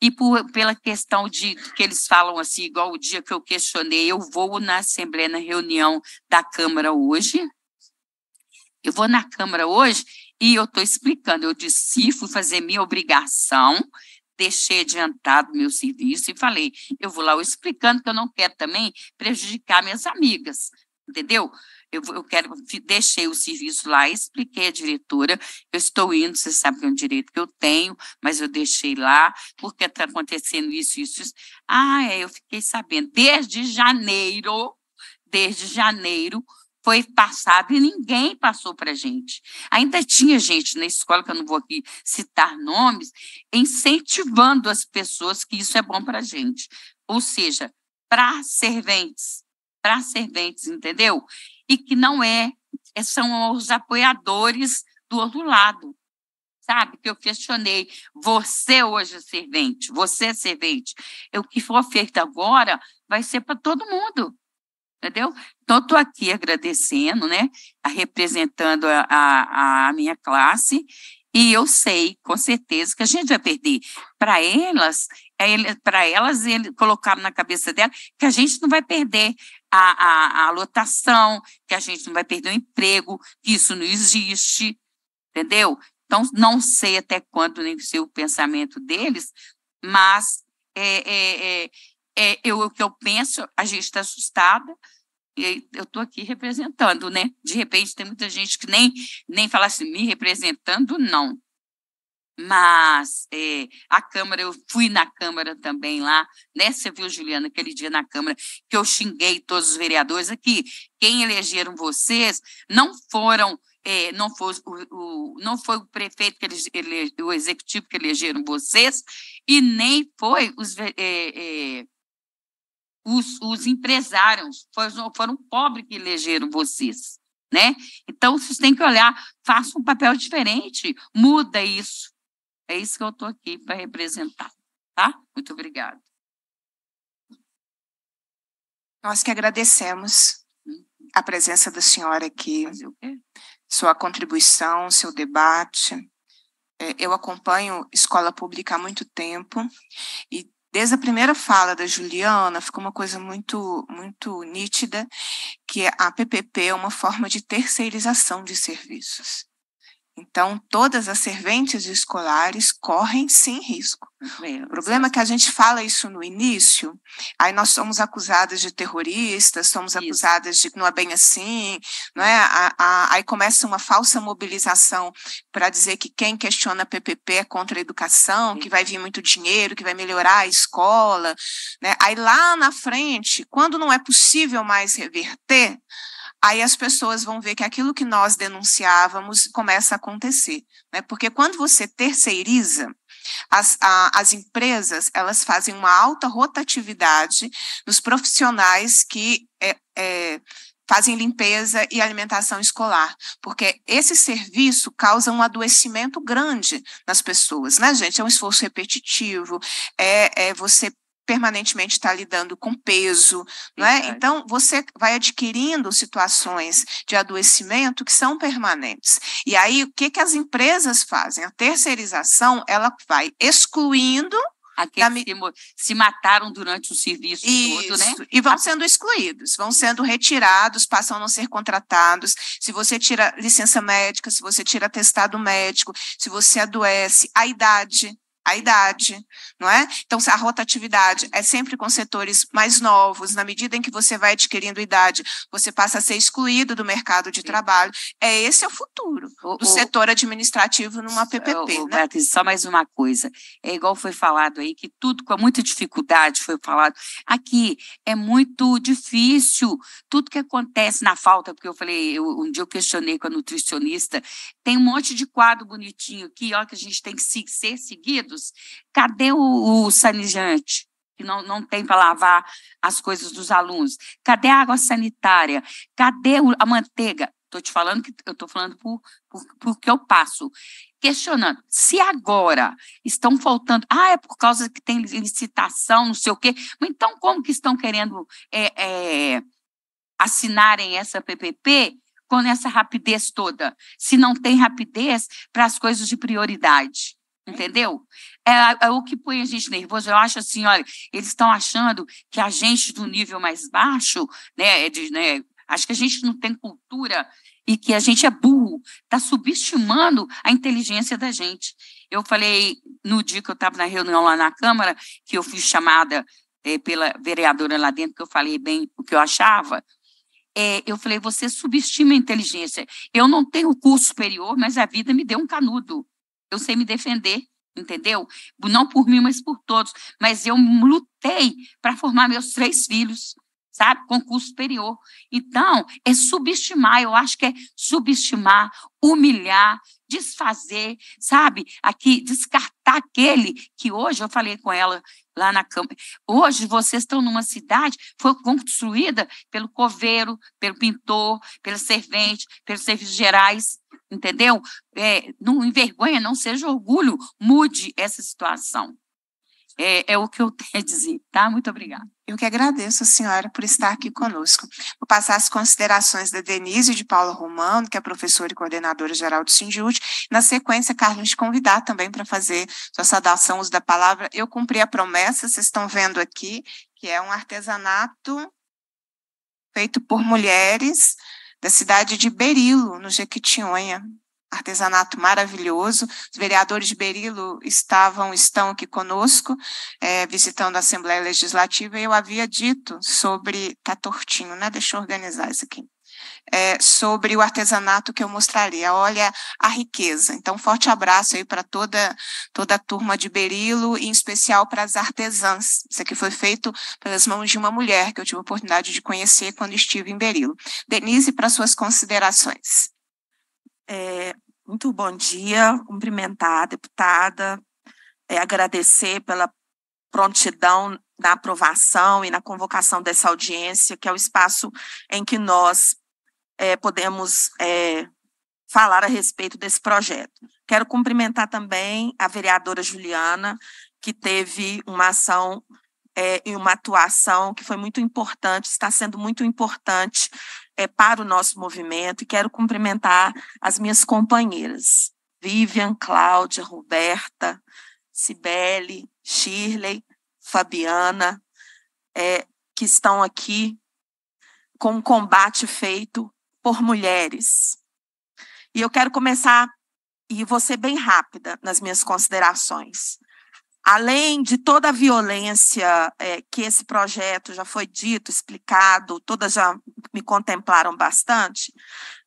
E por, pela questão de que eles falam assim, igual o dia que eu questionei, eu vou na Assembleia, na reunião da Câmara hoje, eu vou na Câmara hoje e eu estou explicando. Eu disse, fui fazer minha obrigação, deixei adiantado meu serviço e falei, eu vou lá eu explicando que eu não quero também prejudicar minhas amigas, entendeu? Eu, eu quero, deixei o serviço lá, expliquei à diretora, eu estou indo, você sabe que é um direito que eu tenho, mas eu deixei lá, porque está acontecendo isso, isso, isso. Ah, é, eu fiquei sabendo, desde janeiro, desde janeiro, foi passado e ninguém passou para a gente. Ainda tinha gente na escola, que eu não vou aqui citar nomes, incentivando as pessoas que isso é bom para a gente. Ou seja, para serventes, para serventes, entendeu? E que não é, é, são os apoiadores do outro lado. Sabe, que eu questionei, você hoje é servente, você é servente. O que for feito agora vai ser para todo mundo entendeu? Então, estou aqui agradecendo, né, representando a, a, a, minha classe, e eu sei, com certeza, que a gente vai perder. Para elas, é para elas, ele colocaram na cabeça dela que a gente não vai perder a, a, a lotação, que a gente não vai perder o emprego, que isso não existe, entendeu? Então, não sei até quando nem ser o pensamento deles, mas é, é, é, é, eu, o que eu penso, a gente está assustada, e eu estou aqui representando, né? De repente tem muita gente que nem, nem fala assim, me representando, não. Mas é, a Câmara, eu fui na Câmara também lá, né? Você viu, Juliana, aquele dia na Câmara, que eu xinguei todos os vereadores aqui. Quem elegeram vocês não foram é, não, foi o, o, não foi o prefeito, que ele, ele, o executivo que elegeram vocês, e nem foi os, é, é, os, os empresários, foram, foram pobres que elegeram vocês, né? Então, vocês têm que olhar, faça um papel diferente, muda isso. É isso que eu estou aqui para representar, tá? Muito obrigada. Nós que agradecemos a presença da senhora aqui, sua contribuição, seu debate. É, eu acompanho escola pública há muito tempo e desde a primeira fala da Juliana, ficou uma coisa muito, muito nítida, que a PPP é uma forma de terceirização de serviços. Então, todas as serventes escolares correm sim risco. o problema é que a gente fala isso no início, aí nós somos acusadas de terroristas, somos isso. acusadas de que não é bem assim, não é? A, a, aí começa uma falsa mobilização para dizer que quem questiona a PPP é contra a educação, sim. que vai vir muito dinheiro, que vai melhorar a escola. Né? Aí lá na frente, quando não é possível mais reverter, aí as pessoas vão ver que aquilo que nós denunciávamos começa a acontecer. Né? Porque quando você terceiriza, as, a, as empresas elas fazem uma alta rotatividade nos profissionais que é, é, fazem limpeza e alimentação escolar, porque esse serviço causa um adoecimento grande nas pessoas, né, gente? É um esforço repetitivo, é, é você permanentemente está lidando com peso, não é? Então, você vai adquirindo situações de adoecimento que são permanentes. E aí, o que, que as empresas fazem? A terceirização, ela vai excluindo Aqueles que se mataram durante o serviço Isso. todo, né? E vão sendo excluídos, vão sendo retirados, passam a não ser contratados. Se você tira licença médica, se você tira atestado médico, se você adoece, a idade, a idade, não é? Então, a rotatividade é sempre com setores mais novos, na medida em que você vai adquirindo idade, você passa a ser excluído do mercado de trabalho. É esse é o futuro o, do o, setor administrativo numa PPP, o, né? Beatriz, só mais uma coisa. É igual foi falado aí, que tudo com muita dificuldade foi falado. Aqui é muito difícil, tudo que acontece na falta, porque eu falei, eu, um dia eu questionei com a nutricionista, tem um monte de quadro bonitinho aqui, ó, que a gente tem que ser seguido, cadê o, o sanizante? Que não, não tem para lavar as coisas dos alunos. Cadê a água sanitária? Cadê o, a manteiga? Estou te falando que eu estou falando por, por, por que eu passo questionando. Se agora estão faltando, ah, é por causa que tem licitação, não sei o quê. Então, como que estão querendo é, é, assinarem essa PPP com essa rapidez toda? Se não tem rapidez para as coisas de prioridade entendeu? É, é, o que põe a gente nervoso. Eu acho assim, olha, eles estão achando que a gente do nível mais baixo, né, é de, né, acho que a gente não tem cultura e que a gente é burro, está subestimando a inteligência da gente. Eu falei no dia que eu estava na reunião lá na Câmara, que eu fui chamada é, pela vereadora lá dentro, que eu falei bem o que eu achava, é, eu falei, você subestima a inteligência. Eu não tenho curso superior, mas a vida me deu um canudo eu sei me defender, entendeu? Não por mim, mas por todos. Mas eu lutei para formar meus três filhos, sabe? Concurso superior. Então, é subestimar, eu acho que é subestimar, humilhar, desfazer, sabe? Aqui, descartar aquele que hoje eu falei com ela lá na Câmara. Hoje vocês estão numa cidade foi construída pelo coveiro, pelo pintor, pelo servente, pelos serviços gerais entendeu? É, não envergonha, não seja orgulho, mude essa situação. É, é, o que eu tenho a dizer, tá? Muito obrigada. Eu que agradeço a senhora por estar aqui conosco. Vou passar as considerações da Denise de Paula Romano, que é professora e coordenadora geral do Sindiúte. Na sequência, Carlos, te convidar também para fazer sua saudação, uso da palavra. Eu cumpri a promessa, vocês estão vendo aqui, que é um artesanato feito por mulheres, da cidade de Berilo, no Jequitinhonha. Artesanato maravilhoso. Os vereadores de Berilo estavam, estão aqui conosco, é, visitando a Assembleia Legislativa, e eu havia dito sobre. Está tortinho, né? Deixa eu organizar isso aqui. É, sobre o artesanato que eu mostraria. Olha a riqueza. Então, forte abraço aí para toda, toda a turma de Berilo, e em especial para as artesãs. Isso aqui foi feito pelas mãos de uma mulher que eu tive a oportunidade de conhecer quando estive em Berilo. Denise, para suas considerações. É, muito bom dia, cumprimentar a deputada, é, agradecer pela prontidão na aprovação e na convocação dessa audiência, que é o espaço em que nós é, podemos é, falar a respeito desse projeto. Quero cumprimentar também a vereadora Juliana, que teve uma ação é, e uma atuação que foi muito importante, está sendo muito importante é, para o nosso movimento, e quero cumprimentar as minhas companheiras, Vivian, Cláudia, Roberta, Cibele, Shirley, Fabiana, é, que estão aqui com um combate feito por mulheres. E eu quero começar, e vou ser bem rápida nas minhas considerações. Além de toda a violência é, que esse projeto já foi dito, explicado, todas já me contemplaram bastante,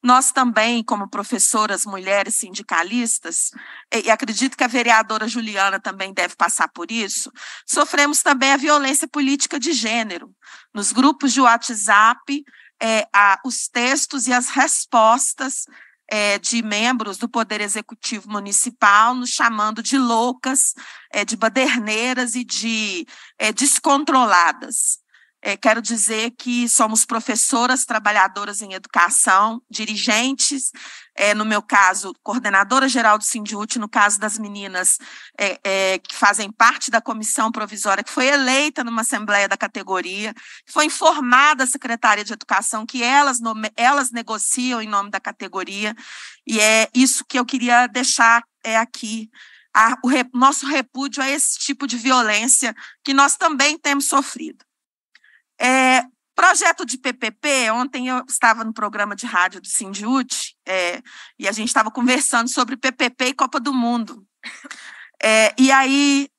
nós também, como professoras mulheres sindicalistas, e acredito que a vereadora Juliana também deve passar por isso, sofremos também a violência política de gênero. Nos grupos de WhatsApp, é, a, os textos e as respostas é, de membros do Poder Executivo Municipal nos chamando de loucas, é, de baderneiras e de é, descontroladas. É, quero dizer que somos professoras, trabalhadoras em educação, dirigentes, é, no meu caso, coordenadora geral do Sindiúte, no caso das meninas é, é, que fazem parte da comissão provisória, que foi eleita numa assembleia da categoria, foi informada a secretária de educação que elas, elas negociam em nome da categoria, e é isso que eu queria deixar é, aqui. A, o nosso repúdio a esse tipo de violência que nós também temos sofrido. É, projeto de PPP, ontem eu estava no programa de rádio do Sindiúte, é, e a gente estava conversando sobre PPP e Copa do Mundo. É, e aí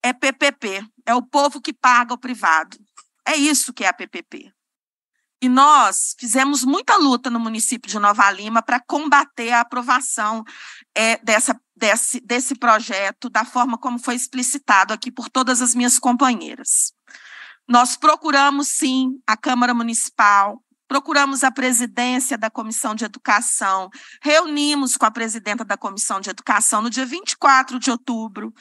é PPP, é o povo que paga o privado. É isso que é a PPP. E nós fizemos muita luta no município de Nova Lima para combater a aprovação é, dessa, desse, desse projeto da forma como foi explicitado aqui por todas as minhas companheiras. Nós procuramos, sim, a Câmara Municipal, procuramos a presidência da Comissão de Educação, reunimos com a presidenta da Comissão de Educação no dia 24 de outubro,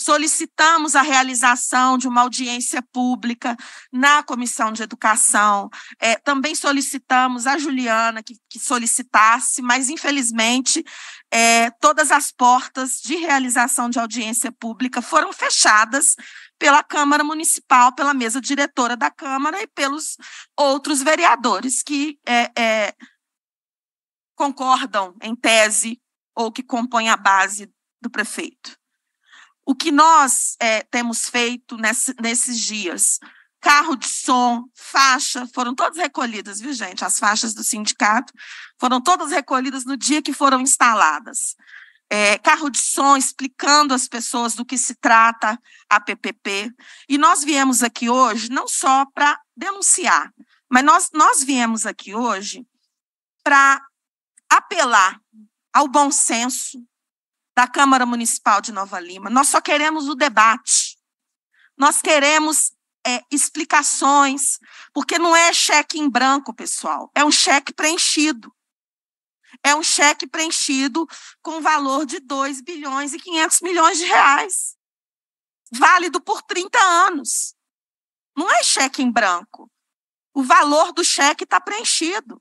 solicitamos a realização de uma audiência pública na Comissão de Educação. É, também solicitamos a Juliana que, que solicitasse, mas infelizmente é, todas as portas de realização de audiência pública foram fechadas pela Câmara Municipal, pela mesa diretora da Câmara e pelos outros vereadores que é, é concordam em tese ou que compõem a base do prefeito. O que nós é, temos feito nesse, nesses dias? Carro de som, faixa, foram todas recolhidas, viu, gente? As faixas do sindicato foram todas recolhidas no dia que foram instaladas. É, carro de som explicando às pessoas do que se trata a PPP. E nós viemos aqui hoje não só para denunciar, mas nós, nós viemos aqui hoje para apelar ao bom senso, da Câmara Municipal de Nova Lima. Nós só queremos o debate. Nós queremos é, explicações, porque não é cheque em branco, pessoal, é um cheque preenchido. É um cheque preenchido com valor de 2 bilhões e 500 milhões de reais. Válido por 30 anos. Não é cheque em branco. O valor do cheque está preenchido.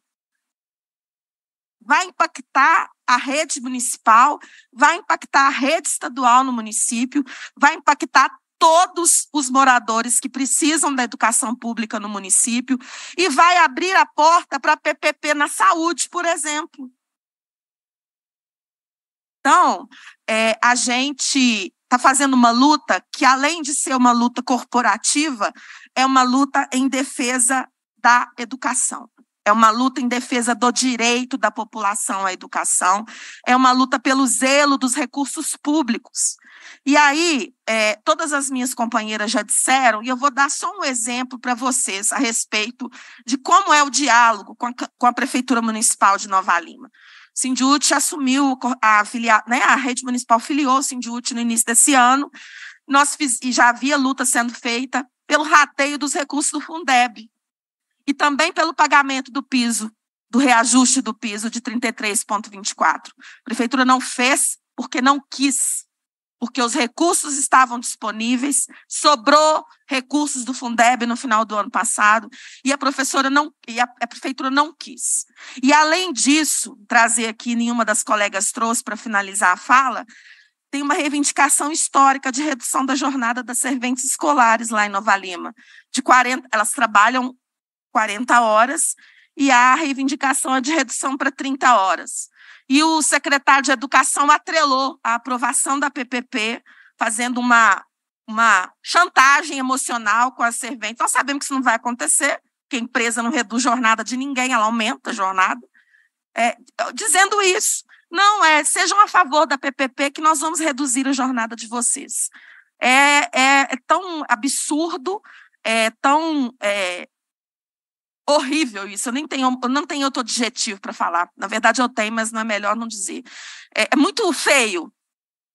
Vai impactar a rede municipal, vai impactar a rede estadual no município, vai impactar todos os moradores que precisam da educação pública no município e vai abrir a porta para PPP na saúde, por exemplo. Então, é, a gente está fazendo uma luta que, além de ser uma luta corporativa, é uma luta em defesa da educação. É uma luta em defesa do direito da população à educação, é uma luta pelo zelo dos recursos públicos. E aí, é, todas as minhas companheiras já disseram, e eu vou dar só um exemplo para vocês a respeito de como é o diálogo com a, com a Prefeitura Municipal de Nova Lima. Sindiúti assumiu a filia, né, a rede municipal filiou o Sindiúti no início desse ano. Nós fiz, e já havia luta sendo feita pelo rateio dos recursos do Fundeb, e também pelo pagamento do piso, do reajuste do piso de 33,24. A prefeitura não fez porque não quis, porque os recursos estavam disponíveis, sobrou recursos do Fundeb no final do ano passado e a professora não e a, a prefeitura não quis. E além disso, trazer aqui nenhuma das colegas trouxe para finalizar a fala, tem uma reivindicação histórica de redução da jornada das serventes escolares lá em Nova Lima. De 40, elas trabalham 40 horas, e a reivindicação é de redução para 30 horas. E o secretário de Educação atrelou a aprovação da PPP, fazendo uma, uma chantagem emocional com a servente. Nós sabemos que isso não vai acontecer, que a empresa não reduz jornada de ninguém, ela aumenta a jornada. É, dizendo isso, não é, sejam a favor da PPP que nós vamos reduzir a jornada de vocês. É, é, é tão absurdo, é tão é, horrível isso. Eu nem tenho, eu não tenho outro adjetivo para falar. Na verdade, eu tenho, mas não é melhor não dizer. É, é muito feio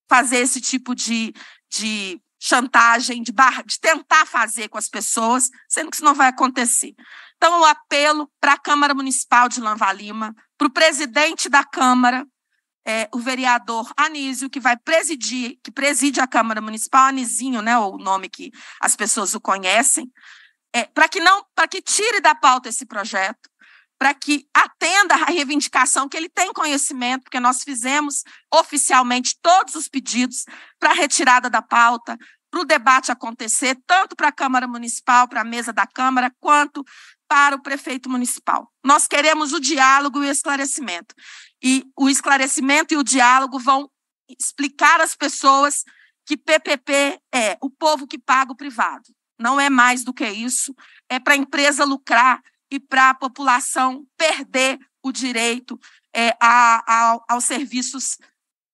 fazer esse tipo de, de chantagem, de, barra, de tentar fazer com as pessoas, sendo que isso não vai acontecer. Então, o apelo para a Câmara Municipal de Lanva Lima, para o presidente da Câmara, é, o vereador Anísio, que vai presidir, que preside a Câmara Municipal, Anizinho, né, o nome que as pessoas o conhecem, é, para que não, para que tire da pauta esse projeto, para que atenda à reivindicação que ele tem conhecimento, porque nós fizemos oficialmente todos os pedidos para a retirada da pauta, para o debate acontecer, tanto para a Câmara Municipal, para a mesa da Câmara, quanto para o prefeito municipal. Nós queremos o diálogo e o esclarecimento. E o esclarecimento e o diálogo vão explicar às pessoas que PPP é o povo que paga o privado não é mais do que isso, é para a empresa lucrar e para a população perder o direito é, a, a, aos serviços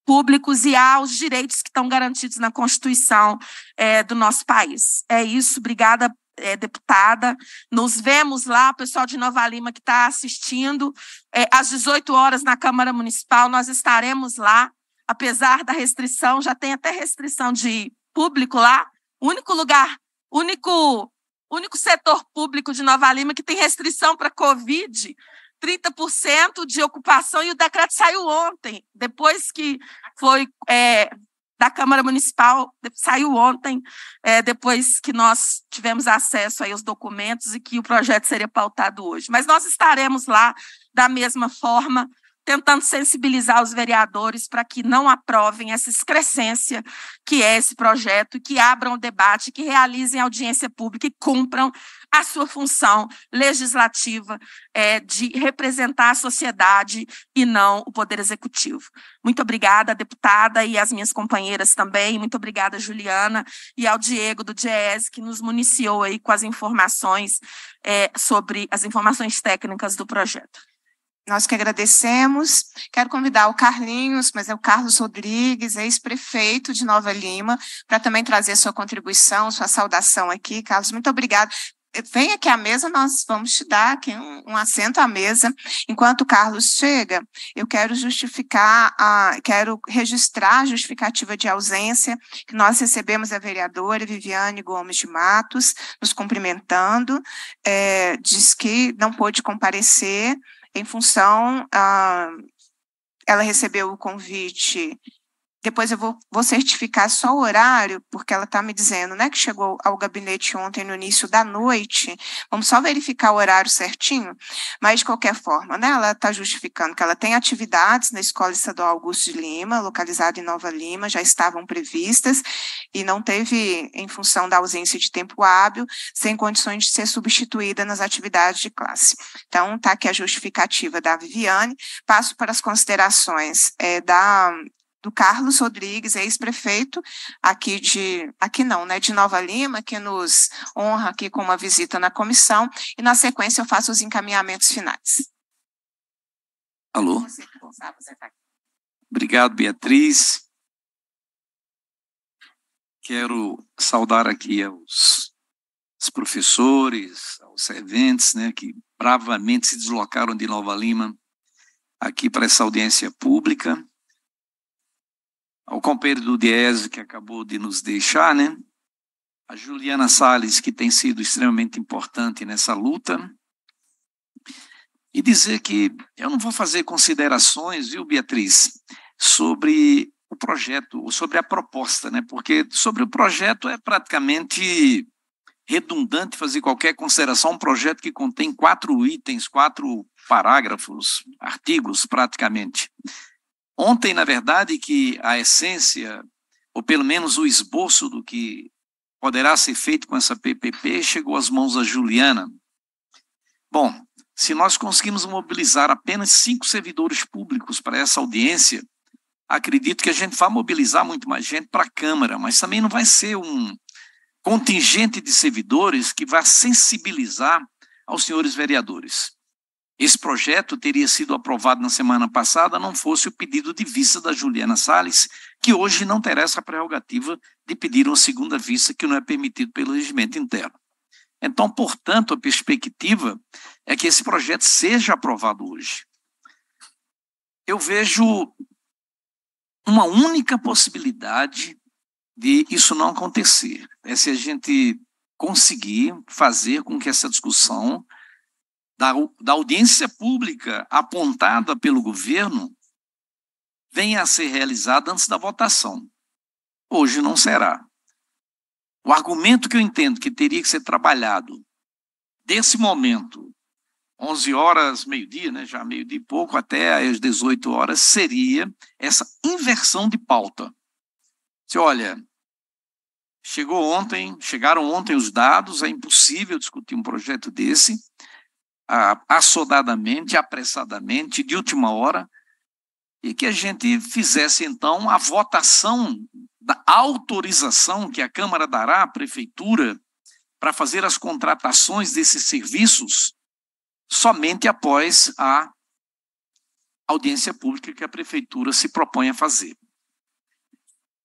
públicos e aos direitos que estão garantidos na Constituição é, do nosso país. É isso, obrigada, é, deputada. Nos vemos lá, pessoal de Nova Lima que está assistindo, é, às 18 horas na Câmara Municipal, nós estaremos lá, apesar da restrição, já tem até restrição de público lá, o único lugar, único, único setor público de Nova Lima que tem restrição para Covid 30% de ocupação, e o decreto saiu ontem, depois que foi é, da Câmara Municipal, saiu ontem, é, depois que nós tivemos acesso aí aos documentos e que o projeto seria pautado hoje. Mas nós estaremos lá da mesma forma, tentando sensibilizar os vereadores para que não aprovem essa excrescência que é esse projeto, que abram o debate, que realizem audiência pública e cumpram a sua função legislativa é, de representar a sociedade e não o Poder Executivo. Muito obrigada, deputada, e as minhas companheiras também. Muito obrigada, Juliana, e ao Diego do DIES, que nos municiou aí com as informações é, sobre as informações técnicas do projeto. Nós que agradecemos. Quero convidar o Carlinhos, mas é o Carlos Rodrigues, ex-prefeito de Nova Lima, para também trazer sua contribuição, sua saudação aqui. Carlos, muito obrigado. Vem aqui à mesa, nós vamos te dar aqui um, um assento à mesa. Enquanto o Carlos chega, eu quero justificar, a, quero registrar a justificativa de ausência que nós recebemos a vereadora Viviane Gomes de Matos, nos cumprimentando, é, diz que não pôde comparecer, em função, ah, ela recebeu o convite depois eu vou, vou certificar só o horário, porque ela está me dizendo, né, que chegou ao gabinete ontem no início da noite. Vamos só verificar o horário certinho. Mas, de qualquer forma, né, ela está justificando que ela tem atividades na Escola Estadual Augusto de Lima, localizada em Nova Lima, já estavam previstas, e não teve, em função da ausência de tempo hábil, sem condições de ser substituída nas atividades de classe. Então, está aqui a justificativa da Viviane. Passo para as considerações é, da do Carlos Rodrigues, ex-prefeito aqui de, aqui não, né, de Nova Lima, que nos honra aqui com uma visita na comissão, e na sequência eu faço os encaminhamentos finais. Alô? Obrigado, Beatriz. Quero saudar aqui aos, aos professores, aos serventes, né, que bravamente se deslocaram de Nova Lima aqui para essa audiência pública ao companheiro do Diese, que acabou de nos deixar, né? A Juliana Salles, que tem sido extremamente importante nessa luta. E dizer que eu não vou fazer considerações, viu, Beatriz, sobre o projeto, ou sobre a proposta, né? Porque sobre o projeto é praticamente redundante fazer qualquer consideração. Um projeto que contém quatro itens, quatro parágrafos, artigos, praticamente. Ontem, na verdade, que a essência, ou pelo menos o esboço do que poderá ser feito com essa PPP, chegou às mãos da Juliana. Bom, se nós conseguimos mobilizar apenas cinco servidores públicos para essa audiência, acredito que a gente vai mobilizar muito mais gente para a Câmara, mas também não vai ser um contingente de servidores que vai sensibilizar aos senhores vereadores. Esse projeto teria sido aprovado na semana passada, não fosse o pedido de vista da Juliana Salles, que hoje não terá essa prerrogativa de pedir uma segunda vista, que não é permitido pelo regimento interno. Então, portanto, a perspectiva é que esse projeto seja aprovado hoje. Eu vejo uma única possibilidade de isso não acontecer. É se a gente conseguir fazer com que essa discussão da, da audiência pública apontada pelo governo venha a ser realizada antes da votação. Hoje não será. O argumento que eu entendo que teria que ser trabalhado desse momento, 11 horas, meio-dia, né, já meio-dia e pouco, até às 18 horas, seria essa inversão de pauta. Se olha, chegou ontem, chegaram ontem os dados, é impossível discutir um projeto desse, assodadamente, apressadamente, de última hora, e que a gente fizesse então a votação da autorização que a Câmara dará à Prefeitura para fazer as contratações desses serviços somente após a audiência pública que a Prefeitura se propõe a fazer.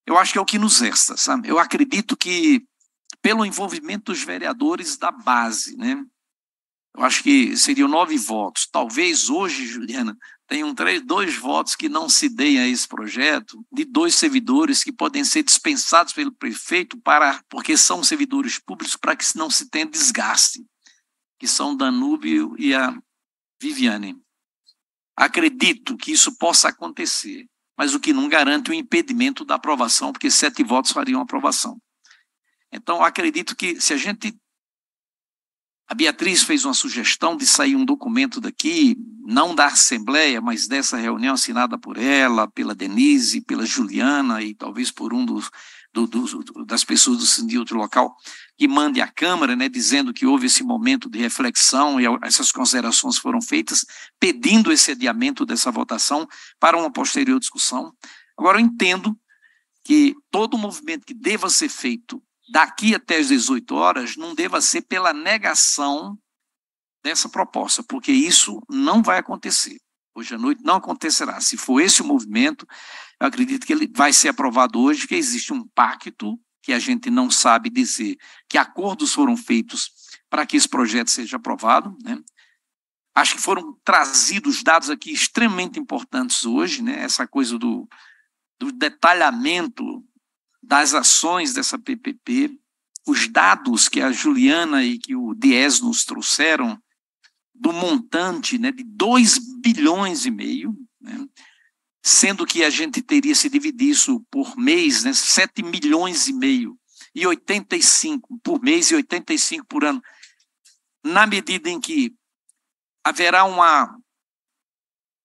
eu acho que é o que nos resta, sabe? Eu acredito que pelo envolvimento dos vereadores da base, né? Eu acho que seriam nove votos. Talvez hoje, Juliana, tenham três, dois votos que não se deem a esse projeto, de dois servidores que podem ser dispensados pelo prefeito para, porque são servidores públicos, para que não se tenha desgaste, que são Danúbio e a Viviane. Acredito que isso possa acontecer, mas o que não garante o impedimento da aprovação, porque sete votos fariam aprovação. Então, acredito que se a gente a Beatriz fez uma sugestão de sair um documento daqui, não da Assembleia, mas dessa reunião assinada por ela, pela Denise, pela Juliana e talvez por um dos, do, das pessoas do sindicato local, que mande à Câmara, né, dizendo que houve esse momento de reflexão e essas considerações foram feitas, pedindo esse adiamento dessa votação para uma posterior discussão. Agora, eu entendo que todo movimento que deva ser feito daqui até as 18 horas não deva ser pela negação dessa proposta, porque isso não vai acontecer. Hoje à noite não acontecerá. Se for esse o movimento, eu acredito que ele vai ser aprovado hoje, que existe um pacto que a gente não sabe dizer, que acordos foram feitos para que esse projeto seja aprovado, né? Acho que foram trazidos dados aqui extremamente importantes hoje, né? Essa coisa do, do detalhamento das ações dessa PPP, os dados que a Juliana e que o Dias nos trouxeram do montante né, de 2 bilhões e meio, né, sendo que a gente teria se dividir isso por mês, né, 7 milhões e meio, e 85 por mês e 85 por ano, na medida em que haverá uma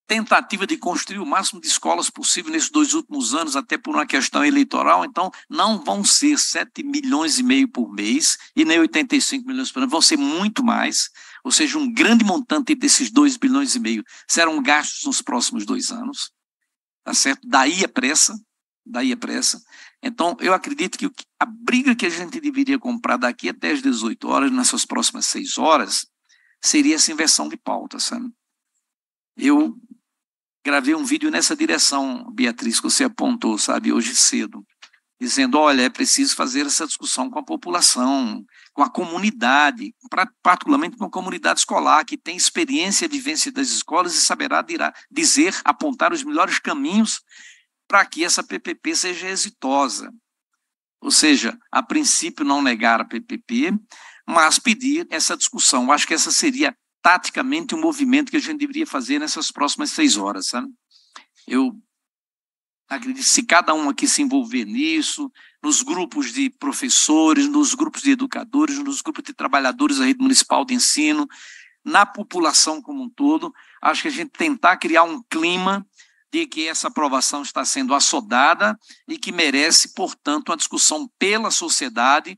tentativa de construir o máximo de escolas possível nesses dois últimos anos, até por uma questão eleitoral, então não vão ser 7 milhões e meio por mês e nem 85 milhões por ano, vão ser muito mais, ou seja, um grande montante desses 2 bilhões e meio serão gastos nos próximos dois anos, tá certo? Daí a pressa, daí a pressa. Então, eu acredito que a briga que a gente deveria comprar daqui até as 18 horas, nessas próximas seis horas, seria essa inversão de pauta, sabe? Eu gravei um vídeo nessa direção, Beatriz, que você apontou, sabe, hoje cedo, dizendo: olha, é preciso fazer essa discussão com a população, com a comunidade, particularmente com a comunidade escolar, que tem experiência e vivência das escolas e saberá dizer, apontar os melhores caminhos para que essa PPP seja exitosa. Ou seja, a princípio não negar a PPP, mas pedir essa discussão. Acho que essa seria taticamente um movimento que a gente deveria fazer nessas próximas seis horas, sabe? Eu acredito se cada um aqui se envolver nisso, nos grupos de professores, nos grupos de educadores, nos grupos de trabalhadores da rede municipal de ensino, na população como um todo, acho que a gente tentar criar um clima de que essa aprovação está sendo assodada e que merece, portanto, uma discussão pela sociedade,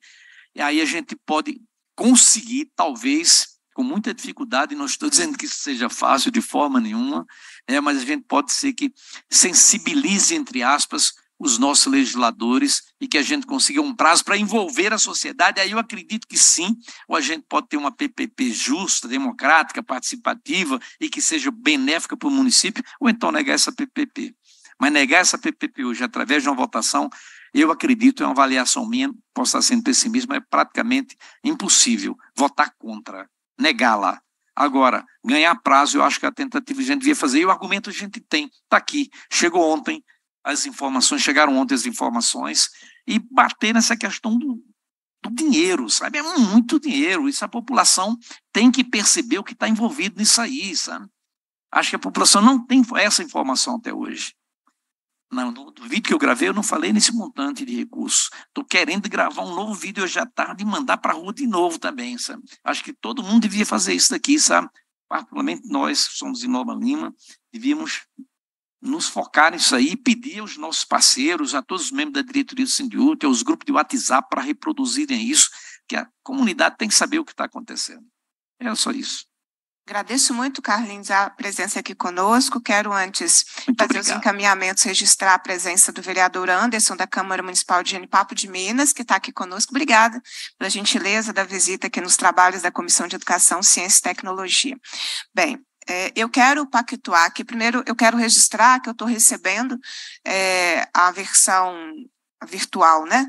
e aí a gente pode conseguir, talvez, com muita dificuldade, não estou dizendo que isso seja fácil de forma nenhuma, é, mas a gente pode ser que sensibilize, entre aspas, os nossos legisladores e que a gente consiga um prazo para envolver a sociedade. Aí eu acredito que sim, ou a gente pode ter uma PPP justa, democrática, participativa e que seja benéfica para o município, ou então negar essa PPP. Mas negar essa PPP hoje através de uma votação, eu acredito, é uma avaliação minha, posso estar sendo pessimista, mas é praticamente impossível votar contra negá-la. Agora, ganhar prazo, eu acho que a tentativa a gente devia fazer, e o argumento a gente tem, está aqui. Chegou ontem as informações, chegaram ontem as informações, e bater nessa questão do, do dinheiro, sabe? É muito dinheiro. Isso a população tem que perceber o que está envolvido nisso aí, sabe? Acho que a população não tem essa informação até hoje. Não, no, no, vídeo que eu gravei, eu não falei nesse montante de recursos. Estou querendo gravar um novo vídeo hoje à tarde e mandar para a rua de novo também, sabe? Acho que todo mundo devia fazer isso daqui, sabe? Particularmente nós, que somos de Nova Lima, devíamos nos focar nisso aí e pedir aos nossos parceiros, a todos os membros da diretoria do Sindiúte, aos grupos de WhatsApp para reproduzirem isso, que a comunidade tem que saber o que está acontecendo. É só isso. Agradeço muito, Carlinhos, a presença aqui conosco. Quero antes muito fazer obrigado. os encaminhamentos, registrar a presença do vereador Anderson, da Câmara Municipal de Genipapo de Minas, que está aqui conosco. Obrigada pela gentileza da visita aqui nos trabalhos da Comissão de Educação, Ciência e Tecnologia. Bem, é, eu quero pactuar aqui. Primeiro, eu quero registrar que eu estou recebendo é, a versão virtual, né?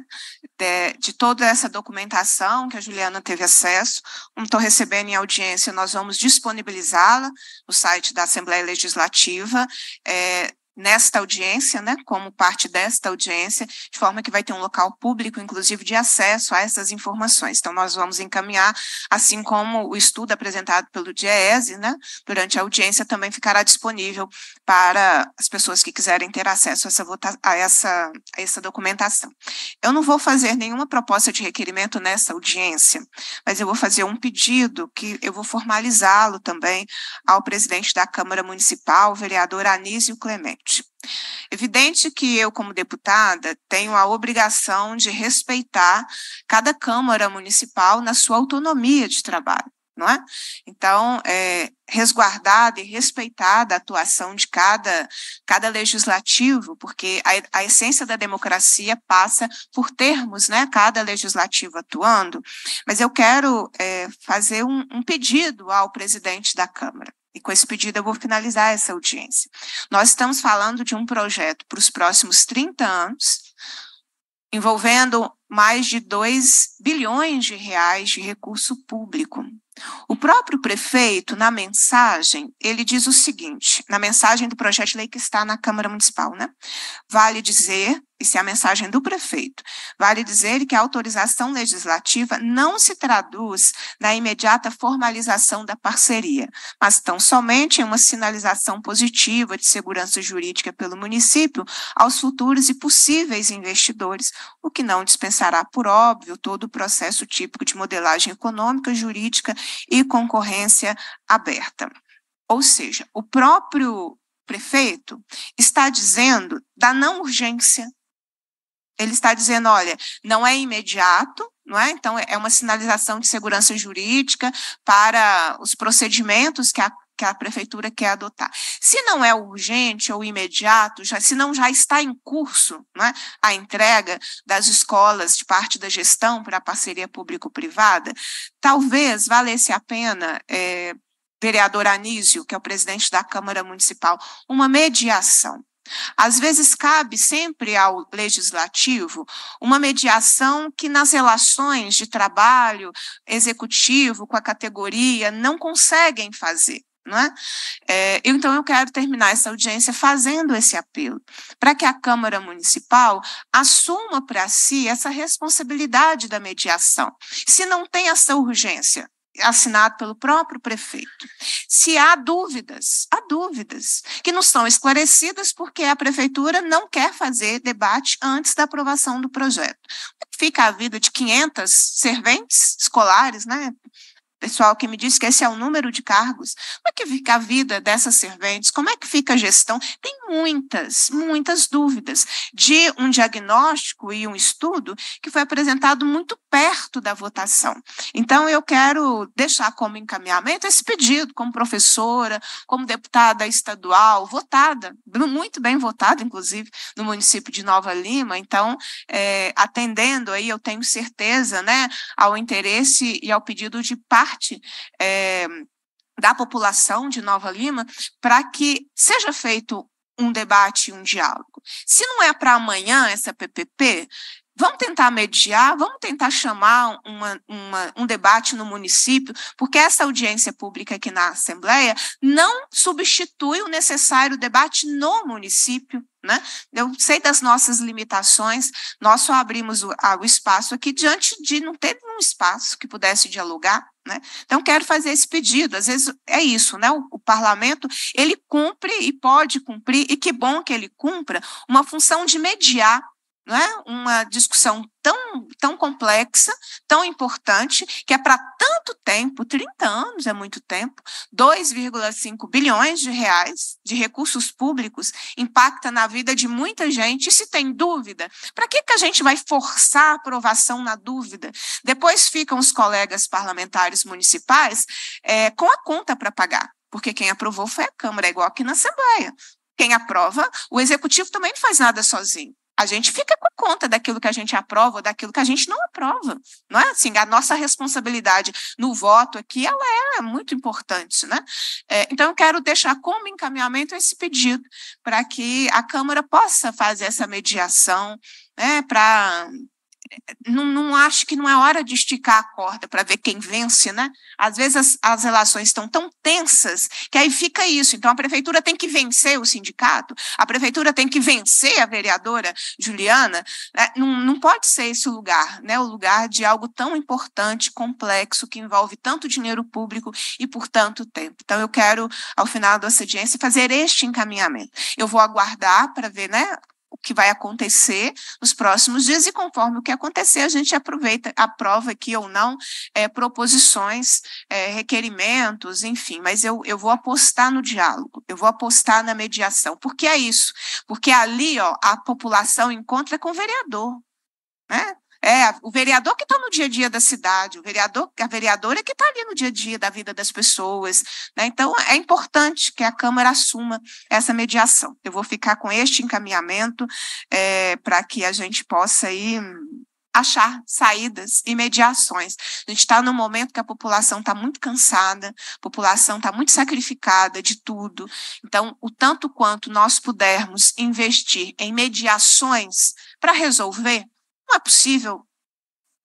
De, de, toda essa documentação que a Juliana teve acesso, estou recebendo em audiência, nós vamos disponibilizá-la no site da Assembleia Legislativa. É, nesta audiência, né, como parte desta audiência, de forma que vai ter um local público, inclusive, de acesso a essas informações. Então, nós vamos encaminhar, assim como o estudo apresentado pelo DIEESE, né, durante a audiência, também ficará disponível para as pessoas que quiserem ter acesso a essa, a essa, a essa documentação. Eu não vou fazer nenhuma proposta de requerimento nessa audiência, mas eu vou fazer um pedido que eu vou formalizá-lo também ao presidente da Câmara Municipal, o vereador Anísio Clemente. Evidente que eu, como deputada, tenho a obrigação de respeitar cada Câmara Municipal na sua autonomia de trabalho. Não é? Então, é, resguardada e respeitada a atuação de cada, cada legislativo, porque a, a essência da democracia passa por termos né, cada legislativo atuando, mas eu quero é, fazer um, um pedido ao presidente da Câmara. E com esse pedido eu vou finalizar essa audiência. Nós estamos falando de um projeto para os próximos 30 anos, envolvendo mais de 2 bilhões de reais de recurso público. O próprio prefeito, na mensagem, ele diz o seguinte, na mensagem do projeto de lei que está na Câmara Municipal, né? Vale dizer isso é a mensagem do prefeito. Vale dizer que a autorização legislativa não se traduz na imediata formalização da parceria, mas tão somente em uma sinalização positiva de segurança jurídica pelo município aos futuros e possíveis investidores, o que não dispensará, por óbvio, todo o processo típico de modelagem econômica, jurídica e concorrência aberta. Ou seja, o próprio prefeito está dizendo da não urgência ele está dizendo, olha, não é imediato, não é? Então é uma sinalização de segurança jurídica para os procedimentos que a que a prefeitura quer adotar. Se não é urgente ou imediato, já, se não já está em curso é, a entrega das escolas de parte da gestão para a parceria público-privada, talvez valesse a pena, é, vereador Anísio, que é o presidente da Câmara Municipal, uma mediação. Às vezes cabe sempre ao legislativo uma mediação que nas relações de trabalho executivo com a categoria não conseguem fazer. Não é? É, então, eu quero terminar essa audiência fazendo esse apelo, para que a Câmara Municipal assuma para si essa responsabilidade da mediação. Se não tem essa urgência, assinado pelo próprio prefeito. Se há dúvidas, há dúvidas que não são esclarecidas porque a prefeitura não quer fazer debate antes da aprovação do projeto. Fica a vida de 500 serventes escolares, né? pessoal que me disse que esse é o número de cargos. Como é que fica a vida dessas serventes? Como é que fica a gestão? Tem muitas, muitas dúvidas de um diagnóstico e um estudo que foi apresentado muito perto da votação. Então, eu quero deixar como encaminhamento esse pedido, como professora, como deputada estadual, votada, muito bem votada, inclusive, no município de Nova Lima. Então, é, atendendo aí, eu tenho certeza, né, ao interesse e ao pedido de parte é, da população de Nova Lima para que seja feito um debate, um diálogo. Se não é para amanhã essa PPP, Vamos tentar mediar, vamos tentar chamar uma, uma, um debate no município, porque essa audiência pública aqui na Assembleia não substitui o necessário debate no município. Né? Eu sei das nossas limitações, nós só abrimos o, o espaço aqui diante de não ter um espaço que pudesse dialogar. Né? Então, quero fazer esse pedido. Às vezes é isso, né? O, o, parlamento ele cumpre e pode cumprir, e que bom que ele cumpra, uma função de mediar não é? uma discussão tão, tão complexa, tão importante, que é para tanto tempo, 30 anos é muito tempo, 2,5 bilhões de reais de recursos públicos impacta na vida de muita gente. E se tem dúvida, para que, que a gente vai forçar a aprovação na dúvida? Depois ficam os colegas parlamentares municipais é, com a conta para pagar, porque quem aprovou foi a Câmara, é igual aqui na Assembleia. Quem aprova, o executivo também não faz nada sozinho a gente fica com conta daquilo que a gente aprova ou daquilo que a gente não aprova, não é? Assim, a nossa responsabilidade no voto aqui, ela é muito importante, né? É, então, eu quero deixar como encaminhamento esse pedido para que a Câmara possa fazer essa mediação né, para não, não acho que não é hora de esticar a corda para ver quem vence, né? Às vezes as, as relações estão tão tensas que aí fica isso. Então a prefeitura tem que vencer o sindicato, a prefeitura tem que vencer a vereadora Juliana. Né? Não, não pode ser esse o lugar, né? O lugar de algo tão importante, complexo, que envolve tanto dinheiro público e por tanto tempo. Então eu quero, ao final da audiência, fazer este encaminhamento. Eu vou aguardar para ver, né? O que vai acontecer nos próximos dias e conforme o que acontecer, a gente aproveita, aprova aqui ou não é, proposições, é, requerimentos, enfim, mas eu, eu vou apostar no diálogo, eu vou apostar na mediação, porque é isso, porque ali ó, a população encontra com o vereador, né? É, o vereador que está no dia a dia da cidade, o vereador, a vereadora que está ali no dia a dia da vida das pessoas. Né? Então, é importante que a Câmara assuma essa mediação. Eu vou ficar com este encaminhamento é, para que a gente possa aí achar saídas e mediações. A gente está num momento que a população está muito cansada, a população está muito sacrificada de tudo. Então, o tanto quanto nós pudermos investir em mediações para resolver, não é possível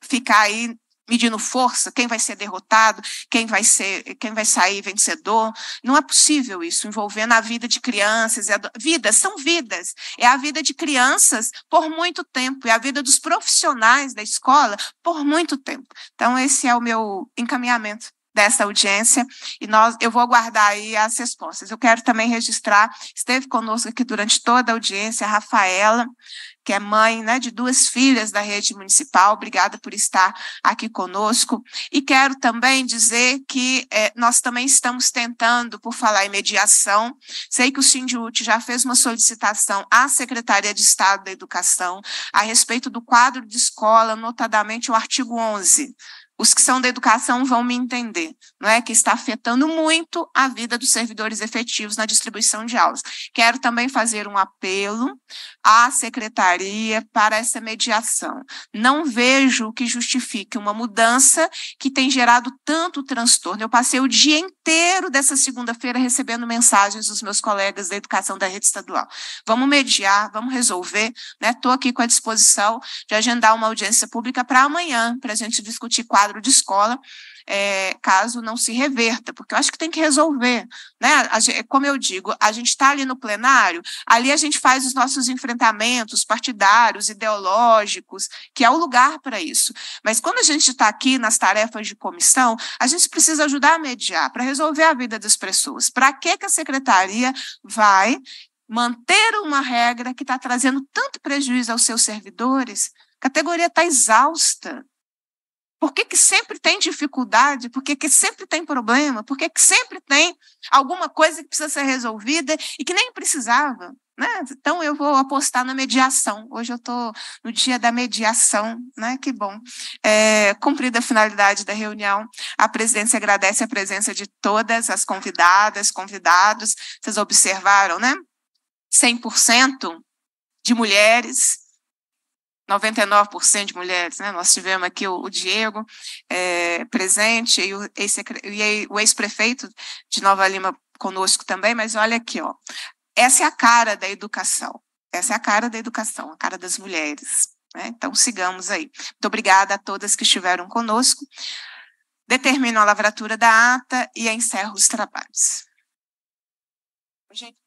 ficar aí medindo força, quem vai ser derrotado, quem vai ser, quem vai sair vencedor. Não é possível isso envolvendo a vida de crianças, vidas são vidas. É a vida de crianças por muito tempo, é a vida dos profissionais da escola por muito tempo. Então esse é o meu encaminhamento dessa audiência e nós eu vou aguardar aí as respostas. Eu quero também registrar, esteve conosco aqui durante toda a audiência a Rafaela, que é mãe né, de duas filhas da rede municipal. Obrigada por estar aqui conosco. E quero também dizer que é, nós também estamos tentando, por falar em mediação, sei que o Sindiúti já fez uma solicitação à Secretaria de Estado da Educação a respeito do quadro de escola, notadamente o artigo 11 os que são da educação vão me entender, não é? Que está afetando muito a vida dos servidores efetivos na distribuição de aulas. Quero também fazer um apelo à secretaria para essa mediação. Não vejo o que justifique uma mudança que tem gerado tanto transtorno. Eu passei o dia inteiro dessa segunda-feira recebendo mensagens dos meus colegas da educação da rede estadual. Vamos mediar, vamos resolver, né? Estou aqui com a disposição de agendar uma audiência pública para amanhã, para a gente discutir quadro de escola, é, caso não se reverta, porque eu acho que tem que resolver, né? A, como eu digo, a gente está ali no plenário, ali a gente faz os nossos enfrentamentos partidários, ideológicos, que é o lugar para isso. Mas quando a gente está aqui nas tarefas de comissão, a gente precisa ajudar a mediar para resolver a vida das pessoas. Para que, que a secretaria vai manter uma regra que está trazendo tanto prejuízo aos seus servidores? A categoria está exausta. Por que, que sempre tem dificuldade? Por que, que sempre tem problema? Por que, que sempre tem alguma coisa que precisa ser resolvida e que nem precisava? Né? Então, eu vou apostar na mediação. Hoje eu estou no dia da mediação, né? Que bom. É, cumprida a finalidade da reunião, a presidência agradece a presença de todas as convidadas, convidados. Vocês observaram, né? 100% de mulheres, 99% de mulheres, né? Nós tivemos aqui o, o Diego é, presente e o ex-prefeito de Nova Lima conosco também, mas olha aqui, ó. Essa é a cara da educação. Essa é a cara da educação, a cara das mulheres. Né? Então, sigamos aí. Muito obrigada a todas que estiveram conosco. Determino a lavratura da ata e encerro os trabalhos. Gente.